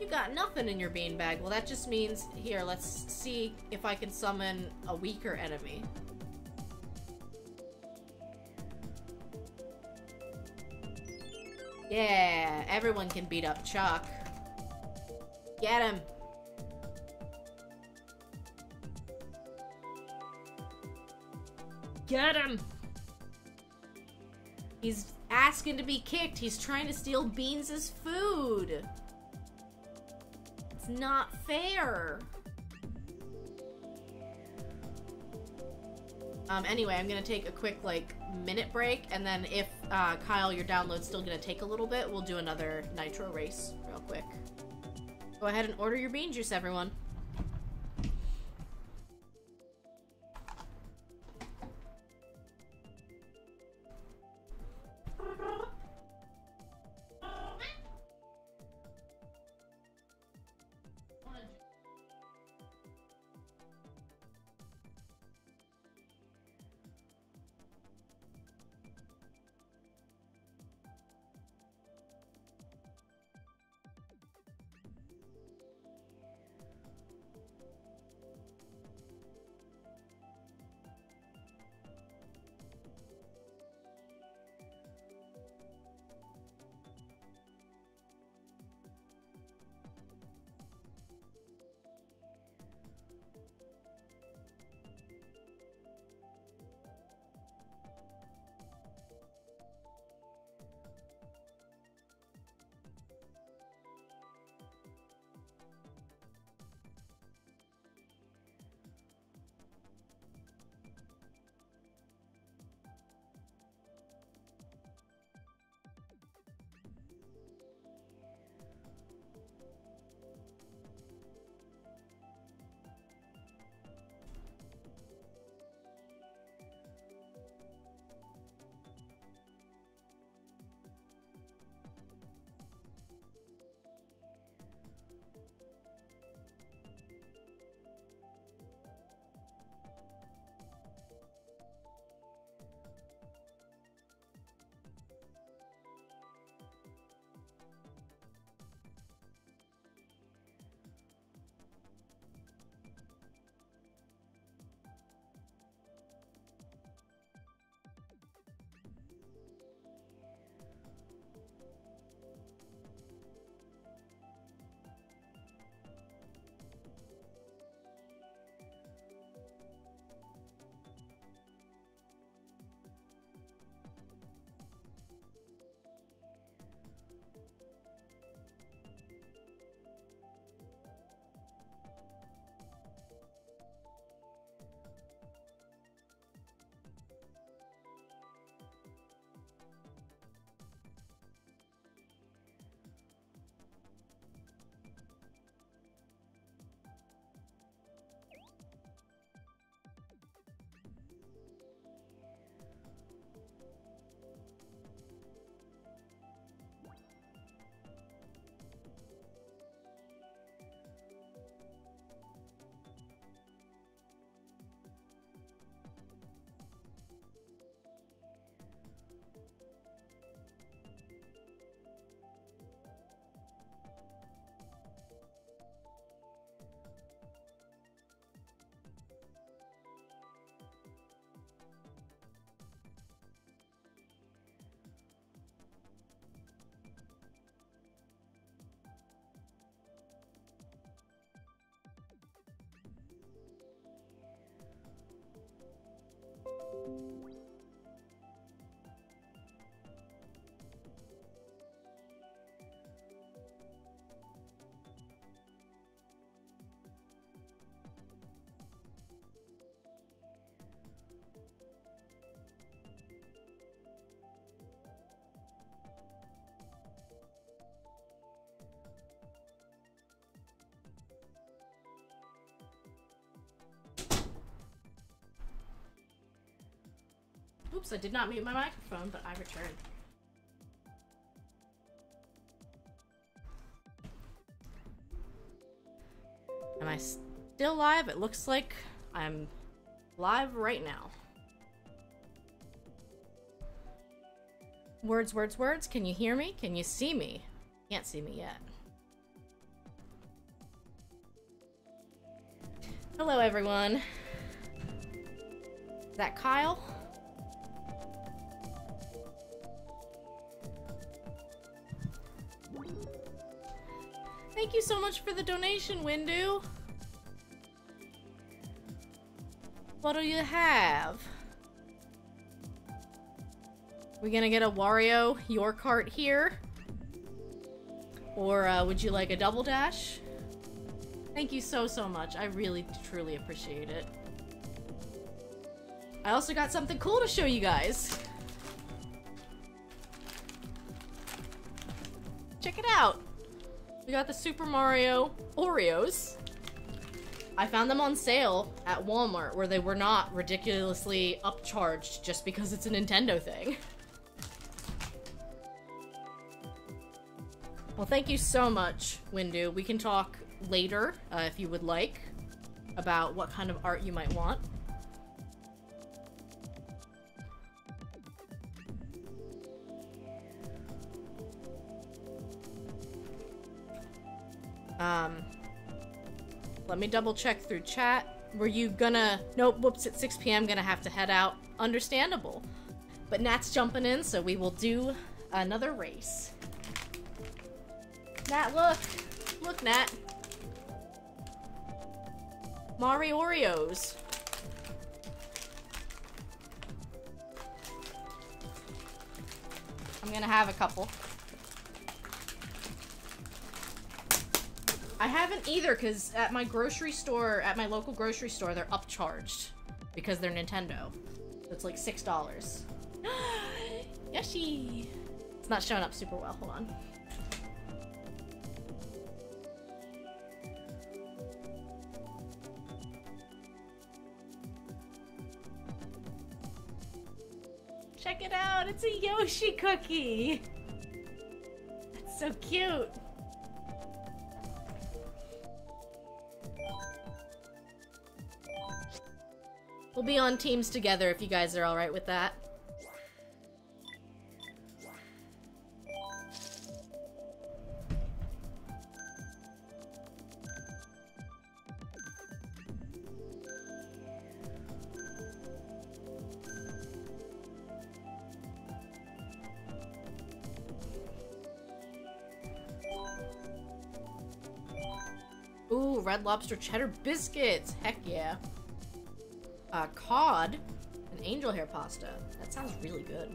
You got nothing in your beanbag. Well, that just means... Here, let's see if I can summon a weaker enemy. Yeah, everyone can beat up Chuck. Get him. Get him. He's asking to be kicked. He's trying to steal Beans' food. It's not fair. Um, anyway, I'm gonna take a quick, like, minute break, and then if, uh, Kyle, your download's still gonna take a little bit, we'll do another Nitro race real quick. Go ahead and order your bean juice, everyone. Oops, I did not mute my microphone, but I returned. Am I still live? It looks like I'm live right now. Words, words, words. Can you hear me? Can you see me? Can't see me yet. Hello, everyone. Is that Kyle? So much for the donation, Windu. What do you have? We gonna get a Wario your cart here? Or uh, would you like a double dash? Thank you so, so much. I really, truly appreciate it. I also got something cool to show you guys. Check it out. We got the Super Mario Oreos. I found them on sale at Walmart where they were not ridiculously upcharged just because it's a Nintendo thing. Well, thank you so much, Windu. We can talk later, uh, if you would like, about what kind of art you might want. Me double check through chat. Were you gonna... Nope, whoops, at 6 p.m. gonna have to head out. Understandable. But Nat's jumping in, so we will do another race. Nat, look! Look, Nat. Mario Oreos. I'm gonna have a couple. I haven't either, because at my grocery store, at my local grocery store, they're upcharged. Because they're Nintendo. So it's like $6. Yoshi! It's not showing up super well, hold on. Check it out, it's a Yoshi cookie! That's so cute! We'll be on teams together if you guys are alright with that. Ooh, red lobster cheddar biscuits. Heck yeah. Uh, cod and angel hair pasta. That sounds really good.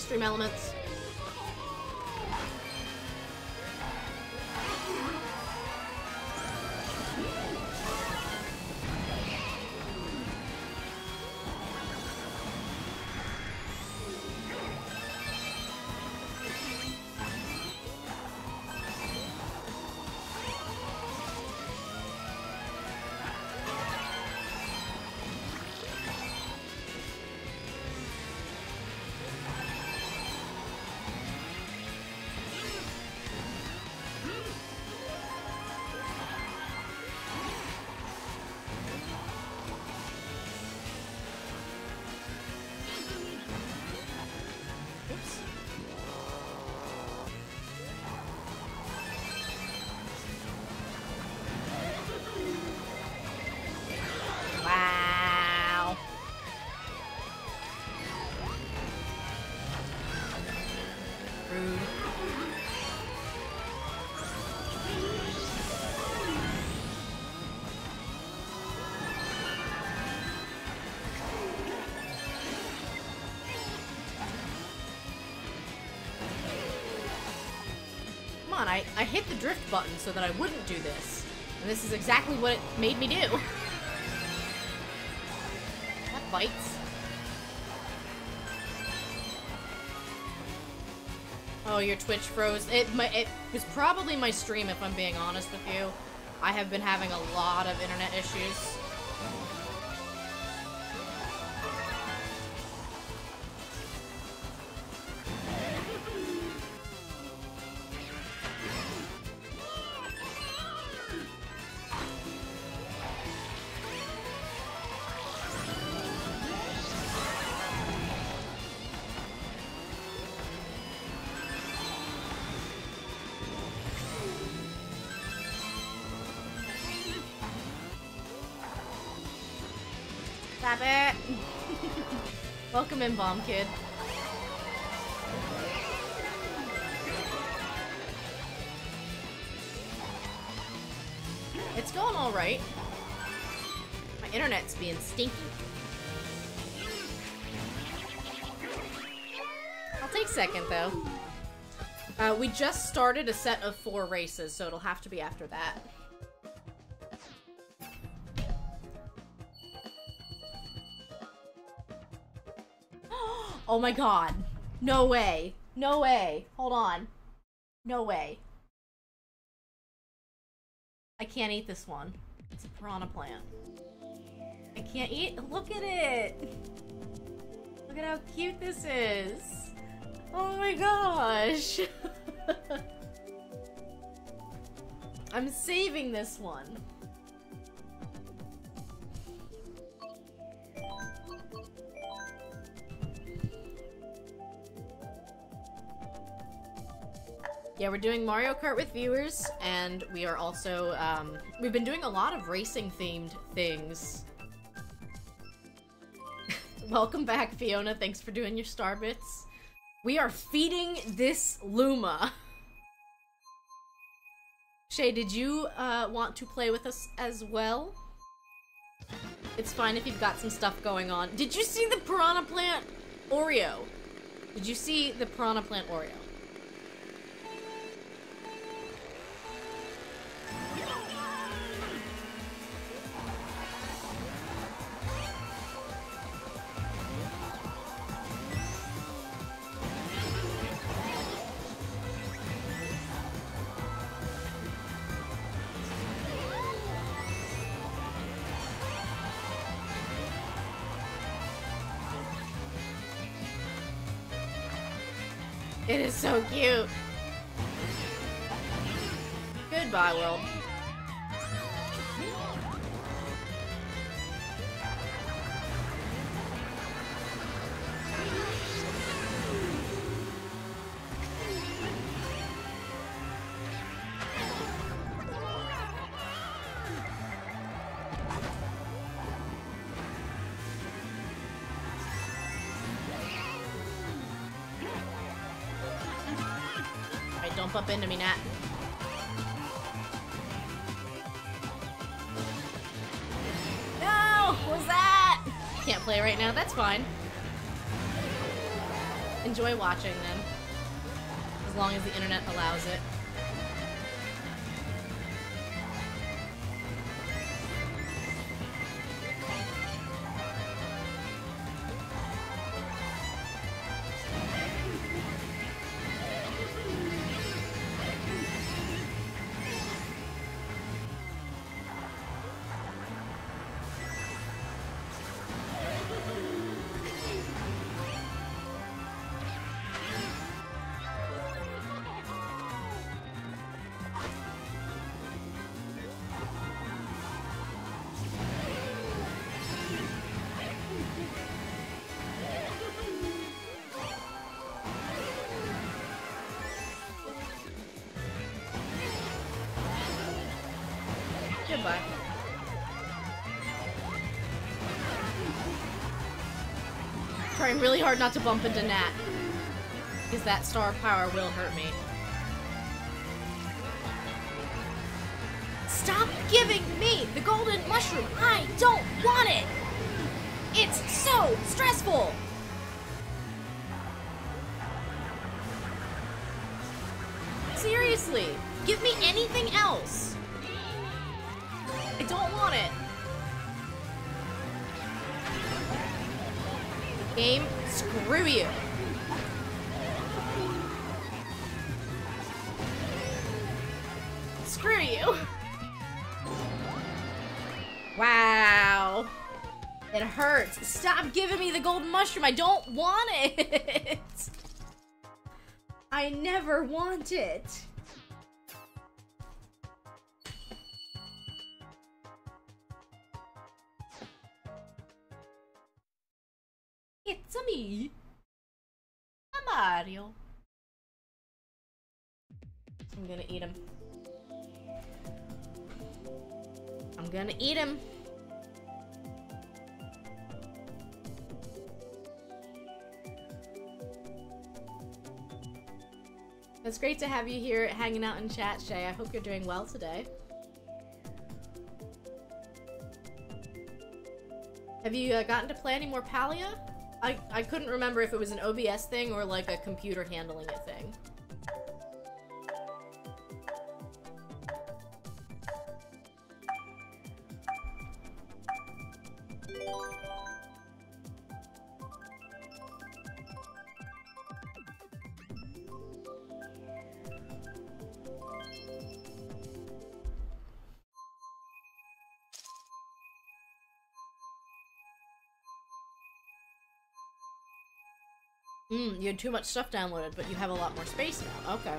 Stream Elements. I, hit the drift button so that I wouldn't do this. And this is exactly what it made me do. That bites. Oh, your Twitch froze. It, my, it was probably my stream, if I'm being honest with you. I have been having a lot of internet issues. Welcome in, Bomb Kid. It's going alright. My internet's being stinky. I'll take second, though. Uh, we just started a set of four races, so it'll have to be after that. Oh my god. No way. No way. Hold on. No way. I can't eat this one. It's a piranha plant. I can't eat. Look at it. Look at how cute this is. Oh my gosh. I'm saving this one. Yeah, we're doing Mario Kart with viewers, and we are also, um, we've been doing a lot of racing themed things. Welcome back, Fiona. Thanks for doing your star bits. We are feeding this Luma. Shay, did you uh, want to play with us as well? It's fine if you've got some stuff going on. Did you see the Piranha Plant Oreo? Did you see the Piranha Plant Oreo? It is so cute. Goodbye, world. Don't bump into me, Nat. Watching then. As long as the internet allows it. Goodbye. Trying really hard not to bump into Nat. Because that star power will hurt me. Stop giving me the golden mushroom! I don't want it! It's so stressful! Hurts. Stop giving me the golden mushroom. I don't want it. I never want it. Have you here hanging out in chat, Shay. I hope you're doing well today. Have you uh, gotten to play any more Palia? I, I couldn't remember if it was an OBS thing or like a computer handling it thing. You had too much stuff downloaded, but you have a lot more space now. Okay.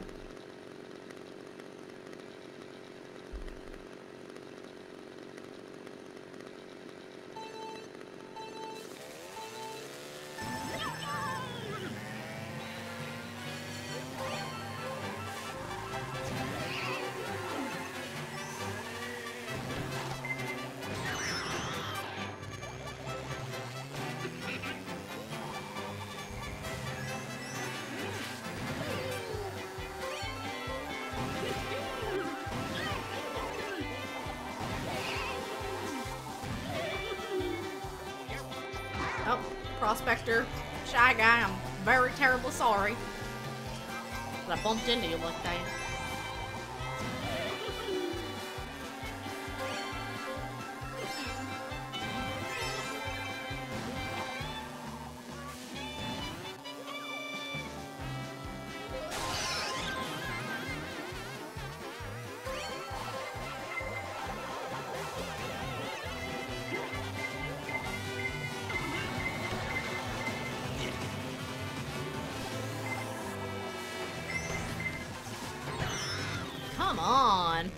On.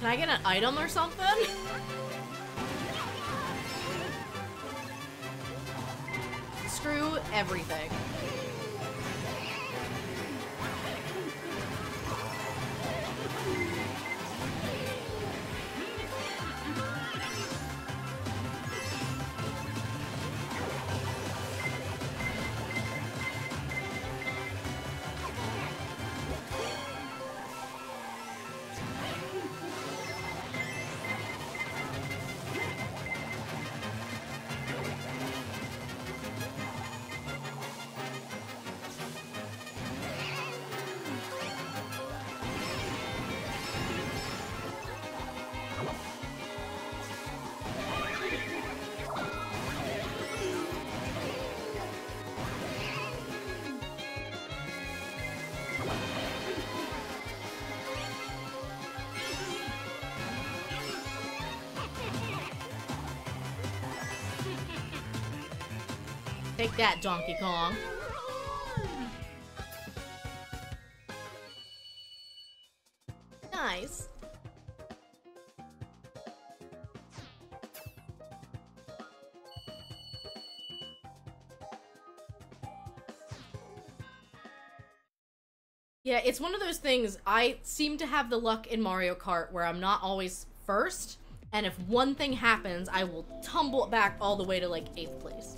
Can I get an item or something? Screw everything. That, Donkey Kong. Nice. Yeah, it's one of those things. I seem to have the luck in Mario Kart where I'm not always first, and if one thing happens, I will tumble back all the way to like eighth place.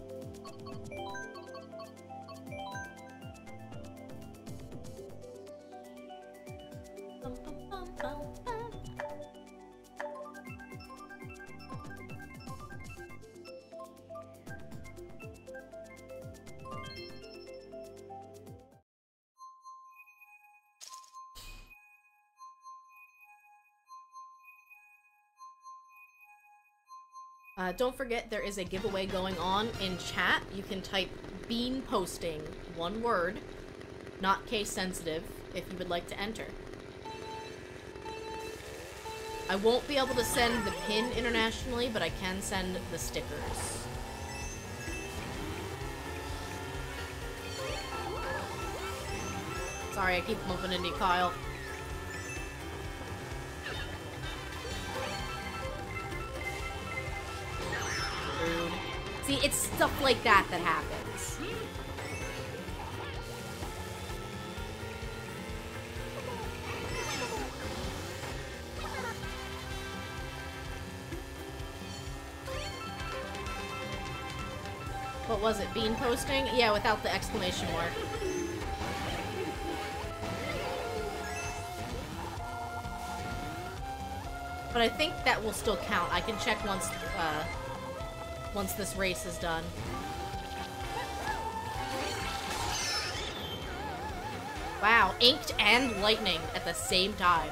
Uh, don't forget there is a giveaway going on in chat. You can type bean posting, one word, not case sensitive, if you would like to enter. I won't be able to send the pin internationally, but I can send the stickers. Sorry, I keep bumping into Kyle. See, it's stuff like that that happens. What was it? Bean posting? Yeah, without the exclamation mark. But I think that will still count. I can check once, uh, once this race is done. Wow, inked and lightning at the same time.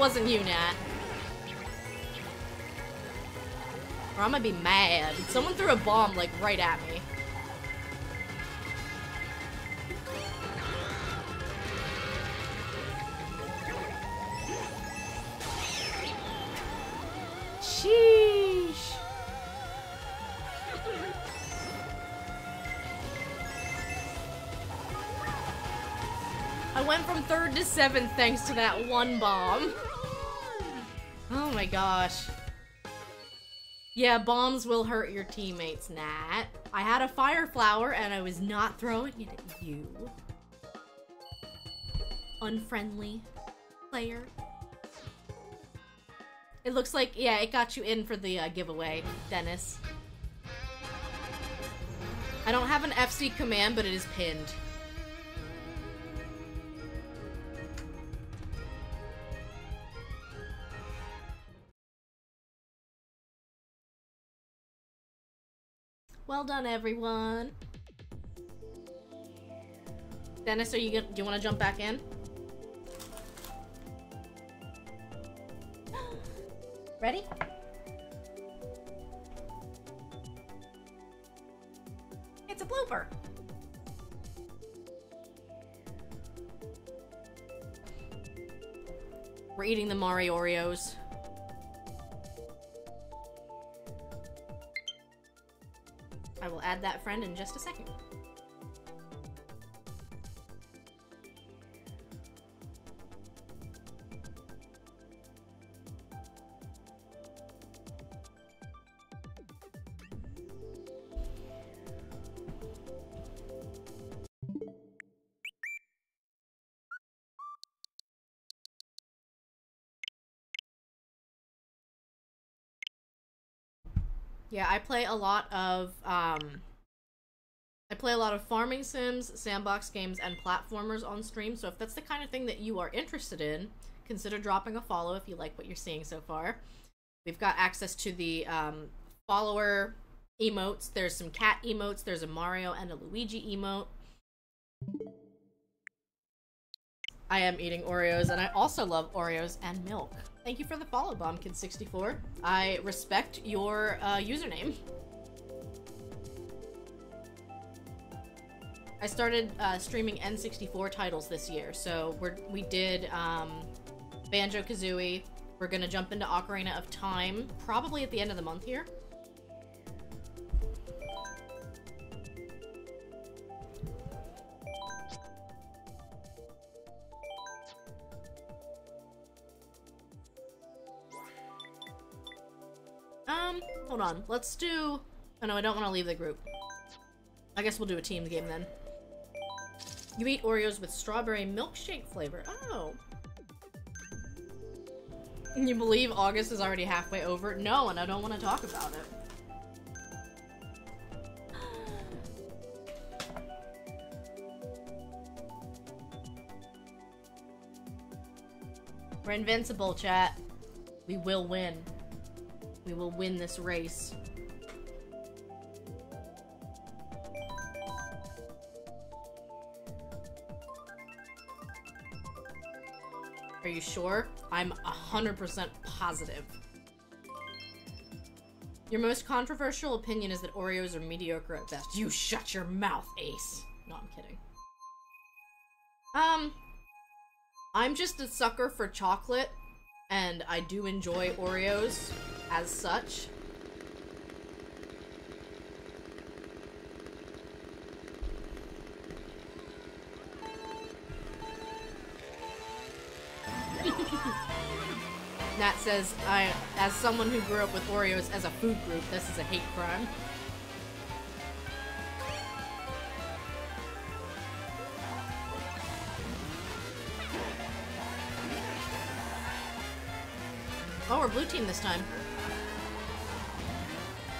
Wasn't you, Nat. Or I'm gonna be mad. Someone threw a bomb, like, right at me. Sheesh. I went from third to seventh thanks to that one bomb. Oh my gosh. Yeah, bombs will hurt your teammates, Nat. I had a fire flower and I was not throwing it at you. Unfriendly player. It looks like, yeah, it got you in for the uh, giveaway, Dennis. I don't have an FC command, but it is pinned. Well done, everyone. Dennis, are you gonna, do you want to jump back in? Ready? It's a blooper. We're eating the Mario Oreos. Add that friend in just a second. Yeah, I play a lot of sims, sandbox games, and platformers on stream. So if that's the kind of thing that you are interested in, consider dropping a follow if you like what you're seeing so far. We've got access to the um, follower emotes. There's some cat emotes. There's a Mario and a Luigi emote. I am eating Oreos, and I also love Oreos and milk. Thank you for the follow, Bombkid64. I respect your uh, username. I started uh, streaming N64 titles this year. So we're, we did um, Banjo Kazooie. We're going to jump into Ocarina of Time probably at the end of the month here. Um, hold on. Let's do... Oh no, I don't want to leave the group. I guess we'll do a team game then. You eat Oreos with strawberry milkshake flavor. Oh. You believe August is already halfway over? No, and I don't want to talk about it. We're invincible, chat. We will win. We will win this race. Sure? I'm 100% positive. Your most controversial opinion is that Oreos are mediocre at best. You shut your mouth, Ace. No, I'm kidding. Um, I'm just a sucker for chocolate, and I do enjoy Oreos as such. Nat says, I, as someone who grew up with Oreos as a food group, this is a hate crime. Oh, we're blue team this time.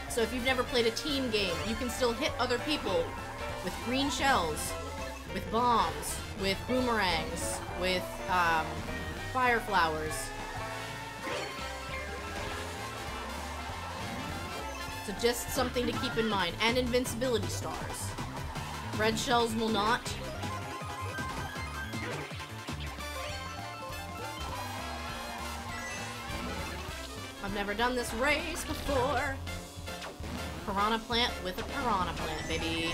So if you've never played a team game, you can still hit other people with green shells, with bombs, with boomerangs, with um, fire flowers. So just something to keep in mind. And invincibility stars. Red shells will not. I've never done this race before. Piranha plant with a piranha plant, baby.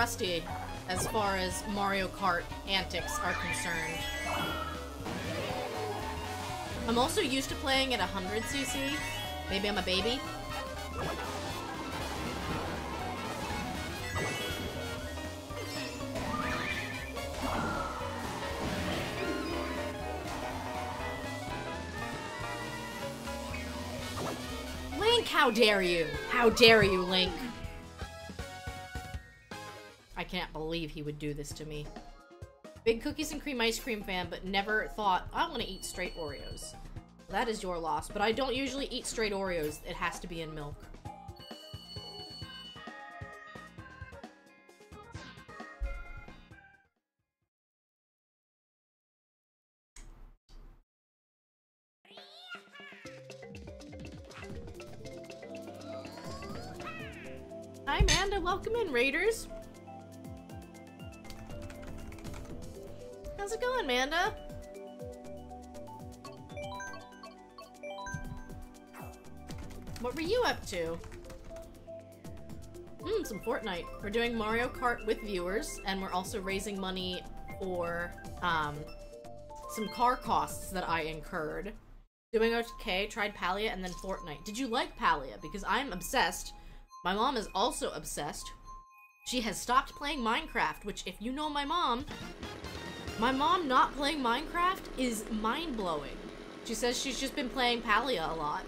Rusty as far as Mario Kart antics are concerned. I'm also used to playing at 100cc. Maybe I'm a baby. Link, how dare you? How dare you, Link? He would do this to me. Big cookies and cream ice cream fan, but never thought, I want to eat straight Oreos. That is your loss, but I don't usually eat straight Oreos. It has to be in milk. Hi, Amanda. Welcome in, Raiders. We're doing Mario Kart with viewers, and we're also raising money for, um, some car costs that I incurred. Doing okay, tried Palia, and then Fortnite. Did you like Palia? Because I'm obsessed. My mom is also obsessed. She has stopped playing Minecraft, which, if you know my mom, my mom not playing Minecraft is mind-blowing. She says she's just been playing Palia a lot.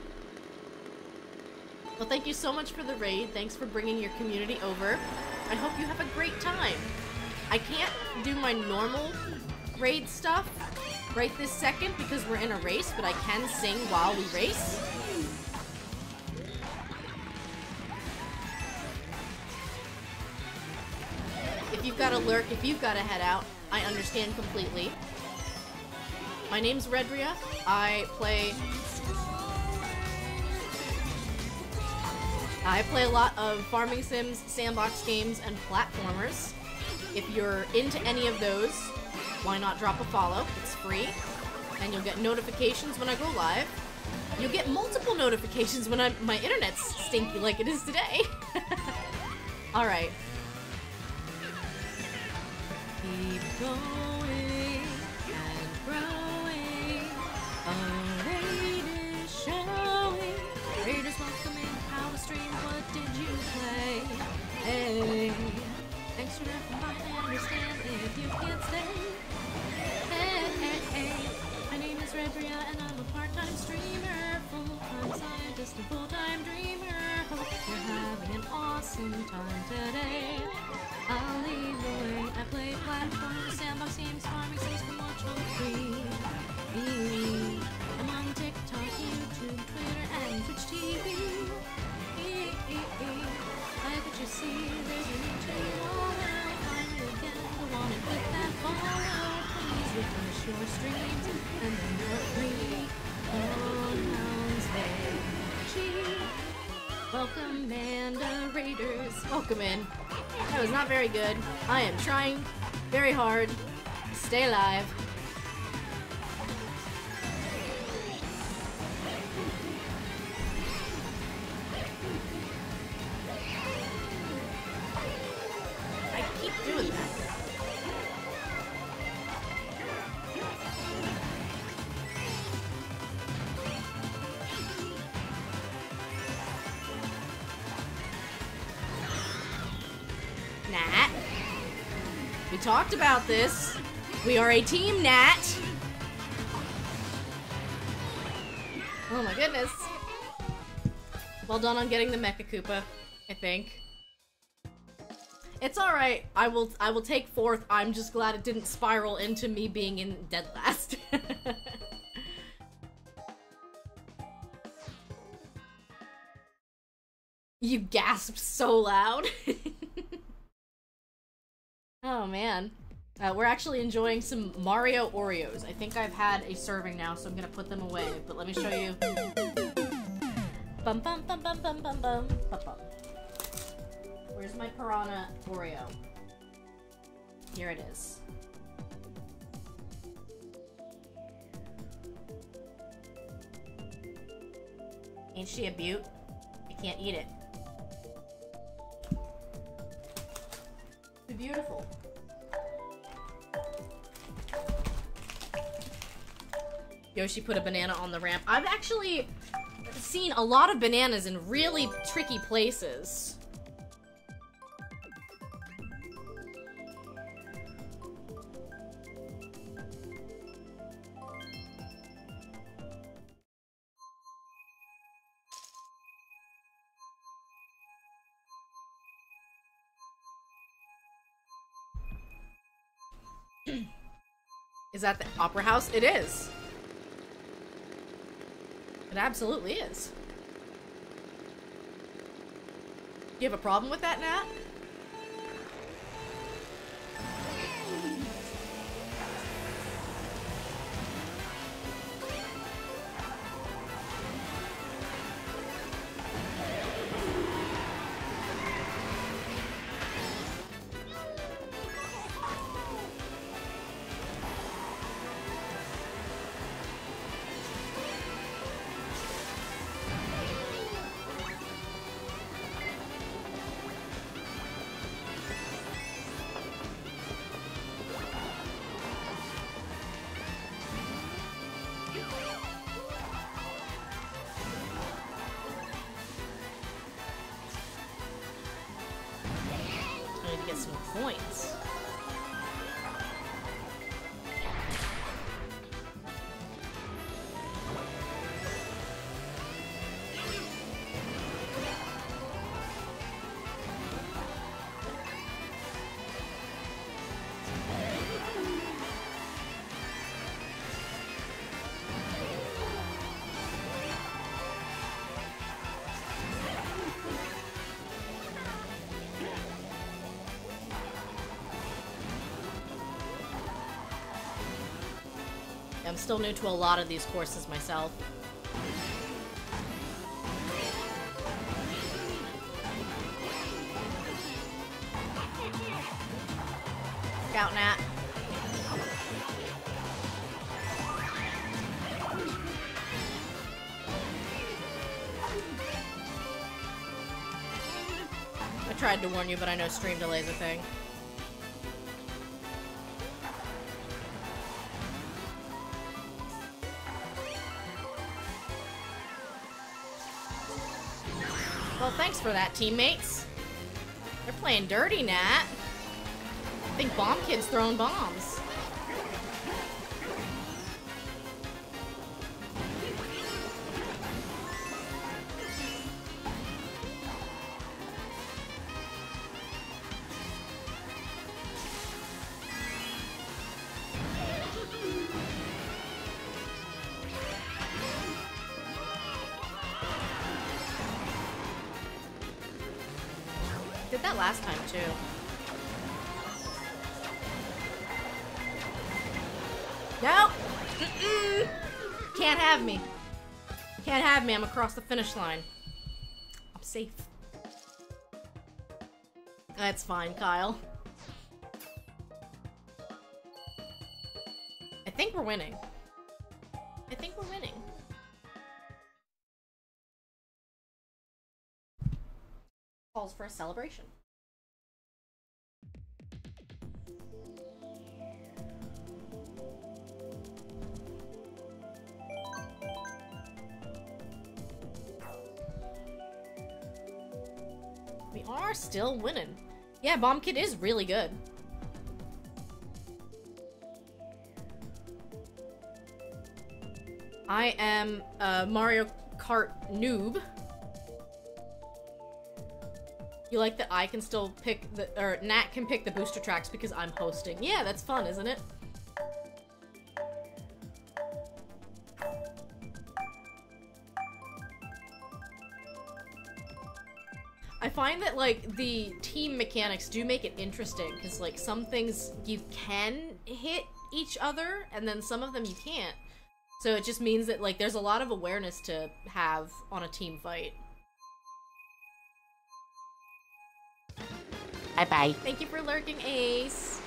Well, thank you so much for the raid. Thanks for bringing your community over. I hope you have a great time. I can't do my normal raid stuff right this second because we're in a race, but I can sing while we race. If you've got to lurk, if you've got to head out, I understand completely. My name's Redria. I play... I play a lot of farming sims, sandbox games, and platformers. If you're into any of those, why not drop a follow? It's free, and you'll get notifications when I go live. you'll get multiple notifications when I'm, my internet's stinky like it is today. All right. Keep going Hey. Thanks for if you can't stay. Hey, hey, hey. My name is Redria and I'm a part-time streamer, full-time scientist full-time dreamer. Hope you're having an awesome time today. I'll way. Sandbox games, farming sims. I'm on TikTok, YouTube, Twitter, and Twitch TV. Welcome, Manda Raiders. Welcome in. That was not very good. I am trying very hard to stay alive. Talked about this. We are a team, Nat. Oh my goodness. Well done on getting the Mecha Koopa, I think. It's alright. I will I will take fourth. I'm just glad it didn't spiral into me being in dead last. you gasped so loud. Oh man. Uh, we're actually enjoying some Mario Oreos. I think I've had a serving now, so I'm gonna put them away. But let me show you. Bum bum bum bum bum bum bum bum bum. Where's my Piranha Oreo? Here it is. Ain't she a beaut? I can't eat it. Beautiful. Yoshi put a banana on the ramp. I've actually seen a lot of bananas in really tricky places. That the Opera House? It is. It absolutely is. You have a problem with that, Nat? still new to a lot of these courses myself. Scout Nat. I tried to warn you, but I know stream delay's a thing. For that, teammates. They're playing dirty, Nat. I think Bomb Kid's throwing bombs. Across the finish line. I'm safe. That's fine, Kyle. I think we're winning. I think we're winning. Calls for a celebration. Yeah, Bomb Kid is really good. I am a Mario Kart noob. You like that I can still pick the, or Nat can pick the booster tracks because I'm hosting. Yeah, that's fun, isn't it? That like the team mechanics do make it interesting because like some things you can hit each other and then some of them you can't. So it just means that like there's a lot of awareness to have on a team fight. Bye bye. Thank you for lurking, Ace.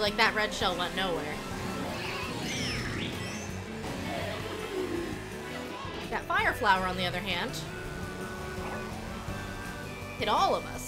See, like that red shell went nowhere. That fire flower, on the other hand, hit all of us.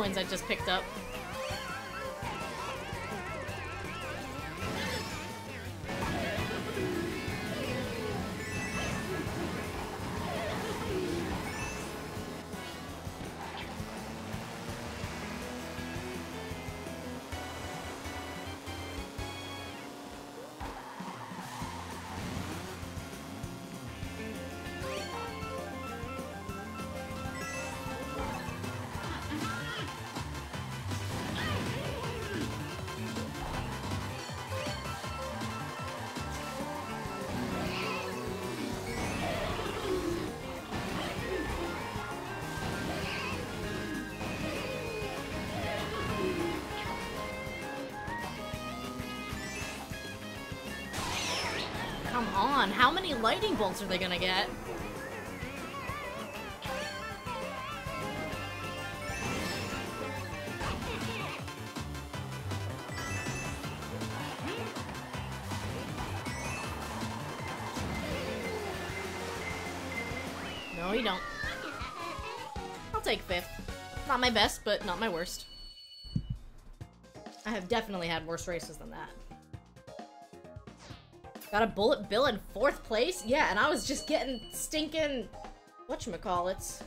Coins I just picked up. on, how many lightning bolts are they gonna get? No, you don't. I'll take fifth. Not my best, but not my worst. I have definitely had worse races than that. Got a bullet bill in fourth place? Yeah, and I was just getting stinking... Whatchamacallits.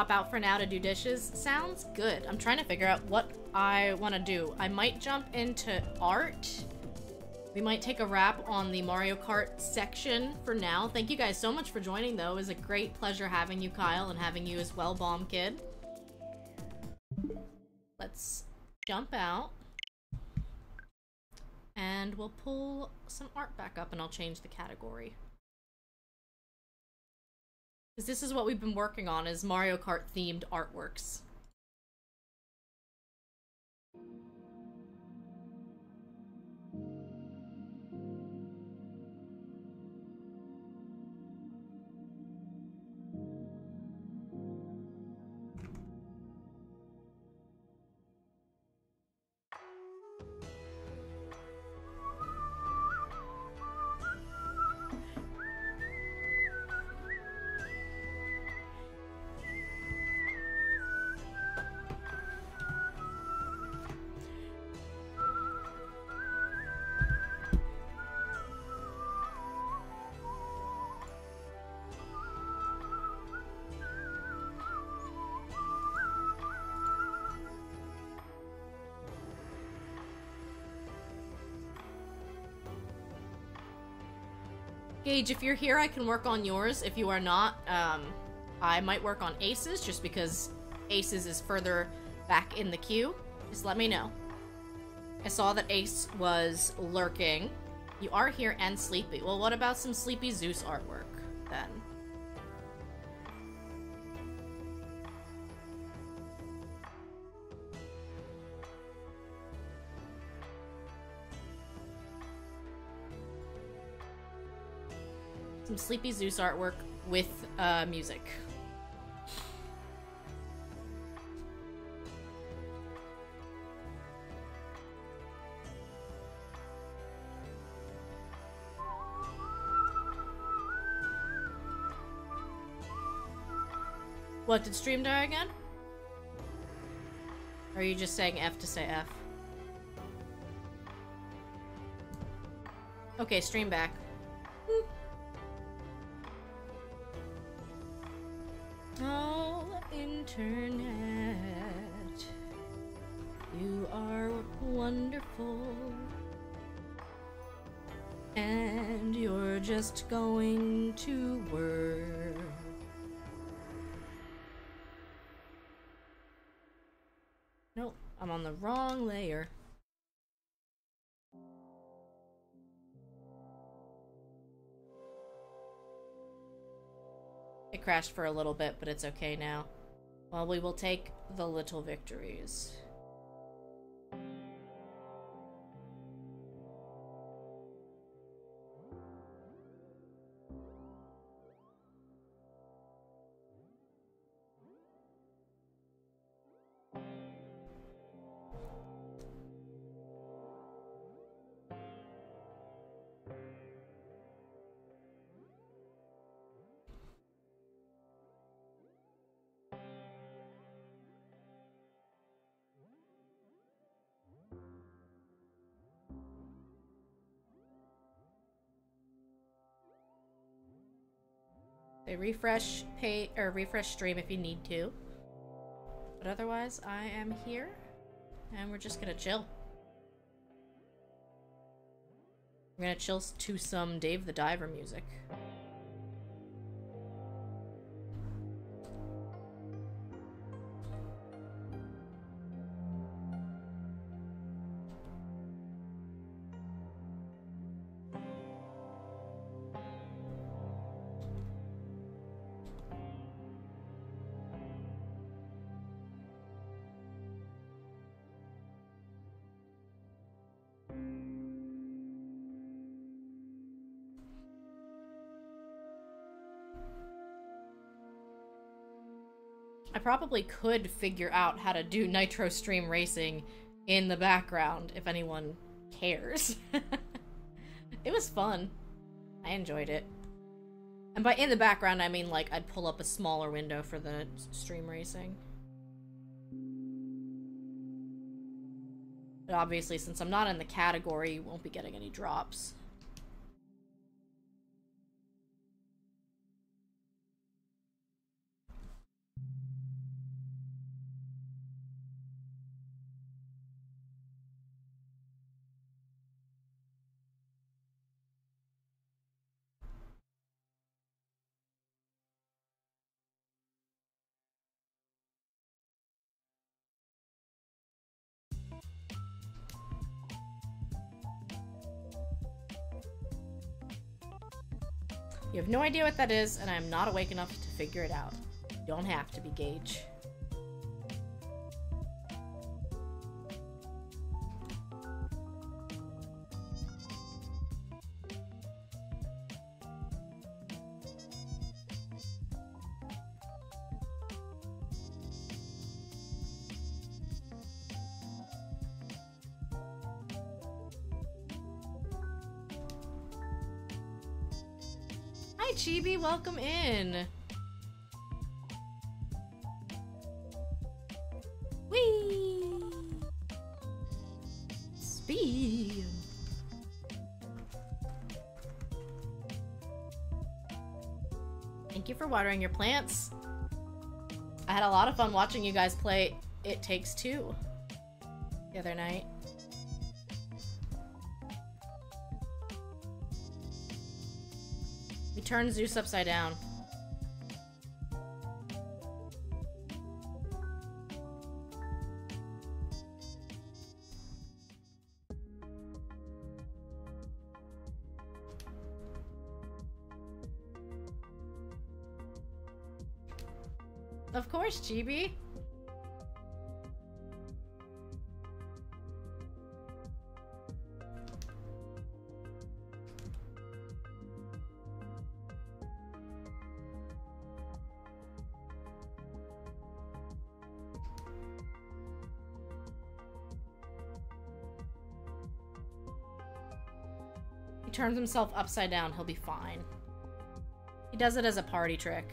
Gotta out for now to do dishes. Sounds good. I'm trying to figure out what I want to do. I might jump into art. We might take a wrap on the Mario Kart section for now. Thank you guys so much for joining, though. It was a great pleasure having you, Kyle, and having you as well, Bomb Kid. Let's jump out. And we'll pull some art back up, and I'll change the category. Because this is what we've been working on is Mario Kart themed artworks. Gage, if you're here, I can work on yours. If you are not, um, I might work on Aces, just because Aces is further back in the queue. Just let me know. I saw that Ace was lurking. You are here and sleepy. Well, what about some Sleepy Zeus artwork, then? Some Sleepy Zeus artwork with uh, music. What, did stream die again? Or are you just saying F to say F? Okay, stream back. It crashed for a little bit, but it's okay now. Well, we will take the little victories. Refresh pay or refresh stream if you need to. But otherwise, I am here and we're just gonna chill. We're gonna chill to some Dave the Diver music. Probably could figure out how to do Nitro Stream Racing in the background if anyone cares. it was fun. I enjoyed it. And by in the background, I mean like I'd pull up a smaller window for the stream racing. But obviously, since I'm not in the category, you won't be getting any drops. You have no idea what that is, and I'm not awake enough to figure it out. You don't have to be Gage. Watering your plants. I had a lot of fun watching you guys play It Takes Two the other night. We turned Zeus upside down. Chibi. He turns himself upside down, he'll be fine. He does it as a party trick.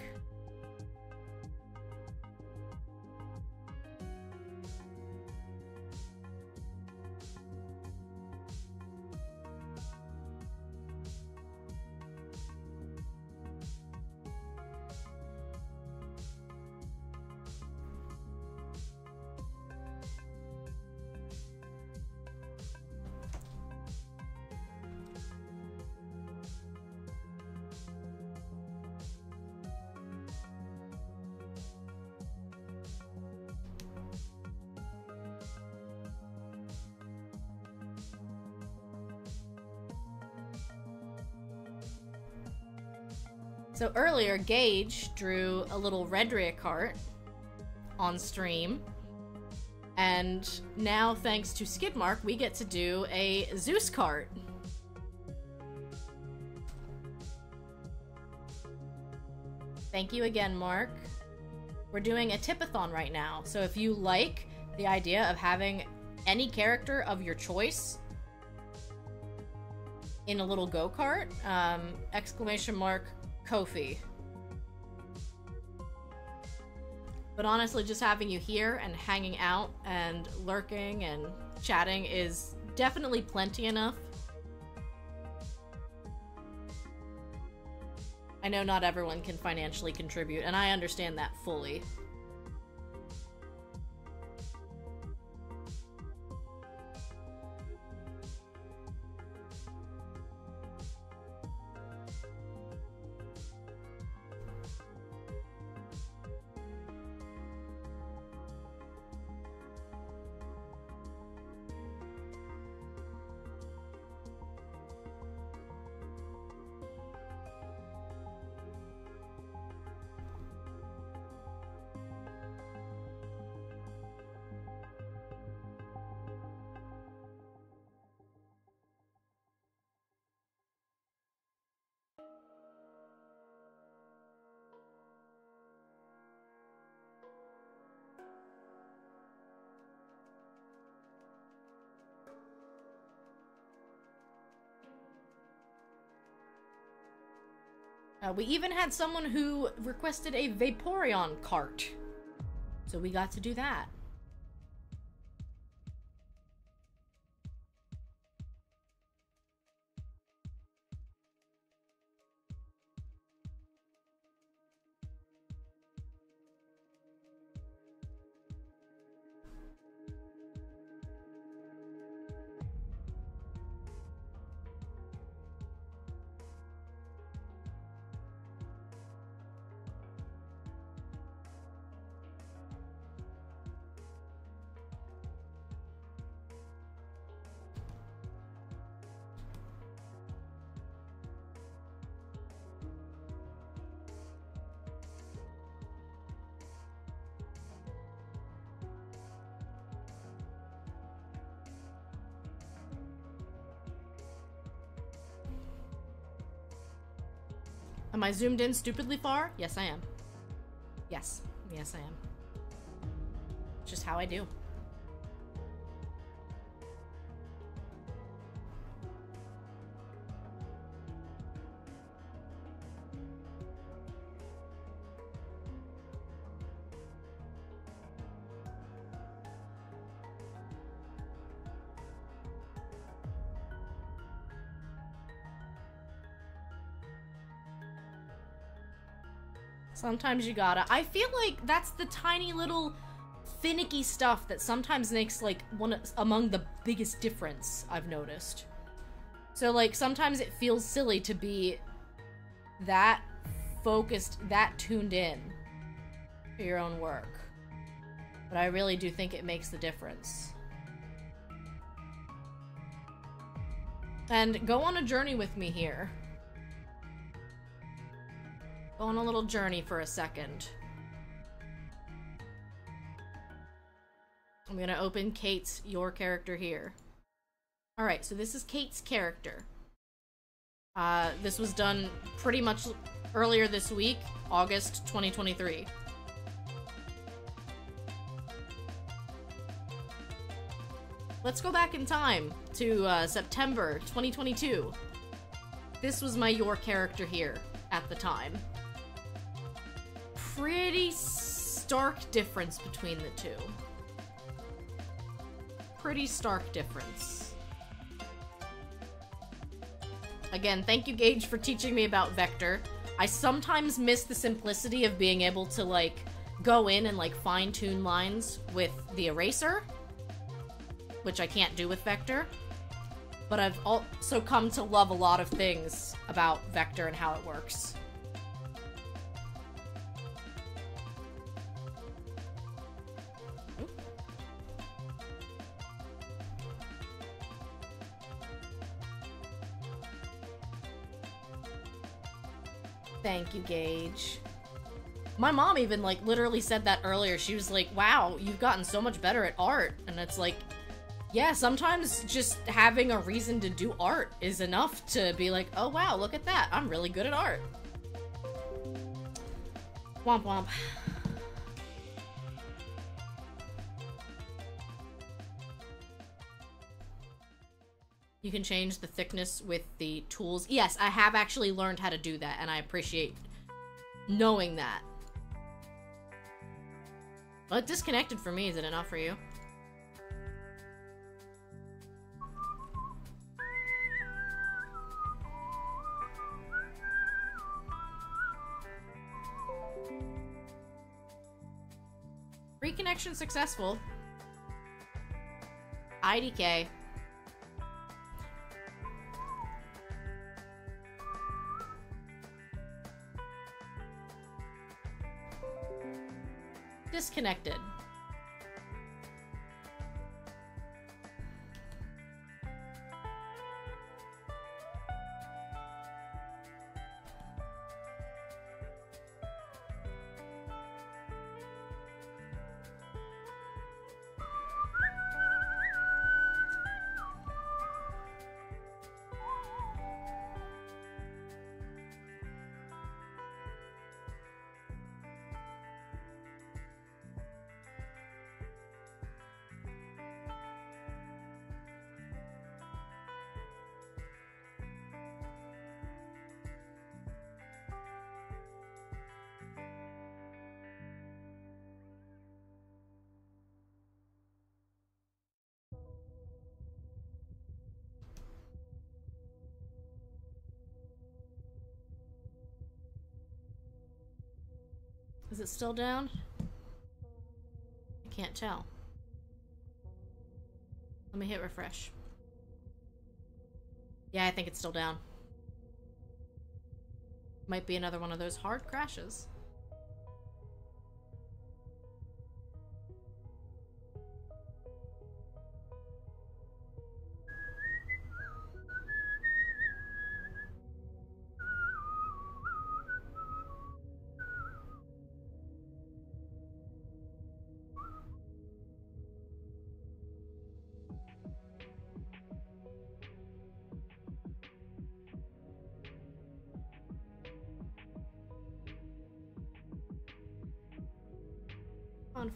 Gage drew a little Redria cart on stream. And now, thanks to Skidmark, we get to do a Zeus cart. Thank you again, Mark. We're doing a tipathon right now, so if you like the idea of having any character of your choice in a little go kart, um, exclamation mark Ko-fi. Honestly, just having you here and hanging out and lurking and chatting is definitely plenty enough. I know not everyone can financially contribute, and I understand that fully. Uh, we even had someone who requested a Vaporeon cart. So we got to do that. I zoomed in stupidly far? Yes, I am. Yes. Yes, I am. Just how I do. Sometimes you gotta. I feel like that's the tiny little finicky stuff that sometimes makes like one of- among the biggest difference I've noticed. So like sometimes it feels silly to be that focused, that tuned in to your own work. But I really do think it makes the difference. And go on a journey with me here. On a little journey for a second. I'm gonna open Kate's your character here. Alright, so this is Kate's character. Uh, this was done pretty much earlier this week, August 2023. Let's go back in time to uh, September 2022. This was my your character here at the time. Pretty stark difference between the two. Pretty stark difference. Again, thank you, Gage, for teaching me about Vector. I sometimes miss the simplicity of being able to, like, go in and, like, fine-tune lines with the eraser, which I can't do with Vector. But I've also come to love a lot of things about Vector and how it works. Gage. My mom even, like, literally said that earlier. She was like, wow, you've gotten so much better at art. And it's like, yeah, sometimes just having a reason to do art is enough to be like, oh wow, look at that. I'm really good at art. Womp womp. You can change the thickness with the tools. Yes, I have actually learned how to do that, and I appreciate knowing that. It disconnected for me. Is it enough for you? Reconnection successful. IDK. Disconnected. It still down? I can't tell. Let me hit refresh. Yeah, I think it's still down. Might be another one of those hard crashes.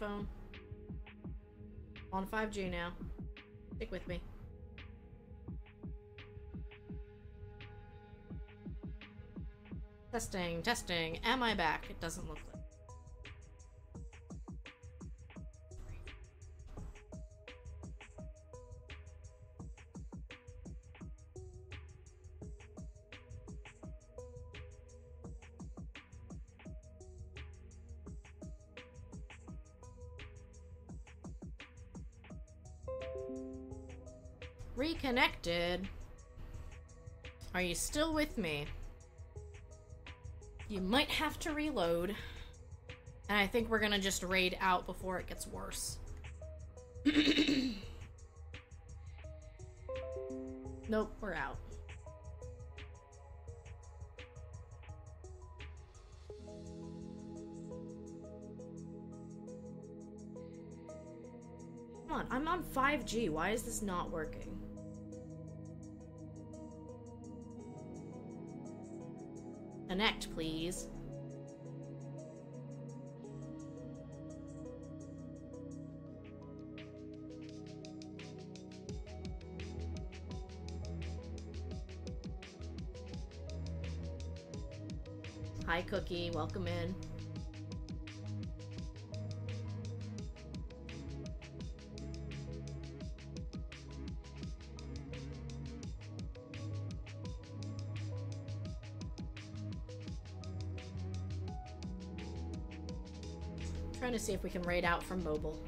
Phone. On 5G now. Stick with me. Testing, testing. Am I back? It doesn't look like. Still with me? You might have to reload. And I think we're gonna just raid out before it gets worse. nope, we're out. Come on, I'm on 5G. Why is this not working? Please. Hi, Cookie. Welcome in. See if we can raid out from mobile.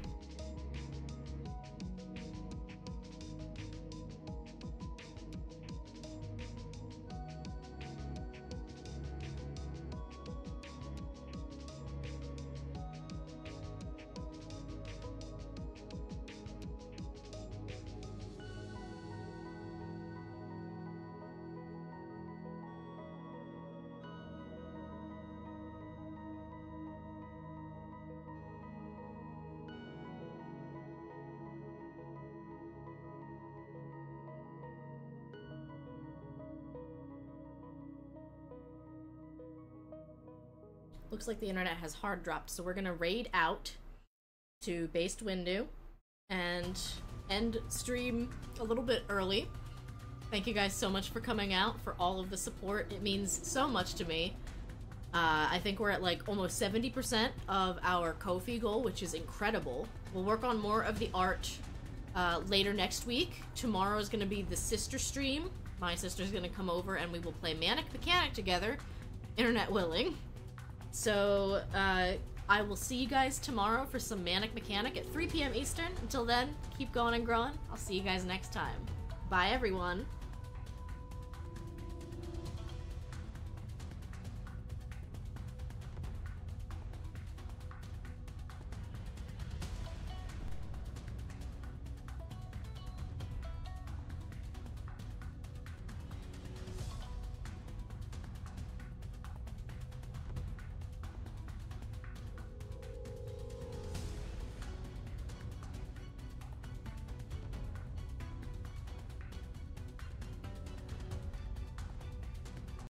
Looks like the internet has hard dropped, so we're gonna raid out to Based Window and end stream a little bit early. Thank you guys so much for coming out, for all of the support. It means so much to me. Uh, I think we're at like almost 70% of our Ko-fi goal, which is incredible. We'll work on more of the art uh, later next week. Tomorrow is going to be the sister stream. My sister's going to come over and we will play Manic Mechanic together, internet willing. So uh, I will see you guys tomorrow for some Manic Mechanic at 3 p.m. Eastern. Until then, keep going and growing. I'll see you guys next time. Bye, everyone.